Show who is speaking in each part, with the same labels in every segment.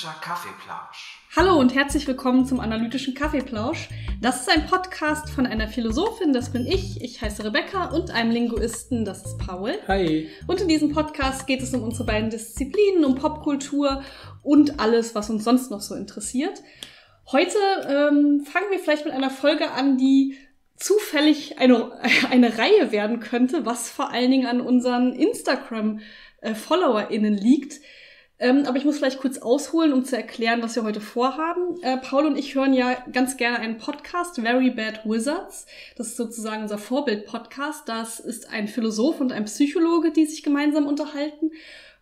Speaker 1: Analytischer Kaffeeplausch.
Speaker 2: Hallo und herzlich willkommen zum Analytischen Kaffeeplausch. Das ist ein Podcast von einer Philosophin, das bin ich, ich heiße Rebecca, und einem Linguisten, das ist Paul.
Speaker 3: Hi.
Speaker 2: Und in diesem Podcast geht es um unsere beiden Disziplinen, um Popkultur und alles, was uns sonst noch so interessiert. Heute ähm, fangen wir vielleicht mit einer Folge an, die zufällig eine, eine Reihe werden könnte, was vor allen Dingen an unseren Instagram-FollowerInnen liegt. Ähm, aber ich muss vielleicht kurz ausholen, um zu erklären, was wir heute vorhaben. Äh, Paul und ich hören ja ganz gerne einen Podcast, Very Bad Wizards. Das ist sozusagen unser Vorbild-Podcast. Das ist ein Philosoph und ein Psychologe, die sich gemeinsam unterhalten.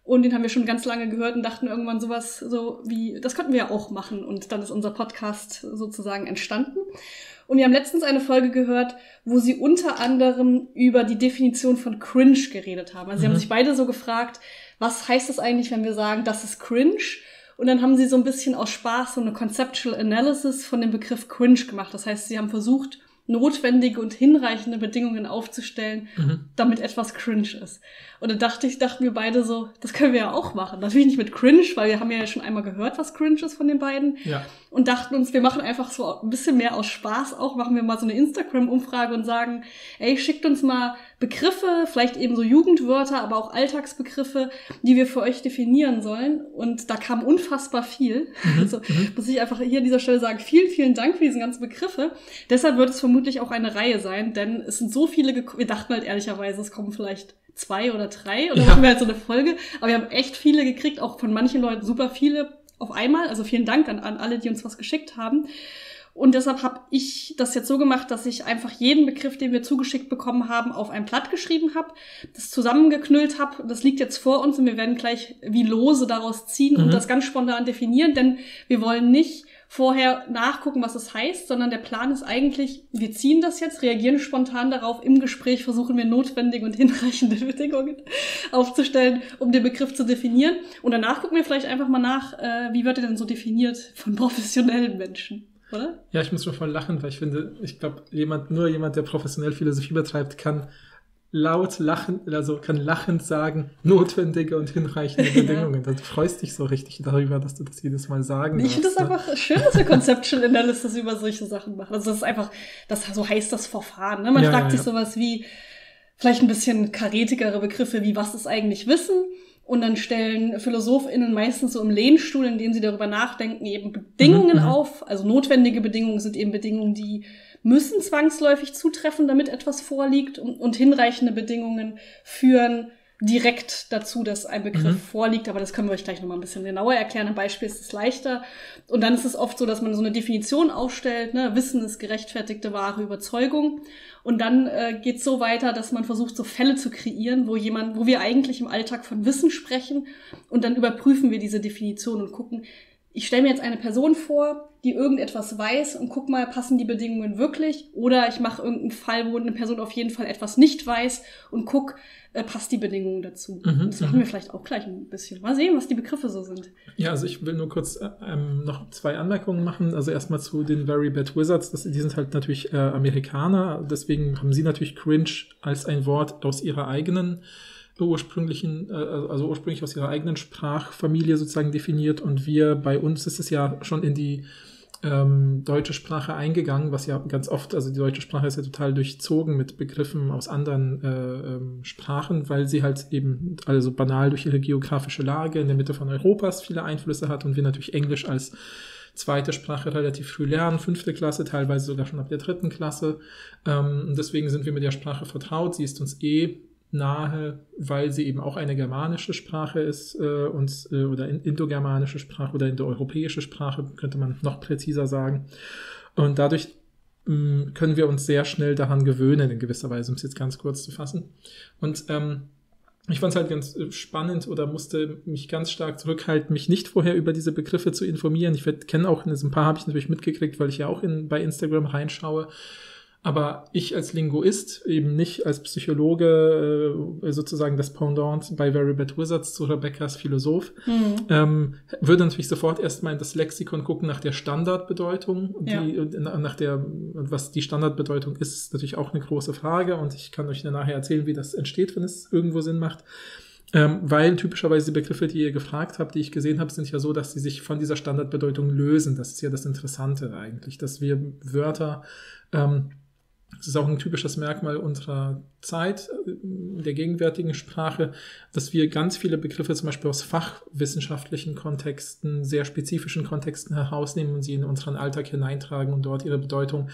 Speaker 2: Und den haben wir schon ganz lange gehört und dachten irgendwann sowas so wie, das könnten wir ja auch machen. Und dann ist unser Podcast sozusagen entstanden. Und wir haben letztens eine Folge gehört, wo sie unter anderem über die Definition von Cringe geredet haben. Also sie haben
Speaker 3: Mhm.
Speaker 2: sich beide so gefragt, was heißt es eigentlich, wenn wir sagen, das ist Cringe? Und dann haben sie so ein bisschen aus Spaß so eine Conceptual Analysis von dem Begriff Cringe gemacht. Das heißt, sie haben versucht, notwendige und hinreichende Bedingungen aufzustellen,
Speaker 3: Mhm.
Speaker 2: damit etwas cringe ist. Und dann dachte ich, dachten wir beide so, das können wir ja auch machen. Natürlich nicht mit cringe, weil wir haben ja schon einmal gehört, was cringe ist von den beiden
Speaker 3: Ja.
Speaker 2: und dachten uns, wir machen einfach so ein bisschen mehr aus Spaß auch, machen wir mal so eine Instagram-Umfrage und sagen, ey, schickt uns mal Begriffe, vielleicht eben so Jugendwörter, aber auch Alltagsbegriffe, die wir für euch definieren sollen. Und da kam unfassbar viel. Also muss ich einfach hier an dieser Stelle sagen, vielen, vielen Dank für diese ganzen Begriffe. Deshalb wird es vermutlich auch eine Reihe sein, denn es sind so viele, wir dachten halt ehrlicherweise, es kommen vielleicht zwei oder drei oder
Speaker 3: Ja.
Speaker 2: machen wir halt so eine Folge. Aber wir haben echt viele gekriegt, auch von manchen Leuten super viele auf einmal. Also vielen Dank an, an alle, die uns was geschickt haben. Und deshalb habe ich das jetzt so gemacht, dass ich einfach jeden Begriff, den wir zugeschickt bekommen haben, auf ein Blatt geschrieben habe, das zusammengeknüllt habe. Das liegt jetzt vor uns und wir werden gleich wie Lose daraus ziehen und
Speaker 3: Mhm.
Speaker 2: das ganz spontan definieren, denn wir wollen nicht vorher nachgucken, was es heißt, sondern der Plan ist eigentlich, wir ziehen das jetzt, reagieren spontan darauf, im Gespräch versuchen wir notwendige und hinreichende Bedingungen aufzustellen, um den Begriff zu definieren. Und danach gucken wir vielleicht einfach mal nach, äh, wie wird er denn so definiert von professionellen Menschen, oder?
Speaker 3: Ja, ich muss schon voll lachen, weil ich finde, ich glaube, jemand, nur jemand, der professionell Philosophie betreibt, kann laut lachen, also kann lachend sagen, notwendige und hinreichende Bedingungen. Du freust dich so richtig darüber, dass du das jedes Mal sagen
Speaker 2: Ich finde das
Speaker 3: darfst, ne?
Speaker 2: einfach schön, dass wir Conceptual Analysis über solche Sachen machen. Also das ist einfach, das so heißt das Verfahren. Ne? Man
Speaker 3: Ja,
Speaker 2: fragt
Speaker 3: ja,
Speaker 2: sich
Speaker 3: ja.
Speaker 2: sowas wie vielleicht ein bisschen karetigere Begriffe wie was ist eigentlich Wissen? Und dann stellen PhilosophInnen meistens so im Lehnstuhl, indem sie darüber nachdenken, eben Bedingungen
Speaker 3: Mhm, mhm.
Speaker 2: auf. Also notwendige Bedingungen sind eben Bedingungen, die müssen zwangsläufig zutreffen, damit etwas vorliegt. Und, und hinreichende Bedingungen führen direkt dazu, dass ein Begriff
Speaker 3: Mhm.
Speaker 2: vorliegt. Aber das können wir euch gleich nochmal ein bisschen genauer erklären. Am Beispiel ist es leichter. Und dann ist es oft so, dass man so eine Definition aufstellt. Ne? Wissen ist gerechtfertigte wahre Überzeugung. Und dann äh, geht es so weiter, dass man versucht, so Fälle zu kreieren, wo jemand, wo wir eigentlich im Alltag von Wissen sprechen. Und dann überprüfen wir diese Definition und gucken, ich stelle mir jetzt eine Person vor, die irgendetwas weiß und guck mal, passen die Bedingungen wirklich? Oder ich mache irgendeinen Fall, wo eine Person auf jeden Fall etwas nicht weiß und guck, äh, passt die Bedingung dazu?
Speaker 3: Mhm,
Speaker 2: Und das machen
Speaker 3: mhm.
Speaker 2: wir vielleicht auch gleich ein bisschen. Mal sehen, was die Begriffe so sind.
Speaker 3: Ja, also ich will nur kurz äh, ähm, noch zwei Anmerkungen machen. Also erstmal zu den Very Bad Wizards. Das, die sind halt natürlich äh, Amerikaner. Deswegen haben sie natürlich Cringe als ein Wort aus ihrer eigenen ursprünglichen, äh, also ursprünglich aus ihrer eigenen Sprachfamilie sozusagen definiert. Und wir, bei uns ist es ja schon in die ähm, deutsche Sprache eingegangen, was ja ganz oft, also die deutsche Sprache ist ja total durchzogen mit Begriffen aus anderen äh, ähm, Sprachen, weil sie halt eben, also banal durch ihre geografische Lage in der Mitte von Europas viele Einflüsse hat und wir natürlich Englisch als zweite Sprache relativ früh lernen, fünfte Klasse, teilweise sogar schon ab der dritten Klasse. Ähm, deswegen sind wir mit der Sprache vertraut. Sie ist uns eh nahe, weil sie eben auch eine germanische Sprache ist äh, und äh, oder in, indogermanische Sprache oder indoeuropäische Sprache, könnte man noch präziser sagen. Und dadurch mh, können wir uns sehr schnell daran gewöhnen, in gewisser Weise, um es jetzt ganz kurz zu fassen. Und ähm, ich fand es halt ganz äh, spannend oder musste mich ganz stark zurückhalten, mich nicht vorher über diese Begriffe zu informieren. Ich kenne auch ein paar habe ich natürlich mitgekriegt, weil ich ja auch in, bei Instagram reinschaue. Aber ich als Linguist, eben nicht als Psychologe, äh, sozusagen das Pendant bei Very Bad Wizards zu Rebecca's Philosoph,
Speaker 2: Hm.
Speaker 3: ähm, würde natürlich sofort erstmal in das Lexikon gucken nach der Standardbedeutung. Und
Speaker 2: Ja.
Speaker 3: Die, und nach der, was die Standardbedeutung ist, ist natürlich auch eine große Frage. Und ich kann euch dann nachher erzählen, wie das entsteht, wenn es irgendwo Sinn macht. Ähm, weil typischerweise die Begriffe, die ihr gefragt habt, die ich gesehen habe, sind ja so, dass sie sich von dieser Standardbedeutung lösen. Das ist ja das Interessante eigentlich, dass wir Wörter ähm, das ist auch ein typisches Merkmal unserer Zeit, äh, der gegenwärtigen Sprache, dass wir ganz viele Begriffe zum Beispiel aus fachwissenschaftlichen Kontexten, sehr spezifischen Kontexten herausnehmen und sie in unseren Alltag hineintragen und dort ihre Bedeutung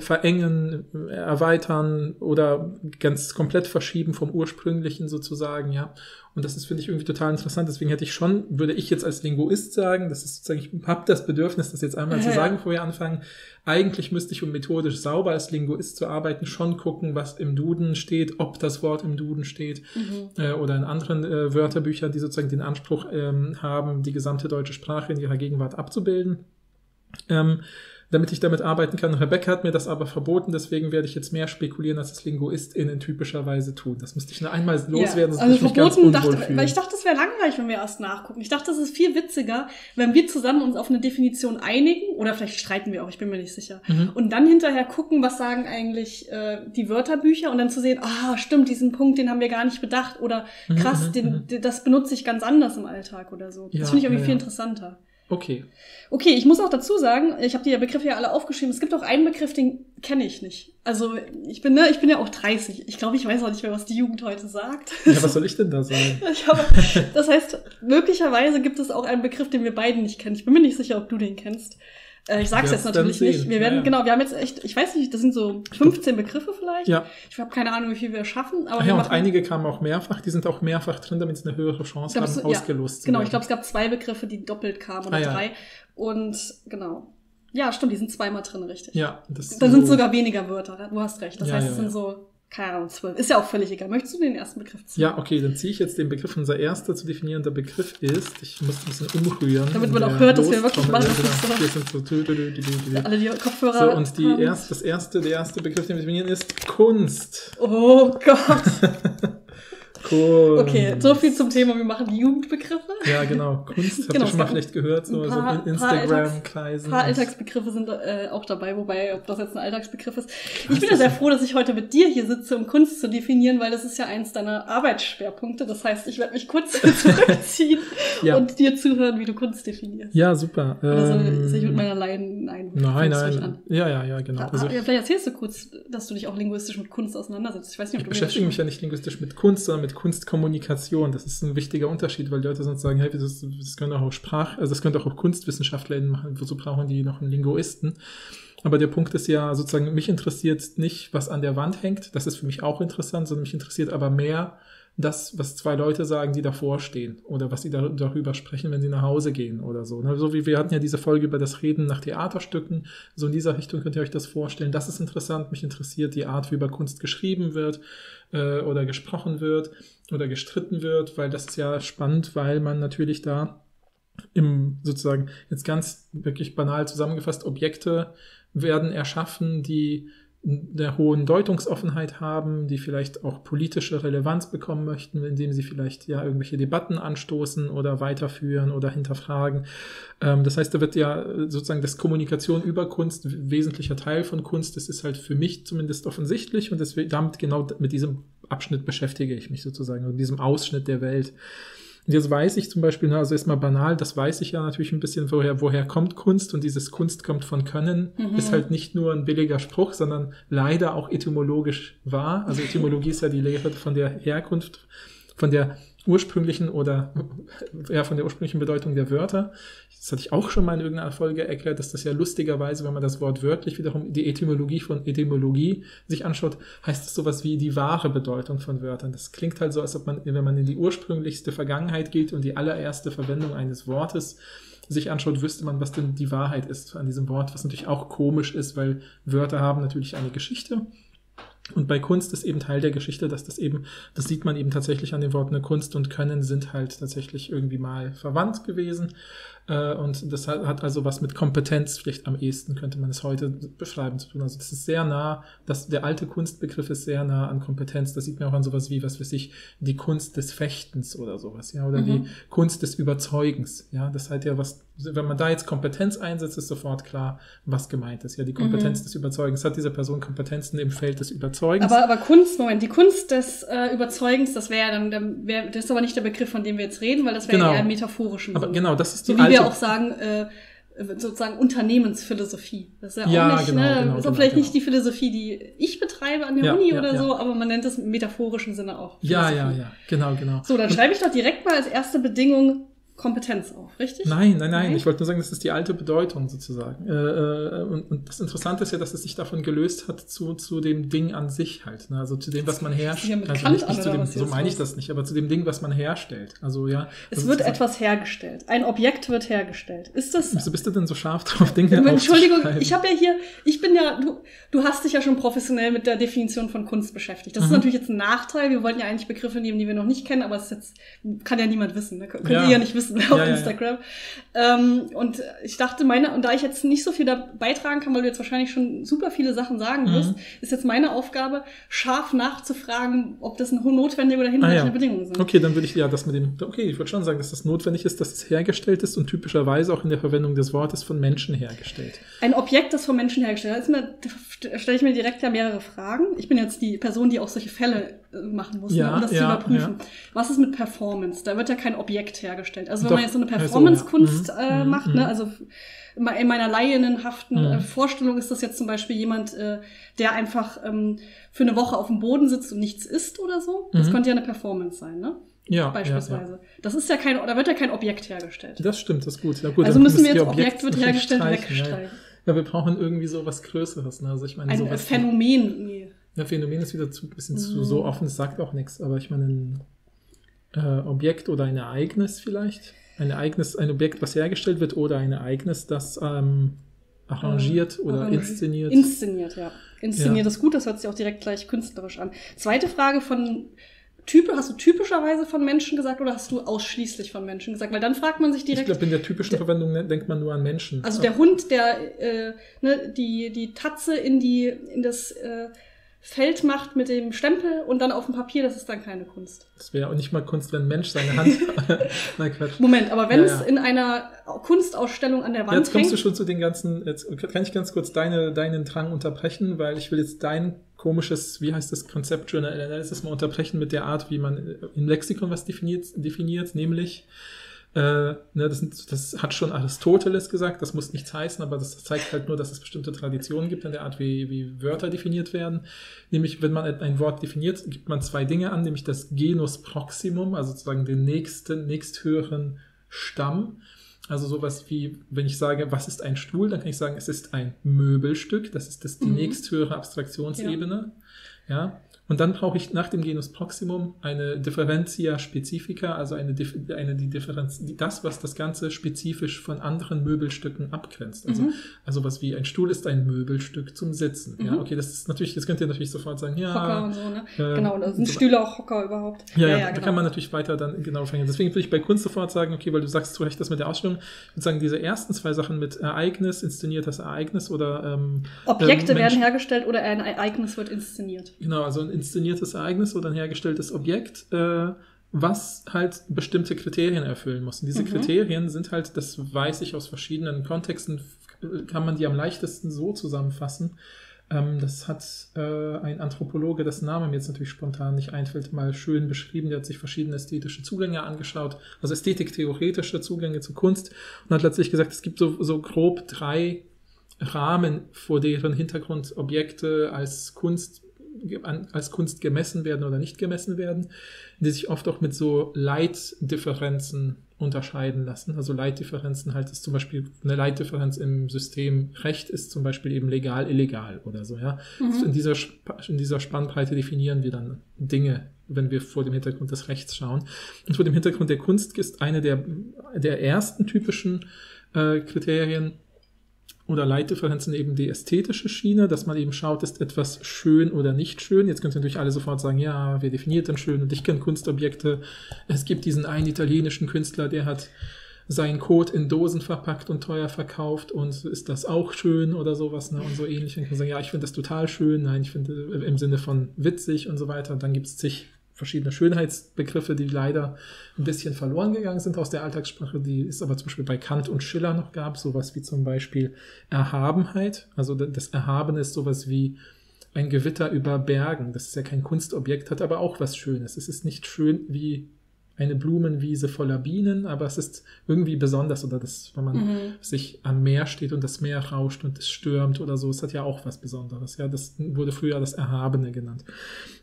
Speaker 3: verengen, äh, erweitern oder ganz komplett verschieben vom ursprünglichen sozusagen, ja. Und das ist, finde ich, irgendwie total interessant. Deswegen hätte ich schon, würde ich jetzt als Linguist sagen, das ist sozusagen, ich habe das Bedürfnis, das jetzt einmal ja, zu sagen, bevor wir anfangen. Eigentlich müsste ich, um methodisch sauber als Linguist zu arbeiten, schon gucken, was im Duden steht, ob das Wort im Duden steht mhm. äh, oder in anderen äh, Wörterbüchern, die sozusagen den Anspruch ähm, haben, die gesamte deutsche Sprache in ihrer Gegenwart abzubilden. Ähm, damit ich damit arbeiten kann. Rebecca hat mir das aber verboten, deswegen werde ich jetzt mehr spekulieren, als es LinguistInnen typischerweise tun. Das müsste ich nur einmal loswerden,
Speaker 2: ja, also ich mich ganz dachte, Weil ich dachte, das wäre langweilig, wenn wir erst nachgucken. Ich dachte, das ist viel witziger, wenn wir zusammen uns auf eine Definition einigen, oder vielleicht streiten wir auch, ich bin mir nicht sicher. Mhm. Und dann hinterher gucken, was sagen eigentlich äh, die Wörterbücher und dann zu sehen, ah, stimmt, diesen Punkt, den haben wir gar nicht bedacht. Oder mhm, krass, mhm, den, mhm. das benutze ich ganz anders im Alltag oder so. Das ja, finde ich irgendwie ja, viel interessanter.
Speaker 3: Okay.
Speaker 2: Okay, ich muss auch dazu sagen, ich habe die Begriffe ja alle aufgeschrieben. Es gibt auch einen Begriff, den kenne ich nicht. Also ich bin, ne, ich bin ja auch 30. Ich glaube, ich weiß auch nicht mehr, was die Jugend heute sagt.
Speaker 3: Ja, was soll ich denn da sagen?
Speaker 2: hab, das heißt, möglicherweise gibt es auch einen Begriff, den wir beiden nicht kennen. Ich bin mir nicht sicher, ob du den kennst. Äh, ich sag's jetzt natürlich nicht. Wir werden, ja, ja. genau, wir haben jetzt echt, ich weiß nicht, das sind so 15 Begriffe vielleicht.
Speaker 3: Ja.
Speaker 2: Ich habe keine Ahnung, wie viel wir schaffen. Aber
Speaker 3: Ach
Speaker 2: ja,
Speaker 3: und einige kamen auch mehrfach, die sind auch mehrfach drin, damit sie eine höhere Chance haben, ja, ausgelost
Speaker 2: zu Genau, ich glaube, es gab zwei Begriffe, die doppelt kamen oder ah, drei. Und genau. Ja, stimmt, die sind zweimal drin, richtig.
Speaker 3: Ja, das
Speaker 2: Da sind so sogar weniger Wörter, du hast recht. Das heißt, es sind so keine Ahnung, zwölf. Ist ja auch völlig egal. Möchtest du den ersten Begriff
Speaker 3: ziehen? Ja, okay, dann ziehe ich jetzt den Begriff. Unser erster zu definierender Begriff ist, ich muss ein bisschen umrühren.
Speaker 2: Damit man auch hört, dass wir wirklich machen.
Speaker 3: Hier sind so,
Speaker 2: Alle die Kopfhörer.
Speaker 3: So, und die erst, das erste, der erste Begriff, den wir definieren, ist Kunst.
Speaker 2: Oh Gott. Cool. Okay, so viel zum Thema, wir machen Jugendbegriffe.
Speaker 3: Ja, genau. Kunst, habt genau, ihr schon mal vielleicht gehört, so, paar, so Instagram-Kreisen.
Speaker 2: Ein paar Alltagsbegriffe sind äh, auch dabei, wobei, ob das jetzt ein Alltagsbegriff ist. Ich bin ja sehr froh, dass ich heute mit dir hier sitze, um Kunst zu definieren, weil das ist ja eins deiner Arbeitsschwerpunkte. Das heißt, ich werde mich kurz zurückziehen ja. und dir zuhören, wie du Kunst definierst.
Speaker 3: Ja, super.
Speaker 2: Oder soll, ähm, soll ich mit meiner Leiden ein?
Speaker 3: Nein, nein. Ja, ja, ja, genau.
Speaker 2: Also, vielleicht erzählst du kurz, dass du dich auch linguistisch mit Kunst auseinandersetzt.
Speaker 3: Ich weiß nicht, ob du ich beschäftige mich ja nicht linguistisch mit Kunst, sondern mit Kunstkommunikation. Das ist ein wichtiger Unterschied, weil Leute sonst sagen, hey, das, das können auch Sprach, also das könnte auch Kunstwissenschaftler machen, wozu brauchen die noch einen Linguisten? Aber der Punkt ist ja sozusagen, mich interessiert nicht, was an der Wand hängt. Das ist für mich auch interessant, sondern mich interessiert aber mehr das, was zwei Leute sagen, die davor stehen oder was sie da, darüber sprechen, wenn sie nach Hause gehen oder so. Ne? So wie wir hatten ja diese Folge über das Reden nach Theaterstücken. So in dieser Richtung könnt ihr euch das vorstellen. Das ist interessant. Mich interessiert die Art, wie über Kunst geschrieben wird äh, oder gesprochen wird oder gestritten wird, weil das ist ja spannend, weil man natürlich da im sozusagen jetzt ganz wirklich banal zusammengefasst Objekte werden erschaffen, die der hohen Deutungsoffenheit haben, die vielleicht auch politische Relevanz bekommen möchten, indem sie vielleicht ja irgendwelche Debatten anstoßen oder weiterführen oder hinterfragen. Ähm, das heißt, da wird ja sozusagen das Kommunikation über Kunst wesentlicher Teil von Kunst. Das ist halt für mich zumindest offensichtlich und deswegen damit genau mit diesem Abschnitt beschäftige ich mich sozusagen, mit diesem Ausschnitt der Welt. Und jetzt weiß ich zum Beispiel, ne, also erstmal banal, das weiß ich ja natürlich ein bisschen, woher, woher kommt Kunst und dieses Kunst kommt von Können, mhm. ist halt nicht nur ein billiger Spruch, sondern leider auch etymologisch wahr. Also Etymologie ist ja die Lehre von der Herkunft, von der ursprünglichen oder ja, von der ursprünglichen Bedeutung der Wörter. Das hatte ich auch schon mal in irgendeiner Folge erklärt, dass das ja lustigerweise, wenn man das Wort wörtlich wiederum die Etymologie von Etymologie sich anschaut, heißt es sowas wie die wahre Bedeutung von Wörtern. Das klingt halt so, als ob man, wenn man in die ursprünglichste Vergangenheit geht und die allererste Verwendung eines Wortes sich anschaut, wüsste man, was denn die Wahrheit ist an diesem Wort, was natürlich auch komisch ist, weil Wörter haben natürlich eine Geschichte und bei Kunst ist eben Teil der Geschichte, dass das eben, das sieht man eben tatsächlich an den Worten Kunst und Können sind halt tatsächlich irgendwie mal verwandt gewesen. Äh, und das hat also was mit Kompetenz, vielleicht am ehesten könnte man es heute beschreiben zu tun. Also das ist sehr nah, das, der alte Kunstbegriff ist sehr nah an Kompetenz. Das sieht man auch an sowas wie, was weiß ich, die Kunst des Fechtens oder sowas, ja, oder mhm. die Kunst des Überzeugens. Ja, das hat ja was wenn man da jetzt Kompetenz einsetzt, ist sofort klar, was gemeint ist. Ja, die Kompetenz
Speaker 2: Mhm.
Speaker 3: des Überzeugens. Hat diese Person Kompetenzen im Feld des Überzeugens?
Speaker 2: Aber, aber Kunst, Moment, die Kunst des äh, Überzeugens, das wäre dann, dann wär, das ist aber nicht der Begriff, von dem wir jetzt reden, weil das wäre
Speaker 3: Genau.
Speaker 2: eher im metaphorischen
Speaker 3: Aber
Speaker 2: Sinne.
Speaker 3: genau, das ist die
Speaker 2: So wie
Speaker 3: alte.
Speaker 2: wir auch sagen, äh, sozusagen Unternehmensphilosophie. Das ist ja,
Speaker 3: Ja,
Speaker 2: auch nicht,
Speaker 3: genau,
Speaker 2: ne,
Speaker 3: genau,
Speaker 2: ist auch
Speaker 3: genau,
Speaker 2: vielleicht
Speaker 3: genau.
Speaker 2: nicht die Philosophie, die ich betreibe an der
Speaker 3: Ja,
Speaker 2: Uni
Speaker 3: ja,
Speaker 2: oder so, aber man nennt das im metaphorischen Sinne auch.
Speaker 3: ja, ja, ja, genau, genau.
Speaker 2: So, dann schreibe ich doch direkt mal als erste Bedingung Kompetenz auf, richtig?
Speaker 3: Nein, nein, nein,
Speaker 2: Nein?
Speaker 3: Ich wollte nur sagen, das ist die alte Bedeutung sozusagen. Äh, äh, und, und das Interessante ist ja, dass es sich davon gelöst hat zu, zu dem Ding an sich halt. Ne? Also zu dem, was man
Speaker 2: mit
Speaker 3: Also nicht, nicht dem, so meine ich das nicht, aber zu dem Ding, was man herstellt. Also ja.
Speaker 2: Es
Speaker 3: also
Speaker 2: wird etwas hergestellt. Ein Objekt wird hergestellt. Ist das
Speaker 3: Wieso bist du denn so scharf drauf, Dinge
Speaker 2: Entschuldigung, ich habe ja hier, ich bin ja, du, du hast dich ja schon professionell mit der Definition von Kunst beschäftigt. Das ist
Speaker 3: Mhm.
Speaker 2: natürlich jetzt ein Nachteil. Wir wollten ja eigentlich Begriffe nehmen, die wir noch nicht kennen, aber es ist jetzt, kann ja niemand wissen. Ne? Könnt
Speaker 3: Ja.
Speaker 2: ihr ja nicht wissen auf
Speaker 3: Ja, ja, ja.
Speaker 2: Instagram. Ähm, und ich dachte, meine, und da ich jetzt nicht so viel da beitragen kann, weil du jetzt wahrscheinlich schon super viele Sachen sagen wirst,
Speaker 3: Mhm.
Speaker 2: ist jetzt meine Aufgabe, scharf nachzufragen, ob das eine notwendige oder hinreichende
Speaker 3: Ah, ja.
Speaker 2: Bedingung sind.
Speaker 3: Okay, dann würde ich ja das mit dem. Okay, ich würde schon sagen, dass das notwendig ist, dass es hergestellt ist und typischerweise auch in der Verwendung des Wortes von Menschen hergestellt.
Speaker 2: Ein Objekt, das von Menschen hergestellt ist, mir, da stelle ich mir direkt ja mehrere Fragen. Ich bin jetzt die Person, die auch solche Fälle machen muss,
Speaker 3: Ja,
Speaker 2: ne, um das zu
Speaker 3: ja,
Speaker 2: überprüfen. Was ist mit Performance? Da wird ja kein Objekt hergestellt. Also wenn
Speaker 3: Doch,
Speaker 2: man jetzt so eine
Speaker 3: also,
Speaker 2: Performance-Kunst
Speaker 3: ja.
Speaker 2: äh,
Speaker 3: Mhm,
Speaker 2: macht,
Speaker 3: mhm.
Speaker 2: ne, also in in meiner laienhaften
Speaker 3: Mhm.
Speaker 2: äh, Vorstellung ist das jetzt zum Beispiel jemand, äh, der einfach ähm, für eine Woche auf dem Boden sitzt und nichts isst oder so. Das
Speaker 3: Mhm.
Speaker 2: könnte ja eine Performance sein, ne?
Speaker 3: Ja,
Speaker 2: Beispielsweise.
Speaker 3: Ja,
Speaker 2: Das ist ja kein, da wird ja kein Objekt hergestellt.
Speaker 3: ja. Das stimmt, das ist gut. Ja, gut
Speaker 2: also müssen wir jetzt Objekt wird
Speaker 3: natürlich
Speaker 2: hergestellt
Speaker 3: streichen, ja,
Speaker 2: wegstreichen.
Speaker 3: Ja. ja, wir brauchen irgendwie so was Größeres. Ne? Also ich meine,
Speaker 2: Ein Phänomen, nee.
Speaker 3: Ja, Phänomen ist wieder zu, bisschen zu
Speaker 2: Mhm.
Speaker 3: so offen, es sagt auch nichts. Aber ich meine, ein äh, Objekt oder ein Ereignis vielleicht. Ein Ereignis, ein Objekt, was hergestellt wird, oder ein Ereignis, das ähm, arrangiert oder
Speaker 2: Arrangiert.
Speaker 3: inszeniert.
Speaker 2: Inszeniert, ja. Inszeniert
Speaker 3: Ja.
Speaker 2: ist gut, das hört sich auch direkt gleich künstlerisch an. Zweite Frage von Type, hast du typischerweise von Menschen gesagt oder hast du ausschließlich von Menschen gesagt? Weil dann fragt man sich
Speaker 3: ich
Speaker 2: direkt,
Speaker 3: glaube, in der typischen Verwendung ne- denkt man nur an Menschen.
Speaker 2: also der Hund, der äh, ne, die, die Tatze in, die, in das äh, Feld macht mit dem Stempel und dann auf dem Papier, das ist dann keine Kunst.
Speaker 3: Das wäre auch nicht mal Kunst, wenn ein Mensch seine Hand. Nein, Quatsch.
Speaker 2: Moment, aber wenn
Speaker 3: Ja,
Speaker 2: es
Speaker 3: ja.
Speaker 2: in einer Kunstausstellung an der Wand
Speaker 3: Jetzt kommst du
Speaker 2: hängt,
Speaker 3: schon zu den ganzen. Jetzt kann ich ganz kurz deine, deinen Drang unterbrechen, weil ich will jetzt dein komisches, wie heißt das, Conceptual Analysis mal unterbrechen mit der Art, wie man äh, im Lexikon was definiert, definiert nämlich. Äh, ne, das, sind, das hat schon Aristoteles gesagt, das muss nichts heißen, aber das zeigt halt nur, dass es bestimmte Traditionen gibt in der Art, wie, wie Wörter definiert werden. Nämlich, wenn man ein Wort definiert, gibt man zwei Dinge an, nämlich das Genus Proximum, also sozusagen den nächsten, nächsthöheren Stamm. Also sowas wie, wenn ich sage, was ist ein Stuhl, dann kann ich sagen, es ist ein Möbelstück. Das ist das, die
Speaker 2: Mhm.
Speaker 3: nächsthöhere Abstraktionsebene. Ja. Und dann brauche ich nach dem Genus Proximum eine Differentia Specifica, also eine, eine die Differenz, die, das, was das Ganze spezifisch von anderen Möbelstücken abgrenzt. Also,
Speaker 2: Mhm.
Speaker 3: also was wie ein Stuhl ist ein Möbelstück zum Sitzen. Ja,
Speaker 2: Mhm.
Speaker 3: okay, das ist natürlich, das könnt ihr natürlich sofort sagen, ja.
Speaker 2: Hocker und so, ne?
Speaker 3: äh,
Speaker 2: genau, da sind
Speaker 3: so-
Speaker 2: Stühle auch Hocker überhaupt.
Speaker 3: ja, ja, da
Speaker 2: genau.
Speaker 3: kann man natürlich weiter dann genau fangen. Deswegen würde ich bei Kunst sofort sagen, okay, weil du sagst zu Recht das mit der Ausstellung, ich würde sagen, diese ersten zwei Sachen mit Ereignis, inszeniertes Ereignis oder ähm,
Speaker 2: Objekte
Speaker 3: ähm,
Speaker 2: werden hergestellt oder ein Ereignis wird inszeniert.
Speaker 3: Genau, also inszeniertes Ereignis oder ein hergestelltes Objekt, äh, was halt bestimmte Kriterien erfüllen muss. Und diese
Speaker 2: Mhm.
Speaker 3: Kriterien sind halt, das weiß ich aus verschiedenen Kontexten, kann man die am leichtesten so zusammenfassen. Ähm, das hat äh, ein Anthropologe, dessen Name mir jetzt natürlich spontan nicht einfällt, mal schön beschrieben. Der hat sich verschiedene ästhetische Zugänge angeschaut, also ästhetik-theoretische Zugänge zu Kunst und hat letztlich gesagt, es gibt so, so grob drei Rahmen, vor deren Hintergrund Objekte als Kunst als Kunst gemessen werden oder nicht gemessen werden, die sich oft auch mit so Leitdifferenzen unterscheiden lassen. Also Leitdifferenzen halt ist zum Beispiel eine Leitdifferenz im System Recht ist zum Beispiel eben legal, illegal oder so, ja.
Speaker 2: Mhm.
Speaker 3: In dieser, in dieser Spannbreite definieren wir dann Dinge, wenn wir vor dem Hintergrund des Rechts schauen. Und vor dem Hintergrund der Kunst ist eine der, der ersten typischen äh, Kriterien oder Leitdifferenzen eben die ästhetische Schiene, dass man eben schaut, ist etwas schön oder nicht schön. Jetzt könnt ihr natürlich alle sofort sagen, ja, wer definiert denn schön? Und ich kenne Kunstobjekte. Es gibt diesen einen italienischen Künstler, der hat seinen Code in Dosen verpackt und teuer verkauft und ist das auch schön oder sowas ne? und so ähnlich. Und kann man sagen, ja, ich finde das total schön, nein, ich finde im Sinne von witzig und so weiter. Und dann gibt es zig verschiedene Schönheitsbegriffe, die leider ein bisschen verloren gegangen sind aus der Alltagssprache, die es aber zum Beispiel bei Kant und Schiller noch gab, sowas wie zum Beispiel Erhabenheit. Also das Erhabene ist sowas wie ein Gewitter über Bergen. Das ist ja kein Kunstobjekt, hat aber auch was Schönes. Es ist nicht schön wie eine Blumenwiese voller Bienen, aber es ist irgendwie besonders oder das, wenn man mhm. sich am Meer steht und das Meer rauscht und es stürmt oder so, es hat ja auch was Besonderes. Ja, das wurde früher das Erhabene genannt.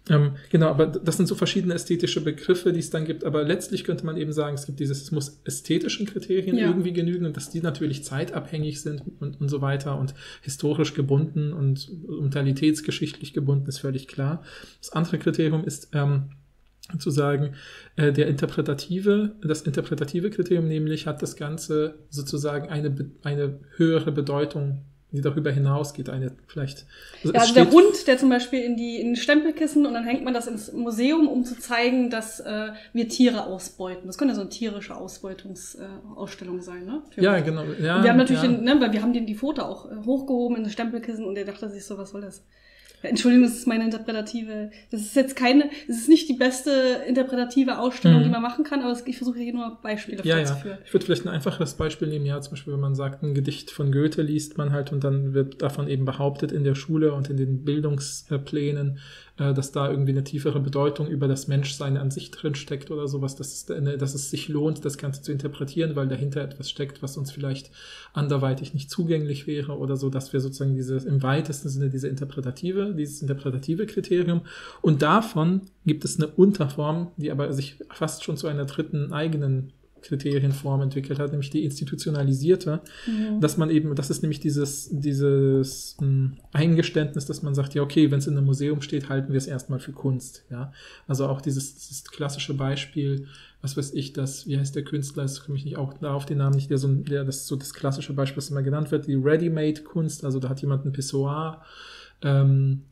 Speaker 3: Ähm, genau, aber das sind so verschiedene ästhetische Begriffe, die es dann gibt. Aber letztlich könnte man eben sagen, es gibt dieses, es muss ästhetischen Kriterien ja. irgendwie genügen und dass die natürlich zeitabhängig sind und, und so weiter und historisch gebunden und mentalitätsgeschichtlich gebunden ist völlig klar. Das andere Kriterium ist ähm, zu sagen, äh, der interpretative, das interpretative Kriterium nämlich hat das Ganze sozusagen eine, eine höhere Bedeutung die darüber hinausgeht, eine vielleicht.
Speaker 2: Also ja, also der Hund, der zum Beispiel in die in Stempelkissen und dann hängt man das ins Museum, um zu zeigen, dass äh, wir Tiere ausbeuten. Das könnte so eine tierische Ausbeutungsausstellung äh, sein, ne?
Speaker 3: Ja, genau. Ja,
Speaker 2: und wir haben natürlich, ja. den, ne, weil wir haben den die Foto auch äh, hochgehoben in Stempelkissen und der dachte sich so, was soll das? Entschuldigung, das ist meine interpretative. Das ist jetzt keine, das ist nicht die beste interpretative Ausstellung, mhm. die man machen kann, aber ich versuche hier nur Beispiele
Speaker 3: ja, ja. Ich würde vielleicht ein einfaches Beispiel nehmen, ja, zum Beispiel, wenn man sagt, ein Gedicht von Goethe liest man halt und dann wird davon eben behauptet in der Schule und in den Bildungsplänen, dass da irgendwie eine tiefere Bedeutung über das Menschsein an sich drin steckt oder sowas, dass es, dass es sich lohnt, das Ganze zu interpretieren, weil dahinter etwas steckt, was uns vielleicht anderweitig nicht zugänglich wäre oder so, dass wir sozusagen diese, im weitesten Sinne diese interpretative, dieses interpretative Kriterium. Und davon gibt es eine Unterform, die aber sich fast schon zu einer dritten eigenen Kriterienform entwickelt hat, nämlich die institutionalisierte, mhm. dass man eben, das ist nämlich dieses, dieses mh, hm, Eingeständnis, dass man sagt, ja, okay, wenn es in einem Museum steht, halten wir es erstmal für Kunst, ja. Also auch dieses, dieses klassische Beispiel, was weiß ich, das, wie heißt der Künstler, das komme ich nicht auch da auf den Namen nicht, der so, der, das ist so das klassische Beispiel, was immer genannt wird, die Ready-Made-Kunst, also da hat jemand ein Pissoir, ähm,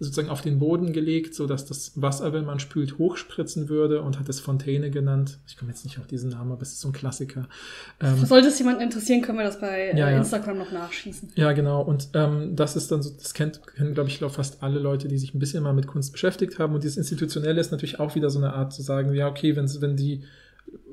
Speaker 3: sozusagen auf den Boden gelegt, so dass das Wasser, wenn man spült, hochspritzen würde und hat es Fontäne genannt. Ich komme jetzt nicht auf diesen Namen, aber es ist so ein Klassiker.
Speaker 2: Ähm, Sollte es jemanden interessieren, können wir das bei ja, äh, Instagram ja. noch nachschießen.
Speaker 3: Ja, genau. Und ähm, das ist dann so, das kennt, kennen, glaube ich, glaub, fast alle Leute, die sich ein bisschen mal mit Kunst beschäftigt haben. Und dieses Institutionelle ist natürlich auch wieder so eine Art zu sagen, ja, okay, wenn, wenn die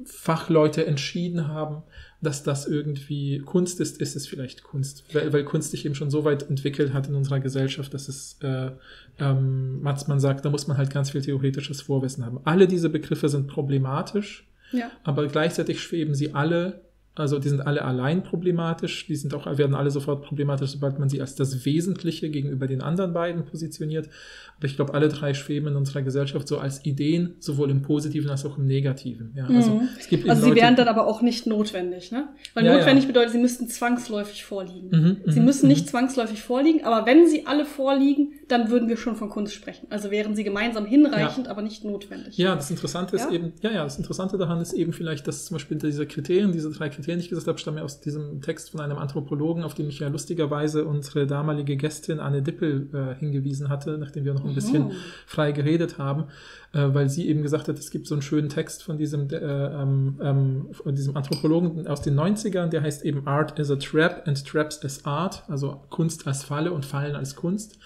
Speaker 3: Fachleute entschieden haben, dass das irgendwie Kunst ist, ist es vielleicht Kunst. Weil, weil Kunst sich eben schon so weit entwickelt hat in unserer Gesellschaft, dass es, äh, ähm, man sagt, da muss man halt ganz viel theoretisches Vorwissen haben. Alle diese Begriffe sind problematisch, ja. aber gleichzeitig schweben sie alle also die sind alle allein problematisch, die sind auch, werden alle sofort problematisch, sobald man sie als das Wesentliche gegenüber den anderen beiden positioniert. Aber ich glaube, alle drei schweben in unserer Gesellschaft so als Ideen, sowohl im Positiven als auch im Negativen. Ja,
Speaker 2: also mhm. es gibt also sie Leute, wären dann aber auch nicht notwendig, ne? Weil ja, notwendig ja. bedeutet, sie müssten zwangsläufig vorliegen. Mhm, sie mhm, müssen nicht mhm. zwangsläufig vorliegen, aber wenn sie alle vorliegen, dann würden wir schon von Kunst sprechen. Also wären sie gemeinsam hinreichend, ja. aber nicht notwendig.
Speaker 3: Ja, das Interessante ist eben, ja, ja, das Interessante daran ist eben vielleicht, dass zum Beispiel diese Kriterien, diese drei Kriterien, Kriterien, die ich gesagt habe, stammen aus diesem Text von einem Anthropologen, auf den mich ja lustigerweise unsere damalige Gästin Anne Dippel äh, hingewiesen hatte, nachdem wir noch ein mhm. bisschen frei geredet haben, äh, weil sie eben gesagt hat, es gibt so einen schönen Text von diesem, äh, ähm, ähm, von diesem Anthropologen aus den 90ern, der heißt eben Art is a Trap and Traps as Art, also Kunst als Falle und Fallen als Kunst.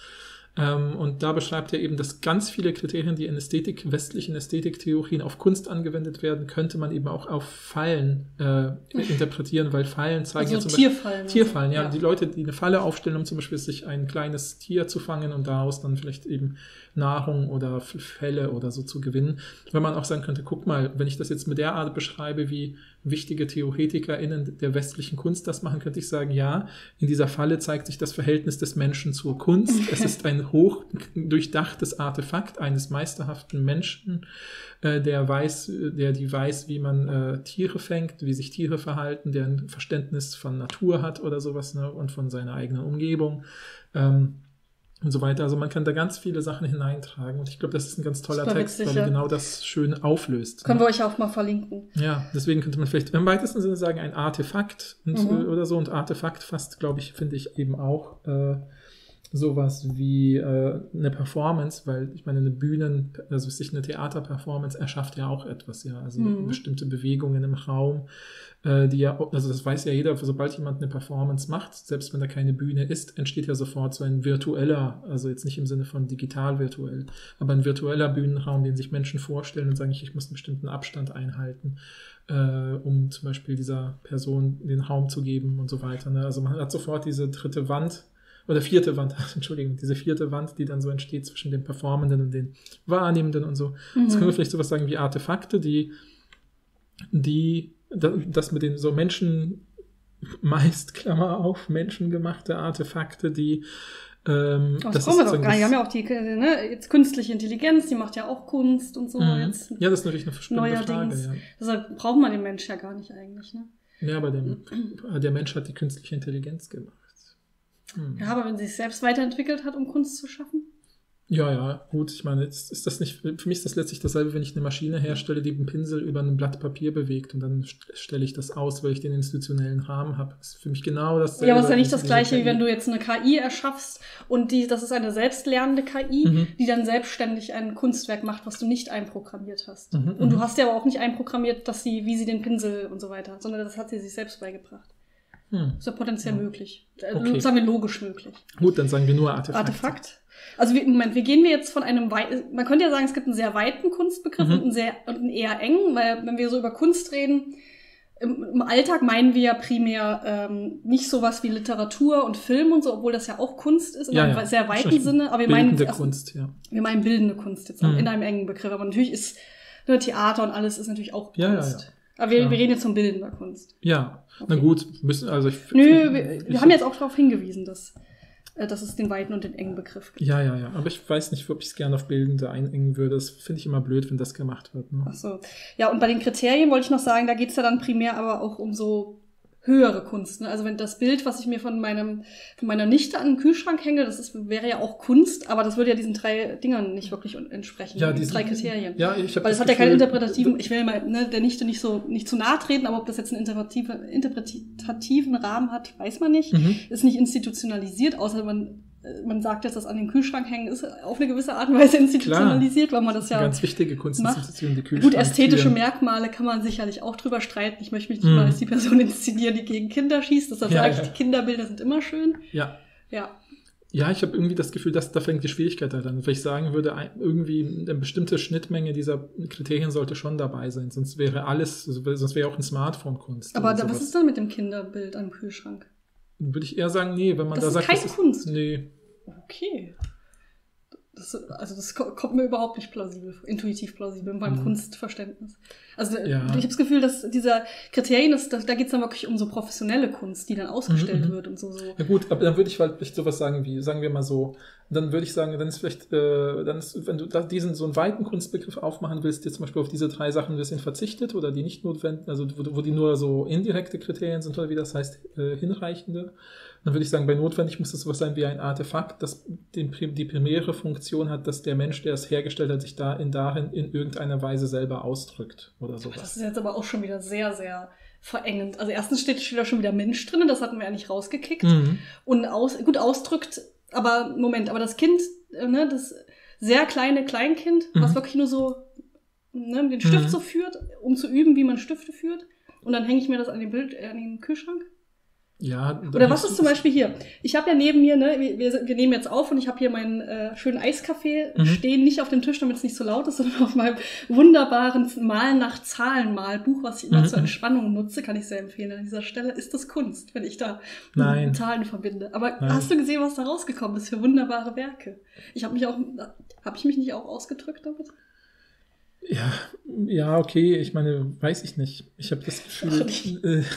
Speaker 3: Ähm, und da beschreibt er eben, dass ganz viele Kriterien, die in Ästhetik, westlichen Ästhetiktheorien auf Kunst angewendet werden, könnte man eben auch auf Fallen äh, interpretieren, weil Fallen zeigen
Speaker 2: also
Speaker 3: ja zum
Speaker 2: Tierfallen.
Speaker 3: Beispiel Tierfallen, ja. ja. Die Leute, die eine Falle aufstellen, um zum Beispiel sich ein kleines Tier zu fangen und daraus dann vielleicht eben Nahrung oder Fälle oder so zu gewinnen. Wenn man auch sagen könnte, guck mal, wenn ich das jetzt mit der Art beschreibe, wie wichtige TheoretikerInnen der westlichen Kunst das machen, könnte ich sagen, ja, in dieser Falle zeigt sich das Verhältnis des Menschen zur Kunst. Es ist ein hoch durchdachtes Artefakt eines meisterhaften Menschen, äh, der weiß, der die weiß, wie man äh, Tiere fängt, wie sich Tiere verhalten, der ein Verständnis von Natur hat oder sowas ne, und von seiner eigenen Umgebung. Ähm, und so weiter. Also man kann da ganz viele Sachen hineintragen und ich glaube, das ist ein ganz toller Text, witzig, weil er genau das schön auflöst.
Speaker 2: Können ne? wir euch auch mal verlinken.
Speaker 3: Ja, deswegen könnte man vielleicht im weitesten Sinne sagen, ein Artefakt und, mhm. oder so und Artefakt fast, glaube ich, finde ich eben auch äh, sowas wie äh, eine Performance, weil ich meine, eine Bühnen, also sich eine Theaterperformance erschafft ja auch etwas, ja, also
Speaker 2: Mhm.
Speaker 3: bestimmte Bewegungen im Raum, äh, die ja, also das weiß ja jeder, sobald jemand eine Performance macht, selbst wenn da keine Bühne ist, entsteht ja sofort so ein virtueller, also jetzt nicht im Sinne von digital virtuell, aber ein virtueller Bühnenraum, den sich Menschen vorstellen und sagen, ich, ich muss einen bestimmten Abstand einhalten, äh, um zum Beispiel dieser Person den Raum zu geben und so weiter. Ne? Also man hat sofort diese dritte Wand, oder vierte Wand, Entschuldigung, diese vierte Wand, die dann so entsteht zwischen den Performenden und den Wahrnehmenden und so. Jetzt können wir vielleicht sowas sagen wie Artefakte, die, die, da- das mit den so Menschen, meist, Klammer auf, menschengemachte Artefakte, die, ähm,
Speaker 2: Aber
Speaker 3: das
Speaker 2: das kommen wir doch gar nicht. Wir haben ja auch die ne, jetzt künstliche Intelligenz, die macht ja auch Kunst und so.
Speaker 3: das,
Speaker 2: Jetzt.
Speaker 3: Mhm. ja, das ist natürlich eine spannende Frage,
Speaker 2: Neuerdings.
Speaker 3: ja.
Speaker 2: Deshalb braucht man den Mensch ja gar nicht eigentlich. Ne?
Speaker 3: Ja, aber der, der Mensch hat die künstliche Intelligenz gemacht. Hm.
Speaker 2: Ja, aber wenn sie sich selbst weiterentwickelt hat, um Kunst zu schaffen.
Speaker 3: Ja, ja, gut. Ich meine, jetzt ist das nicht, für mich ist das letztlich dasselbe, wenn ich eine Maschine herstelle, die einen Pinsel über ein Blatt Papier bewegt und dann st- stelle ich das aus, weil ich den institutionellen Rahmen habe. Das ist für mich genau dasselbe.
Speaker 2: Ja, aber es ist ja nicht das gleiche, wie wenn du jetzt eine KI erschaffst und die, das ist eine selbstlernende KI,
Speaker 3: Mhm.
Speaker 2: die dann selbstständig ein Kunstwerk macht, was du nicht einprogrammiert hast.
Speaker 3: Mhm,
Speaker 2: Und du
Speaker 3: mhm.
Speaker 2: hast ja aber auch nicht einprogrammiert, dass sie, wie sie den Pinsel und so weiter, sondern das hat sie sich selbst beigebracht.
Speaker 3: Hm.
Speaker 2: ist ja potenziell
Speaker 3: Ja.
Speaker 2: möglich.
Speaker 3: Okay.
Speaker 2: Sagen wir logisch möglich.
Speaker 3: Gut, dann sagen wir nur Artefakt.
Speaker 2: Artefakt. Also wir, Moment, wie gehen wir jetzt von einem wei- man könnte ja sagen, es gibt einen sehr weiten Kunstbegriff
Speaker 3: Mhm.
Speaker 2: und einen sehr und einen eher engen, weil wenn wir so über Kunst reden, im, im Alltag meinen wir ja primär ähm, nicht sowas wie Literatur und Film und so, obwohl das ja auch Kunst ist in
Speaker 3: Ja,
Speaker 2: einem
Speaker 3: ja.
Speaker 2: sehr weiten
Speaker 3: Schon
Speaker 2: Sinne, aber wir meinen
Speaker 3: Bildende
Speaker 2: erst-
Speaker 3: Kunst, ja.
Speaker 2: wir meinen bildende Kunst jetzt
Speaker 3: Mhm.
Speaker 2: in einem engen Begriff, aber natürlich ist ne, Theater und alles ist natürlich auch
Speaker 3: Ja, ja,
Speaker 2: Kunst.
Speaker 3: ja.
Speaker 2: Aber wir,
Speaker 3: Klar.
Speaker 2: wir reden jetzt von bildender Kunst.
Speaker 3: Ja, na
Speaker 2: Okay.
Speaker 3: gut, müssen, also ich.
Speaker 2: Nö, wir, wir haben jetzt auch darauf hingewiesen, dass, äh, dass es den weiten und den engen Begriff gibt.
Speaker 3: Ja, ja, ja. Aber ich weiß nicht, ob ich es gerne auf Bildende einengen würde. Das finde ich immer blöd, wenn das gemacht wird. Ne?
Speaker 2: Ach so. Ja, und bei den Kriterien wollte ich noch sagen, da geht's ja dann primär aber auch um so höhere Kunst. Ne? Also wenn das Bild, was ich mir von meinem von meiner Nichte an den Kühlschrank hänge, das ist, wäre ja auch Kunst, aber das würde ja diesen drei Dingern nicht wirklich entsprechen.
Speaker 3: Ja,
Speaker 2: die
Speaker 3: diesen-
Speaker 2: drei Kriterien.
Speaker 3: Ja, ich habe
Speaker 2: Weil es hat ja keinen interpretativen, ich will mal ne, der Nichte nicht so nicht zu nahe treten, aber ob das jetzt einen interpretative, interpretativen Rahmen hat, weiß man nicht.
Speaker 3: Mhm.
Speaker 2: Ist nicht institutionalisiert, außer man man sagt jetzt, das an den Kühlschrank hängen ist auf eine gewisse Art und Weise institutionalisiert, weil man das ja
Speaker 3: Ganz wichtige Kunstinstitution, die
Speaker 2: Gut, ästhetische. Merkmale kann man sicherlich auch drüber streiten. Ich möchte mich nicht
Speaker 3: Mhm.
Speaker 2: mal als die Person inszenieren, die gegen Kinder schießt. Deshalb
Speaker 3: Ja,
Speaker 2: sage ich,
Speaker 3: ja.
Speaker 2: die Kinderbilder sind immer schön.
Speaker 3: Ja.
Speaker 2: Ja.
Speaker 3: Ja, ich habe irgendwie das Gefühl, dass da fängt die Schwierigkeit halt an. Weil ich sagen würde, irgendwie eine bestimmte Schnittmenge dieser Kriterien sollte schon dabei sein. Sonst wäre alles, sonst wäre auch ein Smartphone Kunst.
Speaker 2: Aber da, was ist denn mit dem Kinderbild am Kühlschrank?
Speaker 3: Würde ich eher sagen, nee, wenn man
Speaker 2: Das
Speaker 3: da
Speaker 2: ist
Speaker 3: sagt,
Speaker 2: keine Kunst.
Speaker 3: Nee.
Speaker 2: Okay. Das, also das ko- kommt mir überhaupt nicht plausibel, intuitiv plausibel meinem
Speaker 3: Mhm.
Speaker 2: Kunstverständnis. Also
Speaker 3: Ja.
Speaker 2: ich habe das Gefühl, dass dieser Kriterien, ist, da, da geht es dann wirklich um so professionelle Kunst, die dann ausgestellt
Speaker 3: Mhm, mhm.
Speaker 2: wird und so. so.
Speaker 3: Ja gut, aber dann würde ich halt vielleicht sowas sagen wie, sagen wir mal so, dann würde ich sagen, dann ist vielleicht, äh, dann ist, wenn du diesen so einen weiten Kunstbegriff aufmachen willst, jetzt zum Beispiel auf diese drei Sachen ein bisschen verzichtet oder die nicht notwendig, also wo, wo die nur so indirekte Kriterien sind oder wie das heißt, äh, hinreichende, dann würde ich sagen, bei notwendig muss es sowas sein wie ein Artefakt, das den, die primäre Funktion hat, dass der Mensch, der es hergestellt hat, sich da in darin in irgendeiner Weise selber ausdrückt oder
Speaker 2: Das
Speaker 3: sowas.
Speaker 2: ist jetzt aber auch schon wieder sehr, sehr verengend. Also erstens steht da schon wieder Mensch drin, das hatten wir ja nicht rausgekickt.
Speaker 3: Mhm.
Speaker 2: Und aus, gut ausdrückt, aber Moment, aber das Kind, äh, ne, das sehr kleine Kleinkind, was
Speaker 3: Mhm.
Speaker 2: wirklich nur so ne, den Stift
Speaker 3: Mhm.
Speaker 2: so führt, um zu üben, wie man Stifte führt. Und dann hänge ich mir das an den Bild, äh, an den Kühlschrank.
Speaker 3: Ja,
Speaker 2: Oder was ist zum Beispiel hier? Ich habe ja neben mir, ne, wir, wir nehmen jetzt auf und ich habe hier meinen äh, schönen Eiskaffee
Speaker 3: Mhm.
Speaker 2: stehen, nicht auf dem Tisch, damit es nicht so laut ist, sondern auf meinem wunderbaren Mal nach Zahlen Malbuch, was ich immer
Speaker 3: Mhm.
Speaker 2: zur Entspannung nutze, kann ich sehr empfehlen. An dieser Stelle ist das Kunst, wenn ich da
Speaker 3: Nein.
Speaker 2: Zahlen verbinde. Aber
Speaker 3: Nein.
Speaker 2: hast du gesehen, was da rausgekommen ist für wunderbare Werke? Ich habe mich auch, habe ich mich nicht auch ausgedrückt damit?
Speaker 3: Ja, ja, okay, ich meine, weiß ich nicht. Ich habe das Gefühl.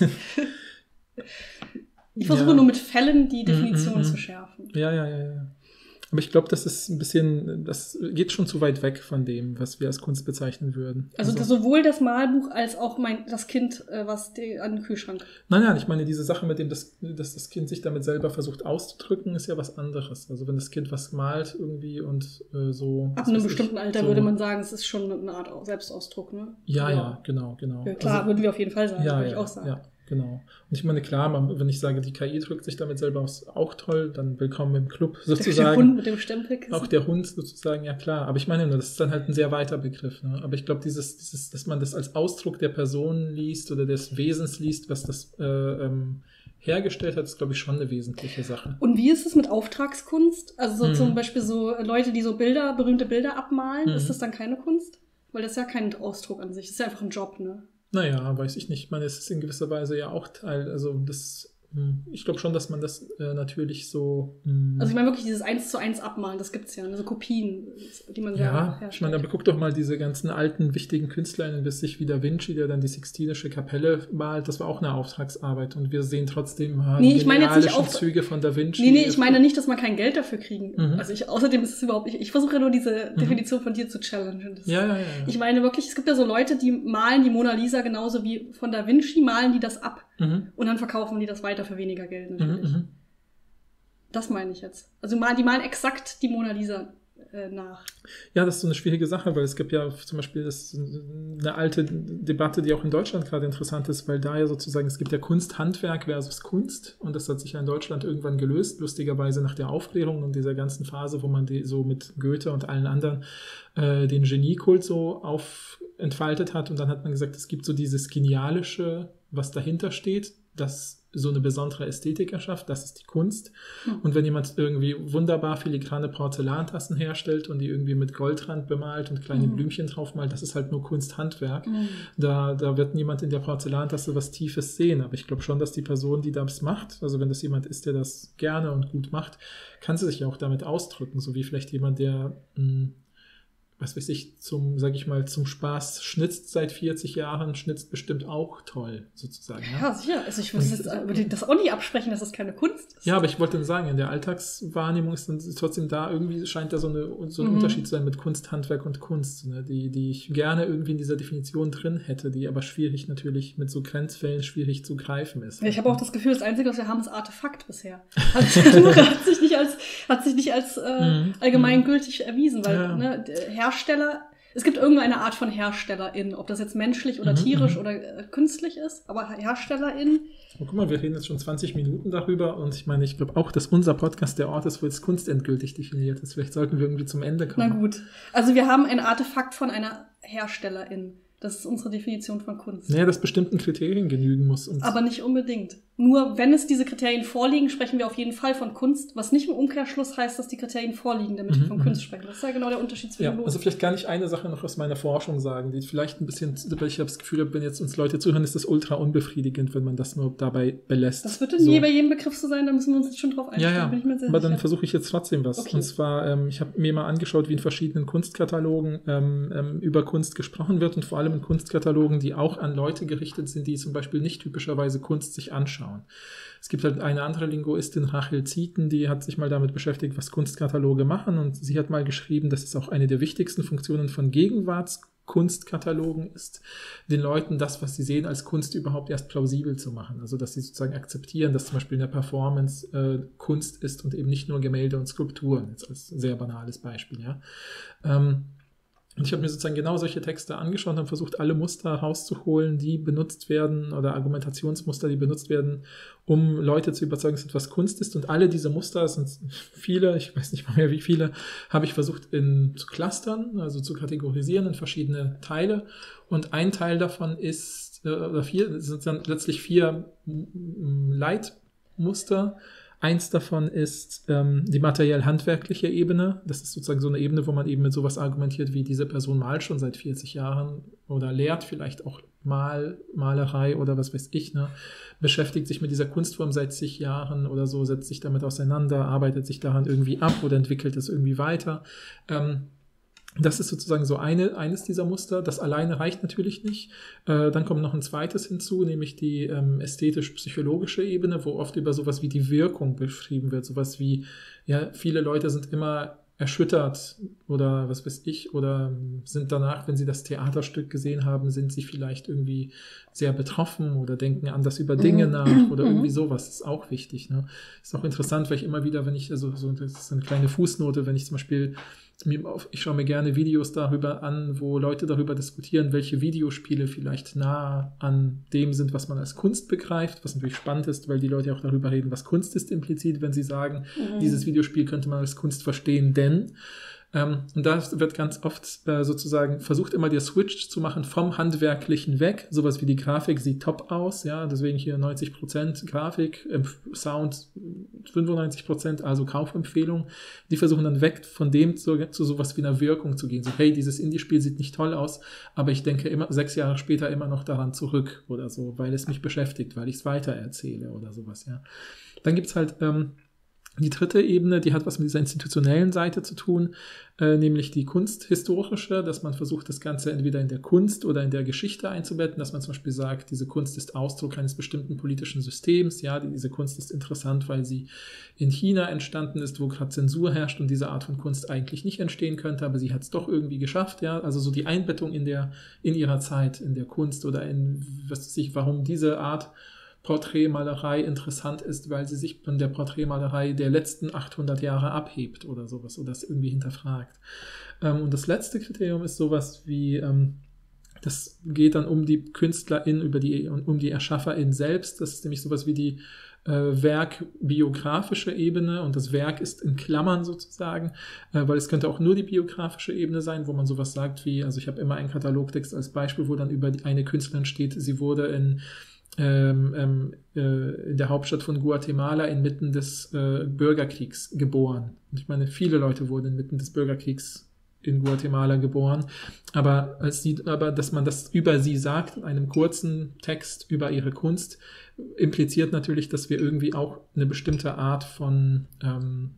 Speaker 2: Ich versuche
Speaker 3: ja.
Speaker 2: nur mit Fällen die
Speaker 3: Mm,
Speaker 2: Definition
Speaker 3: mm, mm.
Speaker 2: zu schärfen.
Speaker 3: Ja, ja, ja, ja. Aber ich glaube, das ist ein bisschen, das geht schon zu weit weg von dem, was wir als Kunst bezeichnen würden.
Speaker 2: Also, das, sowohl das Malbuch als auch mein, das Kind, äh, was die, an den Kühlschrank.
Speaker 3: nein, nein, ich meine, diese Sache mit dem, dass, dass das Kind sich damit selber versucht auszudrücken, ist ja was anderes. Also wenn das Kind was malt irgendwie und äh, so.
Speaker 2: Ab einem bestimmten
Speaker 3: ich,
Speaker 2: Alter
Speaker 3: so,
Speaker 2: würde man sagen, es ist schon eine Art Au- Selbstausdruck, ne?
Speaker 3: Ja, ja, genau, genau.
Speaker 2: Ja, klar,
Speaker 3: Also-
Speaker 2: würden wir auf jeden Fall sagen,
Speaker 3: ja,
Speaker 2: würde ich
Speaker 3: ja,
Speaker 2: auch sagen.
Speaker 3: ja. Genau. Und ich meine, klar, man, wenn ich sage, die KI drückt sich damit selber aus, auch toll, dann willkommen im Club sozusagen. Der
Speaker 2: Hund mit dem Stempel.
Speaker 3: Auch der Hund sozusagen, ja klar. Aber ich meine, das ist dann halt ein sehr weiter Begriff. Ne? Aber ich glaube, dieses, dieses, dass man das als Ausdruck der Person liest oder des Wesens liest, was das äh, ähm, hergestellt hat, ist, glaube ich, schon eine wesentliche Sache.
Speaker 2: Und wie ist es mit Auftragskunst? Also so mhm. zum Beispiel so Leute, die so Bilder, berühmte Bilder abmalen, mhm. ist das dann keine Kunst? Weil das ist ja kein Ausdruck an sich, das ist ja einfach ein Job, ne?
Speaker 3: Naja, weiß ich nicht. Ich meine, es ist in gewisser Weise ja auch Teil, also das. Ich glaube schon, dass man das äh, natürlich so.
Speaker 2: Hm. Also ich meine wirklich dieses eins zu eins abmalen, das gibt es ja, also Kopien, die man
Speaker 3: ja herstellt. Ich meine, aber guck doch mal diese ganzen alten wichtigen Künstler, bis sich wie Da Vinci, der dann die Sixtinische Kapelle malt, das war auch eine Auftragsarbeit und wir sehen trotzdem
Speaker 2: nee, ich meine jetzt nicht
Speaker 3: auf, Züge von Da Vinci.
Speaker 2: Nee, nee, ich meine nicht, dass man kein Geld dafür kriegen. Mhm. Also ich, außerdem ist es überhaupt nicht, ich versuche ja nur diese mhm. Definition von dir zu challengen.
Speaker 3: Ja, ja, ja, ja.
Speaker 2: Ich meine wirklich, es gibt ja so Leute, die malen die Mona Lisa genauso wie von Da Vinci, malen die das ab. Mhm. Und dann verkaufen die das weiter für weniger Geld natürlich. Mhm, mhm. das meine ich jetzt. Also die malen exakt die Mona Lisa äh, nach.
Speaker 3: Ja, das ist so eine schwierige Sache, weil es gibt ja zum Beispiel das, eine alte Debatte, die auch in Deutschland gerade interessant ist, weil da ja sozusagen, es gibt ja Kunsthandwerk versus Kunst und das hat sich ja in Deutschland irgendwann gelöst, lustigerweise nach der Aufklärung und dieser ganzen Phase, wo man die so mit Goethe und allen anderen äh, den Geniekult so auf entfaltet hat und dann hat man gesagt, es gibt so dieses genialische was dahinter steht, das so eine besondere Ästhetik erschafft, das ist die Kunst. Mhm. Und wenn jemand irgendwie wunderbar filigrane Porzellantassen herstellt und die irgendwie mit Goldrand bemalt und kleine mhm. Blümchen draufmalt, das ist halt nur Kunsthandwerk. Mhm. Da, da wird niemand in der Porzellantasse was Tiefes sehen. Aber ich glaube schon, dass die Person, die das macht, also wenn das jemand ist, der das gerne und gut macht, kann sie sich auch damit ausdrücken. So wie vielleicht jemand, der mh, hm, was weiß ich, zum, sag ich mal, zum Spaß schnitzt seit 40 Jahren, schnitzt bestimmt auch toll, sozusagen.
Speaker 2: Ja, ja sicher. Also ich würde das, auch nicht absprechen, dass das keine Kunst ist.
Speaker 3: Ja, aber ich wollte dann sagen, in der Alltagswahrnehmung ist dann trotzdem da, irgendwie scheint da so, eine, so ein mhm. Unterschied zu sein mit Kunst, Handwerk und Kunst, ne, die, die ich gerne irgendwie in dieser Definition drin hätte, die aber schwierig natürlich mit so Grenzfällen schwierig zu greifen ist.
Speaker 2: Ja, ich habe auch das Gefühl, das Einzige, was wir haben, ist Artefakt bisher. Hat, hat sich nicht als, hat sich nicht als äh, mhm. allgemeingültig erwiesen, weil ja. ne, Hersteller, es gibt irgendeine Art von HerstellerInnen, ob das jetzt menschlich oder mhm, tierisch mhm. oder äh, künstlich ist, aber HerstellerInnen.
Speaker 3: Oh, guck mal, wir reden jetzt schon 20 Minuten darüber und ich meine, ich glaube auch, dass unser Podcast der Ort ist, wo jetzt Kunst endgültig definiert ist. Vielleicht sollten wir irgendwie zum Ende kommen.
Speaker 2: Na gut. Also wir haben ein Artefakt von einer HerstellerIn. Das ist unsere Definition von Kunst.
Speaker 3: Naja, das bestimmten Kriterien genügen muss.
Speaker 2: Aber nicht unbedingt. Nur wenn es diese Kriterien vorliegen, sprechen wir auf jeden Fall von Kunst, was nicht im Umkehrschluss heißt, dass die Kriterien vorliegen, damit mhm. wir von mhm. Kunst sprechen. Das ist ja genau der Unterschied zwischen
Speaker 3: ja, Also vielleicht kann ich eine Sache noch aus meiner Forschung sagen, die vielleicht ein bisschen, weil ich habe das Gefühl, wenn jetzt uns Leute zuhören, ist das ultra unbefriedigend, wenn man das nur dabei belässt.
Speaker 2: Das wird so. bei jedem Begriff so sein, da müssen wir uns jetzt schon drauf einstellen.
Speaker 3: Ja, ja. Aber dann versuche ich jetzt trotzdem was. Okay. Und zwar, ähm, ich habe mir mal angeschaut, wie in verschiedenen Kunstkatalogen ähm, ähm, über Kunst gesprochen wird und vor allem in Kunstkatalogen, die auch an Leute gerichtet sind, die zum Beispiel nicht typischerweise Kunst sich anschauen. Es gibt halt eine andere Linguistin, Rachel Zieten, die hat sich mal damit beschäftigt, was Kunstkataloge machen und sie hat mal geschrieben, dass es auch eine der wichtigsten Funktionen von Gegenwartskunstkatalogen ist, den Leuten das, was sie sehen, als Kunst überhaupt erst plausibel zu machen. Also, dass sie sozusagen akzeptieren, dass zum Beispiel eine Performance äh, Kunst ist und eben nicht nur Gemälde und Skulpturen, jetzt als sehr banales Beispiel, ja. Ähm, und ich habe mir sozusagen genau solche Texte angeschaut und versucht, alle Muster rauszuholen, die benutzt werden oder Argumentationsmuster, die benutzt werden, um Leute zu überzeugen, dass etwas Kunst ist. Und alle diese Muster, es sind viele, ich weiß nicht mal mehr wie viele, habe ich versucht in, zu clustern, also zu kategorisieren in verschiedene Teile. Und ein Teil davon ist, äh, oder vier, sind dann letztlich vier Leitmuster, Eins davon ist ähm, die materiell-handwerkliche Ebene. Das ist sozusagen so eine Ebene, wo man eben mit sowas argumentiert, wie diese Person malt schon seit 40 Jahren oder lehrt vielleicht auch Mal, Malerei oder was weiß ich, ne? beschäftigt sich mit dieser Kunstform seit zig Jahren oder so, setzt sich damit auseinander, arbeitet sich daran irgendwie ab oder entwickelt es irgendwie weiter. Ähm, das ist sozusagen so eine, eines dieser Muster. Das alleine reicht natürlich nicht. Äh, dann kommt noch ein zweites hinzu, nämlich die ähm, ästhetisch-psychologische Ebene, wo oft über sowas wie die Wirkung beschrieben wird. Sowas wie, ja, viele Leute sind immer erschüttert oder was weiß ich, oder sind danach, wenn sie das Theaterstück gesehen haben, sind sie vielleicht irgendwie sehr betroffen oder denken anders über Dinge mhm. nach oder irgendwie mhm. sowas. Das ist auch wichtig. Ne? Ist auch interessant, weil ich immer wieder, wenn ich, also so, das ist eine kleine Fußnote, wenn ich zum Beispiel ich schaue mir gerne Videos darüber an, wo Leute darüber diskutieren, welche Videospiele vielleicht nah an dem sind, was man als Kunst begreift, was natürlich spannend ist, weil die Leute auch darüber reden, was Kunst ist implizit, wenn sie sagen, mhm. dieses Videospiel könnte man als Kunst verstehen, denn ähm, und da wird ganz oft äh, sozusagen versucht, immer der Switch zu machen vom Handwerklichen weg. Sowas wie die Grafik sieht top aus, ja, deswegen hier 90% Grafik, äh, Sound 95%, also Kaufempfehlung. Die versuchen dann weg von dem zu, zu sowas wie einer Wirkung zu gehen. So, hey, dieses Indie-Spiel sieht nicht toll aus, aber ich denke immer sechs Jahre später immer noch daran zurück oder so, weil es mich beschäftigt, weil ich es weitererzähle oder sowas, ja. Dann gibt's halt ähm, die dritte Ebene, die hat was mit dieser institutionellen Seite zu tun, äh, nämlich die kunsthistorische, dass man versucht, das Ganze entweder in der Kunst oder in der Geschichte einzubetten, dass man zum Beispiel sagt, diese Kunst ist Ausdruck eines bestimmten politischen Systems, ja, diese Kunst ist interessant, weil sie in China entstanden ist, wo gerade Zensur herrscht und diese Art von Kunst eigentlich nicht entstehen könnte, aber sie hat es doch irgendwie geschafft, ja, also so die Einbettung in der, in ihrer Zeit, in der Kunst oder in, was weiß ich, warum diese Art Porträtmalerei interessant ist, weil sie sich von der Porträtmalerei der letzten 800 Jahre abhebt oder sowas oder das irgendwie hinterfragt. Ähm, und das letzte Kriterium ist sowas wie, ähm, das geht dann um die Künstlerin, über die, um die Erschafferin selbst. Das ist nämlich sowas wie die äh, werkbiografische Ebene und das Werk ist in Klammern sozusagen, äh, weil es könnte auch nur die biografische Ebene sein, wo man sowas sagt wie, also ich habe immer einen Katalogtext als Beispiel, wo dann über eine Künstlerin steht, sie wurde in ähm, ähm, äh, in der Hauptstadt von Guatemala inmitten des äh, Bürgerkriegs geboren. Und ich meine, viele Leute wurden inmitten des Bürgerkriegs in Guatemala geboren, aber als sie, aber dass man das über sie sagt in einem kurzen Text über ihre Kunst impliziert natürlich, dass wir irgendwie auch eine bestimmte Art von ähm,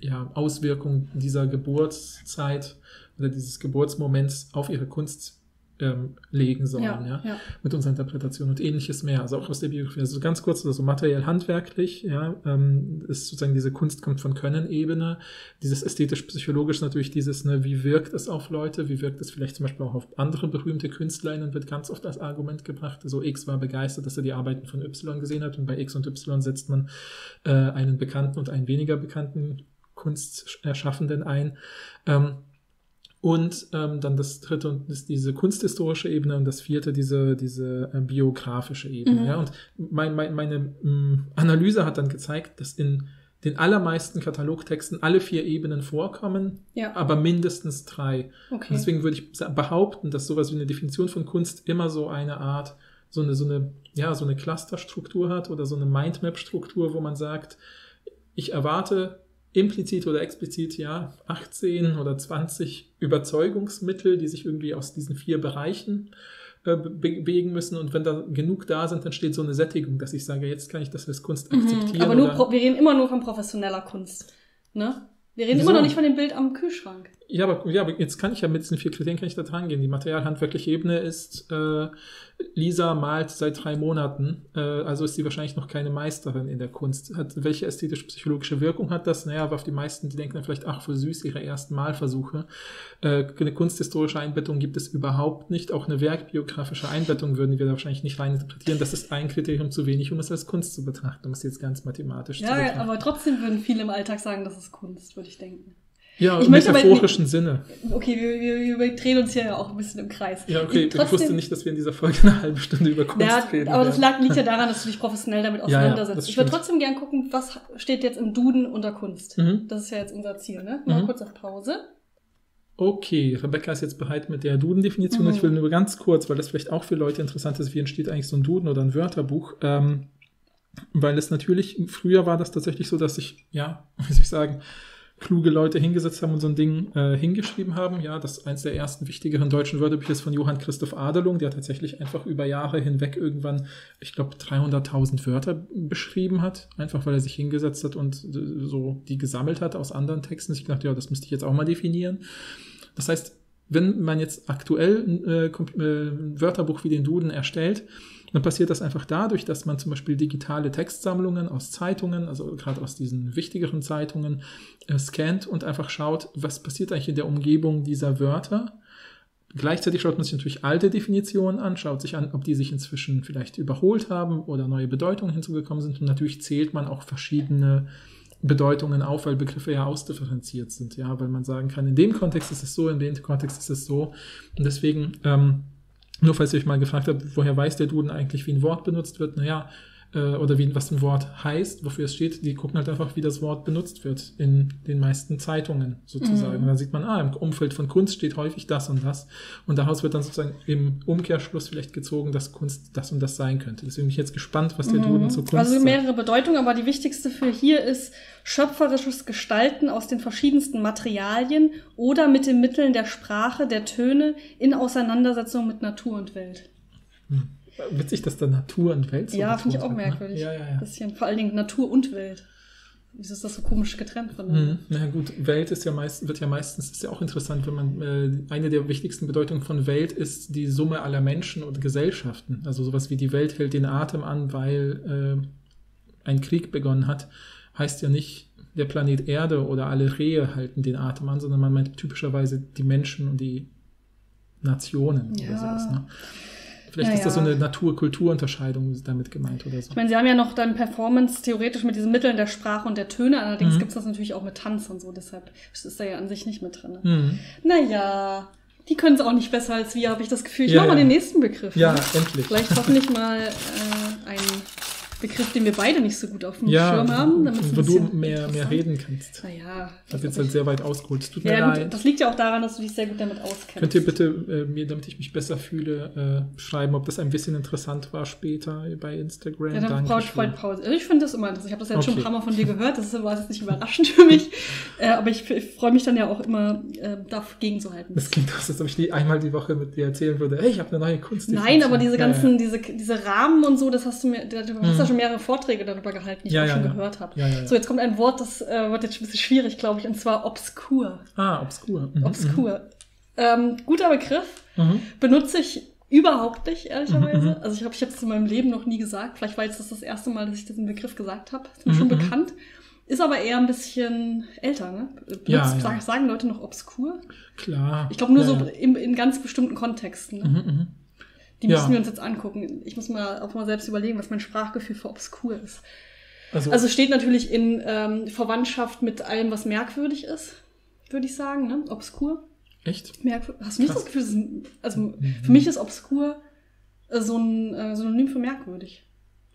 Speaker 3: ja, Auswirkung dieser Geburtszeit oder dieses Geburtsmoments auf ihre Kunst ähm, legen sollen, ja, ja, ja, mit unserer Interpretation und ähnliches mehr. Also auch aus der Biografie. Also ganz kurz, also materiell handwerklich, ja, ähm, ist sozusagen diese Kunst kommt von Können-Ebene. Dieses ästhetisch-psychologisch natürlich dieses, ne, wie wirkt es auf Leute, wie wirkt es vielleicht zum Beispiel auch auf andere berühmte KünstlerInnen, wird ganz oft als Argument gebracht. Also X war begeistert, dass er die Arbeiten von Y gesehen hat und bei X und Y setzt man äh, einen bekannten und einen weniger bekannten Kunsterschaffenden ein. Ähm, und ähm, dann das dritte ist diese kunsthistorische Ebene und das vierte diese, diese äh, biografische Ebene. Mhm. Ja? Und mein, mein, meine mh, mm, Analyse hat dann gezeigt, dass in den allermeisten Katalogtexten alle vier Ebenen vorkommen, ja. aber mindestens drei. Okay. deswegen würde ich behaupten, dass sowas wie eine Definition von Kunst immer so eine Art, so eine, so eine, ja, so eine Clusterstruktur hat oder so eine Mindmap-Struktur, wo man sagt, ich erwarte implizit oder explizit ja 18 oder 20 Überzeugungsmittel, die sich irgendwie aus diesen vier Bereichen äh, bewegen müssen. Und wenn da genug da sind, dann steht so eine Sättigung, dass ich sage, jetzt kann ich das als Kunst mhm, akzeptieren.
Speaker 2: aber nur, wir reden immer nur von professioneller Kunst. Ne? Wir reden Wieso? immer noch nicht von dem Bild am Kühlschrank.
Speaker 3: Ja, aber, ja, aber jetzt kann ich ja mit diesen vier Kriterien kann ich da dran gehen. Die materialhandwerkliche Ebene ist, äh, Lisa malt seit drei Monaten, äh, also ist sie wahrscheinlich noch keine Meisterin in der Kunst. Hat, welche ästhetisch-psychologische Wirkung hat das? Naja, aber auf die meisten, die denken dann vielleicht, ach, für süß, ihre ersten Malversuche. Äh, eine kunsthistorische Einbettung gibt es überhaupt nicht. Auch eine werkbiografische Einbettung würden wir da wahrscheinlich nicht rein interpretieren. Das ist ein Kriterium zu wenig, um es als Kunst zu betrachten, um es jetzt ganz mathematisch
Speaker 2: ja, zu betrachten. Ja, aber trotzdem würden viele im Alltag sagen, das ist Kunst, würde ich denken.
Speaker 3: Ja, ich im metaphorischen Sinne.
Speaker 2: Okay, wir, wir, wir drehen uns hier ja auch ein bisschen im Kreis.
Speaker 3: Ja, okay, ich, trotzdem, ich wusste nicht, dass wir in dieser Folge eine halbe Stunde über Kunst ja, reden.
Speaker 2: Aber das lag, liegt ja daran, dass du dich professionell damit auseinandersetzt. Ja, ich würde trotzdem gern gucken, was steht jetzt im Duden unter Kunst. Mhm. Das ist ja jetzt unser Ziel, ne? Mal mhm. kurz auf Pause.
Speaker 3: Okay, Rebecca ist jetzt bereit mit der Duden-Definition. Mhm. Ich will nur ganz kurz, weil das vielleicht auch für Leute interessant ist, wie entsteht eigentlich so ein Duden oder ein Wörterbuch. Ähm, weil es natürlich, früher war das tatsächlich so, dass ich, ja, wie soll ich sagen, kluge Leute hingesetzt haben und so ein Ding äh, hingeschrieben haben. Ja, das ist eins der ersten wichtigeren deutschen Wörterbücher von Johann Christoph Adelung, der tatsächlich einfach über Jahre hinweg irgendwann, ich glaube, 300.000 Wörter beschrieben hat, einfach weil er sich hingesetzt hat und äh, so die gesammelt hat aus anderen Texten. Ich dachte, ja, das müsste ich jetzt auch mal definieren. Das heißt, wenn man jetzt aktuell ein äh, äh, Wörterbuch wie den Duden erstellt, dann passiert das einfach dadurch, dass man zum Beispiel digitale Textsammlungen aus Zeitungen, also gerade aus diesen wichtigeren Zeitungen, äh, scannt und einfach schaut, was passiert eigentlich in der Umgebung dieser Wörter. Gleichzeitig schaut man sich natürlich alte Definitionen an, schaut sich an, ob die sich inzwischen vielleicht überholt haben oder neue Bedeutungen hinzugekommen sind. Und natürlich zählt man auch verschiedene Bedeutungen auf, weil Begriffe ja ausdifferenziert sind, ja, weil man sagen kann, in dem Kontext ist es so, in dem Kontext ist es so. Und deswegen, ähm, nur falls ihr euch mal gefragt habt, woher weiß der Duden eigentlich, wie ein Wort benutzt wird, naja, äh, oder wie, was ein Wort heißt, wofür es steht, die gucken halt einfach, wie das Wort benutzt wird in den meisten Zeitungen sozusagen. Mhm. Und dann sieht man, ah, im Umfeld von Kunst steht häufig das und das. Und daraus wird dann sozusagen im Umkehrschluss vielleicht gezogen, dass Kunst das und das sein könnte. Deswegen bin ich jetzt gespannt, was der mhm. Duden zu Kunst
Speaker 2: Also mehrere Bedeutungen, aber die wichtigste für hier ist schöpferisches Gestalten aus den verschiedensten Materialien oder mit den Mitteln der Sprache, der Töne in Auseinandersetzung mit Natur und Welt.
Speaker 3: Mhm. Witzig, dass da Natur und Welt
Speaker 2: so Ja, finde ich auch ne? merkwürdig. Ne? Ja, ja, ja. Bisschen, vor allen Dingen Natur und Welt. Wieso ist das so komisch getrennt
Speaker 3: voneinander? Mhm. Na gut, Welt ist ja meist, wird ja meistens, ist ja auch interessant, wenn man, äh, eine der wichtigsten Bedeutungen von Welt ist die Summe aller Menschen und Gesellschaften. Also sowas wie die Welt hält den Atem an, weil äh, ein Krieg begonnen hat, heißt ja nicht, der Planet Erde oder alle Rehe halten den Atem an, sondern man meint typischerweise die Menschen und die Nationen ja. oder sowas. Ne? Vielleicht ja, ist das so eine Natur-Kultur-Unterscheidung damit gemeint oder so.
Speaker 2: Ich meine, sie haben ja noch dann Performance theoretisch mit diesen Mitteln der Sprache und der Töne, allerdings mhm. gibt es das natürlich auch mit Tanz und so, deshalb ist da ja an sich nicht mit drin. Mhm. Naja, die können es auch nicht besser als wir, habe ich das Gefühl. Ich ja, mache mal den nächsten Begriff.
Speaker 3: Ja, ne? endlich.
Speaker 2: Vielleicht hoffentlich mal äh, ein Begriff, den wir beide nicht so gut auf dem ja, Schirm haben.
Speaker 3: Damit wo du mehr, mehr reden kannst.
Speaker 2: Naja.
Speaker 3: Das ist jetzt halt sehr weit ausgeholt.
Speaker 2: Tut ja, mir leid. Das liegt ja auch daran, dass du dich sehr gut damit auskennst.
Speaker 3: Könnt ihr bitte äh, mir, damit ich mich besser fühle, äh, schreiben, ob das ein bisschen interessant war später bei Instagram?
Speaker 2: Ja, dann brauche ich Freundpause. Also ich finde das immer interessant. Ich habe das jetzt okay. schon ein paar Mal von dir gehört. Das war jetzt nicht überraschend für mich. äh, aber ich, ich freue mich dann ja auch immer, äh, dagegen zu halten.
Speaker 3: Das klingt aus, als ob ich die einmal die Woche mit dir erzählen würde, hey, ich habe eine neue Kunst.
Speaker 2: Nein, aber diese ganzen, ja, ja. Diese, diese Rahmen und so, das hast du mir, du hast ja mhm. schon mehrere Vorträge darüber gehalten, die ich ja, auch ja, schon ja. gehört habe. So, jetzt kommt ein Wort, das äh, wird jetzt ein bisschen schwierig, glaube ich, und zwar obskur.
Speaker 3: Ah, obskur.
Speaker 2: Mhm. Obskur. Mhm. Ähm, guter Begriff. Mhm. Benutze ich überhaupt nicht, ehrlicherweise. Mhm, mhm. Also ich habe ich jetzt in meinem Leben noch nie gesagt. Vielleicht war jetzt das das erste Mal, dass ich diesen Begriff gesagt habe. Ist mir schon bekannt. Ist aber eher ein bisschen älter, ne? Benutzt, ja, ja. Sagen Leute noch obskur?
Speaker 3: Klar.
Speaker 2: Ich glaube nur so in, in, ganz bestimmten Kontexten. Ne? Die ja. müssen wir uns jetzt angucken. Ich muss mal auch mal selbst überlegen, was mein Sprachgefühl für obskur ist. Also, also steht natürlich in ähm, Verwandtschaft mit allem, was merkwürdig ist, würde ich sagen, ne? Obskur.
Speaker 3: Echt?
Speaker 2: Merkwürdig. Hast du nicht Krass. das Gefühl, ist, also mhm. für mich ist obskur äh, so ein äh, Synonym für merkwürdig.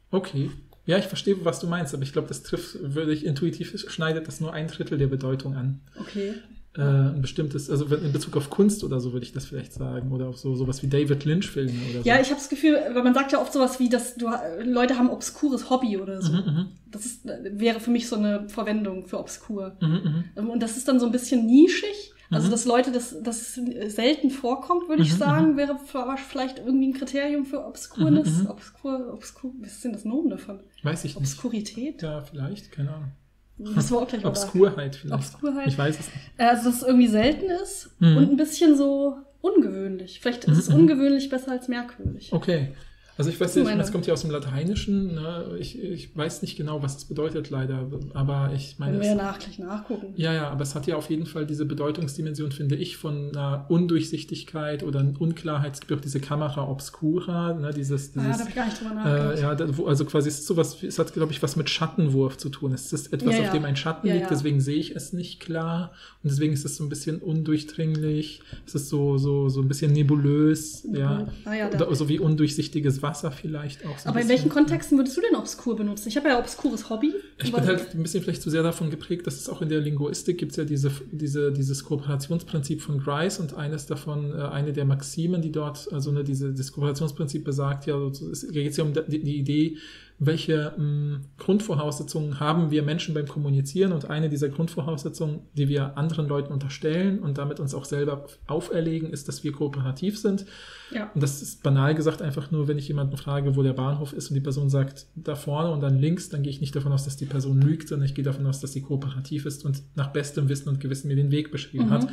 Speaker 3: Okay. Ja, ich verstehe, was du meinst, aber ich glaube, das trifft, würde ich intuitiv schneidet das nur ein Drittel der Bedeutung an.
Speaker 2: Okay
Speaker 3: äh, ein bestimmtes, also in Bezug auf Kunst oder so würde ich das vielleicht sagen oder auf so sowas wie David Lynch Filme oder
Speaker 2: so. Ja, ich habe das Gefühl, weil man sagt ja oft sowas wie, dass du Leute haben obskures Hobby oder so. Mhm, mhm. das ist, wäre für mich so eine Verwendung für obskur. Mhm, mhm. Ähm, Und das ist dann so ein bisschen nischig. Also, mhm. dass Leute das, das selten vorkommt, würde ich sagen, wäre vielleicht irgendwie ein Kriterium für Obskurnis. Obskur, obskur, was ist denn das Nomen davon?
Speaker 3: Weiß ich nicht. Obskurität? Ja, vielleicht, keine Ahnung.
Speaker 2: Das auch gleich
Speaker 3: Obskurheit vielleicht.
Speaker 2: Obskurheit.
Speaker 3: Ich weiß es nicht.
Speaker 2: Also, dass es irgendwie selten ist mhm. und ein bisschen so ungewöhnlich. Vielleicht ist es mhm. ungewöhnlich besser als merkwürdig.
Speaker 3: Okay. Also ich weiß nicht, das kommt ja aus dem Lateinischen. Ne? Ich, ich weiß nicht genau, was das bedeutet leider, aber ich meine...
Speaker 2: Können wir ja nach, gleich nachgucken.
Speaker 3: Ja, ja, aber es hat ja auf jeden Fall diese Bedeutungsdimension, finde ich, von einer Undurchsichtigkeit oder Unklarheit. Es gibt auch diese Kamera obscura, ne? dieses... dieses
Speaker 2: ah, da habe ich gar nicht drüber nachgedacht.
Speaker 3: Äh, ja, da, wo, also quasi es ist sowas, es hat, glaube ich, was mit Schattenwurf zu tun. Es ist etwas, ja, ja. auf dem ein Schatten ja, liegt, deswegen sehe ich es nicht klar und deswegen ist es so ein bisschen undurchdringlich. Es ist so, so, so ein bisschen nebulös, mhm. ja. Ah, ja oder so wie undurchsichtiges Wasser vielleicht auch.
Speaker 2: So Aber in welchen Kontexten würdest du denn obskur benutzen? Ich habe ja obskures Hobby.
Speaker 3: Ich bin halt ein bisschen vielleicht zu sehr davon geprägt, dass es auch in der Linguistik gibt es ja diese, diese, dieses Kooperationsprinzip von Grice und eines davon, äh, eine der Maximen, die dort, also ne, diese, das Kooperationsprinzip besagt ja, es geht ja um die, die Idee, welche mh, hm, Grundvoraussetzungen haben wir Menschen beim Kommunizieren und eine dieser Grundvoraussetzungen, die wir anderen Leuten unterstellen und damit uns auch selber auferlegen, ist, dass wir kooperativ sind. Ja. Und das ist banal gesagt einfach nur, wenn ich jemanden frage, wo der Bahnhof ist und die Person sagt, da vorne und dann links, dann gehe ich nicht davon aus, dass die Person lügt, sondern ich gehe davon aus, dass sie kooperativ ist und nach bestem Wissen und Gewissen mir den Weg beschrieben mhm. hat.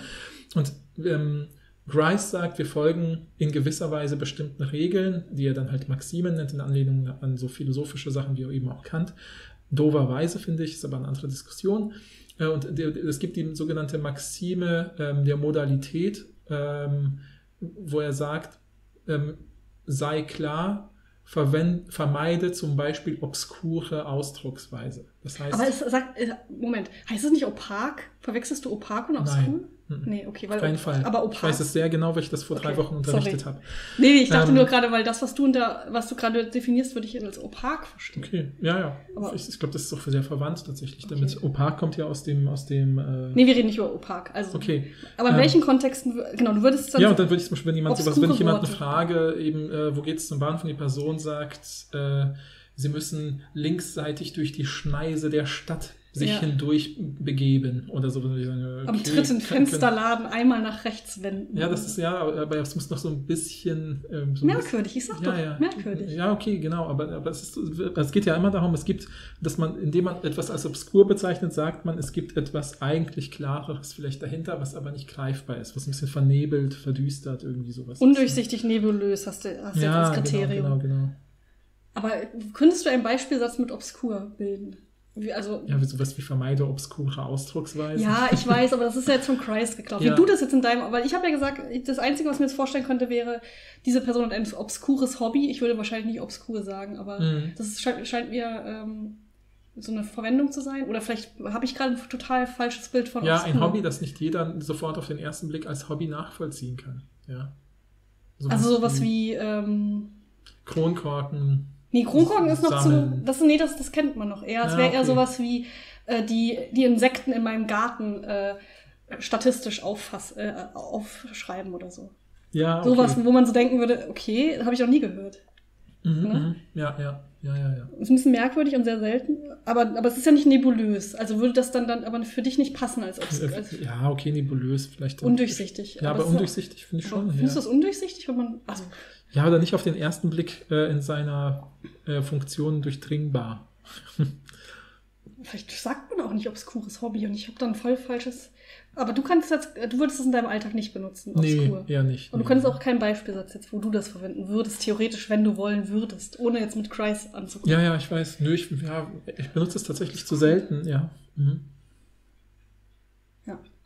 Speaker 3: Und ähm, Grice sagt, wir folgen in gewisser Weise bestimmten Regeln, die er dann halt Maximen nennt, in Anlehnung an so philosophische Sachen wie eben auch Kant. Doverweise finde ich, ist aber eine andere Diskussion. Äh, und es gibt die sogenannte Maxime ähm, der Modalität, ähm, wo er sagt, ähm, sei klar, vermeide zum Beispiel obskure Ausdrucksweise. Das heißt,
Speaker 2: Aber es sagt, äh, Moment, heißt es nicht opak? Verwechselst du opak und obskur?
Speaker 3: Nein. Mhm.
Speaker 2: Nee, okay, weil
Speaker 3: auf keinen Fall.
Speaker 2: aber
Speaker 3: ich weiß
Speaker 2: opak.
Speaker 3: es sehr genau, weil ich das vor drei
Speaker 2: Okay,
Speaker 3: Wochen unterrichtet habe.
Speaker 2: Nee, nee, ich dachte
Speaker 3: Ähm,
Speaker 2: nur gerade, weil das, was du unter, was du gerade definierst, würde ich als opak verstehen.
Speaker 3: Okay, ja, ja.
Speaker 2: Aber-
Speaker 3: ich ich glaube, das ist auch sehr verwandt tatsächlich.
Speaker 2: Okay.
Speaker 3: Damit opak kommt ja aus dem, aus dem. Äh,
Speaker 2: Nee, wir reden nicht über opak. Also,
Speaker 3: Okay.
Speaker 2: aber in
Speaker 3: Ähm,
Speaker 2: welchen Kontexten, genau, du würdest dann,
Speaker 3: Ja, und dann würde ich zum Beispiel, wenn jemand sowas, wenn ich
Speaker 2: obskure
Speaker 3: jemanden
Speaker 2: Worte.
Speaker 3: frage, eben, äh, wo geht's zum Bahnhof und die Person sagt, äh, sie müssen linksseitig durch die Schneise der Stadt sich
Speaker 2: Ja.
Speaker 3: hindurch begeben oder so. äh,
Speaker 2: am
Speaker 3: okay,
Speaker 2: dritten Fensterladen einmal nach rechts wenden.
Speaker 3: Ja, das ist ja, aber es muss noch so ein bisschen. Ähm, so
Speaker 2: merkwürdig, ich sag
Speaker 3: bisschen,
Speaker 2: doch,
Speaker 3: ja, ja.
Speaker 2: merkwürdig.
Speaker 3: Ja, okay, genau. Aber, aber es, ist, es geht ja immer darum, es gibt, dass man, indem man etwas als obskur bezeichnet, sagt man, es gibt etwas eigentlich Klareres vielleicht dahinter, was aber nicht greifbar ist, was ein bisschen vernebelt, verdüstert, irgendwie sowas.
Speaker 2: Undurchsichtig, nebulös hast du, hast
Speaker 3: ja,
Speaker 2: als Kriterium.
Speaker 3: Genau, genau, genau.
Speaker 2: Aber könntest du einen Beispielsatz mit obskur bilden? Wie, also,
Speaker 3: Ja, wie sowas wie vermeide obskure Ausdrucksweisen.
Speaker 2: Ja, ich weiß, aber das ist ja jetzt von Christ geklaut.
Speaker 3: Ja.
Speaker 2: Wie du das jetzt in deinem, weil ich habe ja gesagt, das Einzige, was mir jetzt vorstellen könnte, wäre, diese Person hat ein obskures Hobby. Ich würde wahrscheinlich nicht obskur sagen, aber
Speaker 3: Mhm.
Speaker 2: das ist, scheint, scheint mir ähm, so eine Verwendung zu sein. Oder vielleicht habe ich gerade ein total falsches Bild von
Speaker 3: Ja,
Speaker 2: obskur.
Speaker 3: ein Hobby, das nicht jeder sofort auf den ersten Blick als Hobby nachvollziehen kann. Ja.
Speaker 2: Also sowas wie, ähm,
Speaker 3: Kronkorken.
Speaker 2: Nee, Kronkorken ist noch
Speaker 3: Sammeln.
Speaker 2: zu, das, nee, das, das kennt man noch eher. Es
Speaker 3: Ja,
Speaker 2: wäre eher
Speaker 3: okay.
Speaker 2: sowas wie äh, die, die Insekten in meinem Garten äh, statistisch auffass, äh, aufschreiben oder so.
Speaker 3: Ja, okay.
Speaker 2: Sowas, wo man so denken würde, okay, habe ich noch nie gehört.
Speaker 3: Mhm,
Speaker 2: ne?
Speaker 3: mhm. Ja, ja, ja, ja, ja.
Speaker 2: Ist ein bisschen merkwürdig und sehr selten, aber, aber es ist ja nicht nebulös. Also würde das dann, dann aber für dich nicht passen als, als, als
Speaker 3: Ja, okay, nebulös vielleicht.
Speaker 2: undurchsichtig.
Speaker 3: Ja, aber,
Speaker 2: ist-
Speaker 3: undurchsichtig finde ich
Speaker 2: aber
Speaker 3: schon.
Speaker 2: Findest du das undurchsichtig, wenn man. Also,
Speaker 3: ja, oder nicht auf den ersten Blick äh, in seiner äh, Funktion durchdringbar.
Speaker 2: vielleicht sagt man auch nicht obskures Hobby und ich habe dann voll falsches. Aber du kannst jetzt, du würdest es in deinem Alltag nicht benutzen, obskur.
Speaker 3: Nee, eher nicht.
Speaker 2: Und du
Speaker 3: nee.
Speaker 2: könntest auch keinen Beispielsatz jetzt, wo du das verwenden würdest, theoretisch, wenn du wollen würdest, ohne jetzt mit Kreis anzugucken.
Speaker 3: Ja, ja, ich weiß. Nö, ich, ja, ich benutze es tatsächlich zu selten, ja. Mhm.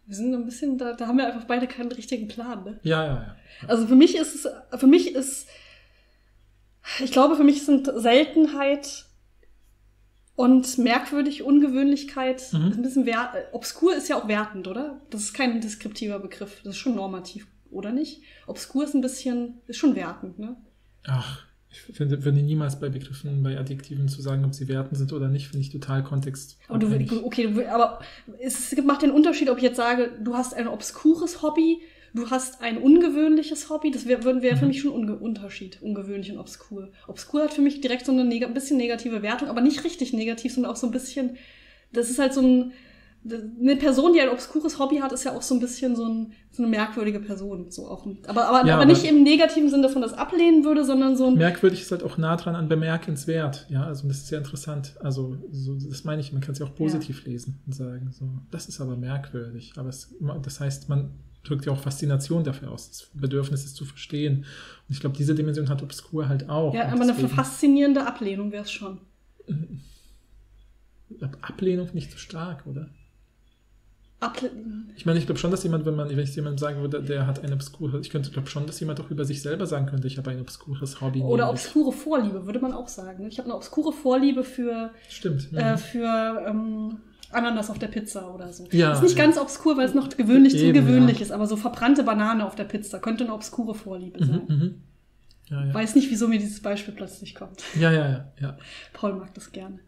Speaker 2: Ja. Wir sind ein bisschen, da, da haben wir einfach beide keinen richtigen Plan, ne?
Speaker 3: Ja, ja, ja.
Speaker 2: Also für mich ist es, für mich ist, ich glaube, für mich sind Seltenheit und merkwürdig, Ungewöhnlichkeit,
Speaker 3: Mhm.
Speaker 2: ein bisschen wert, obskur ist ja auch wertend, oder? Das ist kein deskriptiver Begriff, das ist schon normativ, oder nicht? Obskur ist ein bisschen, ist schon wertend, ne?
Speaker 3: Ach, ich finde, würde niemals bei Begriffen, bei Adjektiven zu sagen, ob sie werten sind oder nicht, finde ich total Kontext.
Speaker 2: Aber du, okay, du, aber es macht den Unterschied, ob ich jetzt sage, du hast ein obskures Hobby, du hast ein ungewöhnliches Hobby, das wär, wäre für
Speaker 3: Mhm.
Speaker 2: mich schon ein Unge Unterschied, ungewöhnlich und obskur. Obskur hat für mich direkt so eine neg bisschen negative Wertung, aber nicht richtig negativ, sondern auch so ein bisschen, das ist halt so ein, eine Person, die ein obskures Hobby hat, ist ja auch so ein bisschen so, ein, so eine merkwürdige Person. So auch, aber, aber,
Speaker 3: Ja,
Speaker 2: aber nicht im negativen Sinn, dass man das ablehnen würde, sondern so ein,
Speaker 3: Merkwürdig ist halt auch nah dran an bemerkenswert. Ja, also das ist sehr interessant. Also, so, das meine ich, man kann es ja auch positiv lesen und sagen, so, das ist aber merkwürdig. Aber es, das heißt, man drückt ja auch Faszination dafür aus, das Bedürfnis es zu verstehen. Und ich glaube, diese Dimension hat Obskur halt auch.
Speaker 2: ja, aber eine
Speaker 3: deswegen-
Speaker 2: faszinierende Ablehnung wäre es schon.
Speaker 3: Ablehnung nicht so stark, oder? Ich meine, ich glaube schon, dass jemand, wenn man, wenn ich jemandem sagen würde, der hat ein obskures, ich könnte glaube schon, dass jemand auch über sich selber sagen könnte, ich habe ein obskures Hobby.
Speaker 2: Oder
Speaker 3: nämlich-
Speaker 2: obskure Vorliebe, würde man auch sagen. ne? Ich habe eine obskure Vorliebe für,
Speaker 3: Stimmt.
Speaker 2: äh,
Speaker 3: mhm.
Speaker 2: für ähm, Ananas auf der Pizza oder so.
Speaker 3: Ja,
Speaker 2: ist nicht
Speaker 3: ja.
Speaker 2: ganz obskur, weil es noch gewöhnlich zu
Speaker 3: Eben,
Speaker 2: gewöhnlich
Speaker 3: ja.
Speaker 2: ist, aber so verbrannte Banane auf der Pizza könnte eine obskure Vorliebe sein.
Speaker 3: Mhm, mhm. Ja, ja.
Speaker 2: Weiß nicht, wieso mir dieses Beispiel plötzlich kommt.
Speaker 3: ja, ja, ja, ja.
Speaker 2: Paul mag das gerne.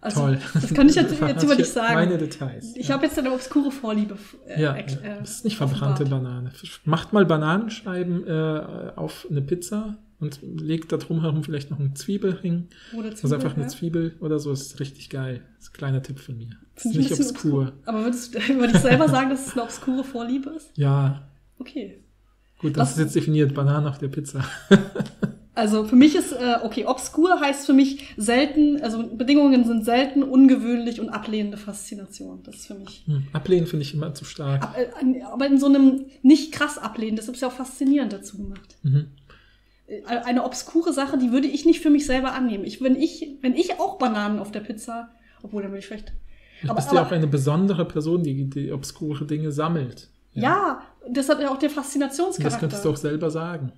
Speaker 2: Also,
Speaker 3: Toll.
Speaker 2: Das kann ich jetzt, jetzt über dich sagen.
Speaker 3: Meine Details.
Speaker 2: ich
Speaker 3: ja.
Speaker 2: habe jetzt eine obskure Vorliebe. Äh,
Speaker 3: Ja,
Speaker 2: äh,
Speaker 3: das ist nicht verbrannte
Speaker 2: offenbart.
Speaker 3: Banane. Macht mal Bananenscheiben äh, auf eine Pizza und legt da drumherum vielleicht noch einen Zwiebelring.
Speaker 2: Oder
Speaker 3: Also einfach eine
Speaker 2: ja.
Speaker 3: Zwiebel oder so. Das ist richtig geil. Das ist ein kleiner Tipp von mir. Das ist
Speaker 2: ich
Speaker 3: nicht
Speaker 2: bisschen
Speaker 3: obskur.
Speaker 2: Aber würdest du über dich selber sagen, dass es eine obskure Vorliebe ist?
Speaker 3: Ja,
Speaker 2: Okay.
Speaker 3: gut, das
Speaker 2: Was-
Speaker 3: ist jetzt definiert. Bananen auf der Pizza.
Speaker 2: Also für mich ist, äh, okay, obskur heißt für mich selten, also Bedingungen sind selten, ungewöhnlich und ablehnende Faszination. Das ist für mich.
Speaker 3: Hm. Ablehnen finde ich immer zu stark.
Speaker 2: Ab, äh, aber in so einem nicht krass ablehnen, das ist ja auch faszinierend dazu gemacht.
Speaker 3: Mhm.
Speaker 2: Äh, Eine obskure Sache, die würde ich nicht für mich selber annehmen. Ich, wenn, ich, wenn ich auch Bananen auf der Pizza, obwohl dann bin ich vielleicht.
Speaker 3: Du bist ja auch eine besondere Person, die, die obskure Dinge sammelt.
Speaker 2: Ja, das hat ja auch der
Speaker 3: Und das
Speaker 2: Faszinationscharakter.
Speaker 3: könntest du auch selber sagen.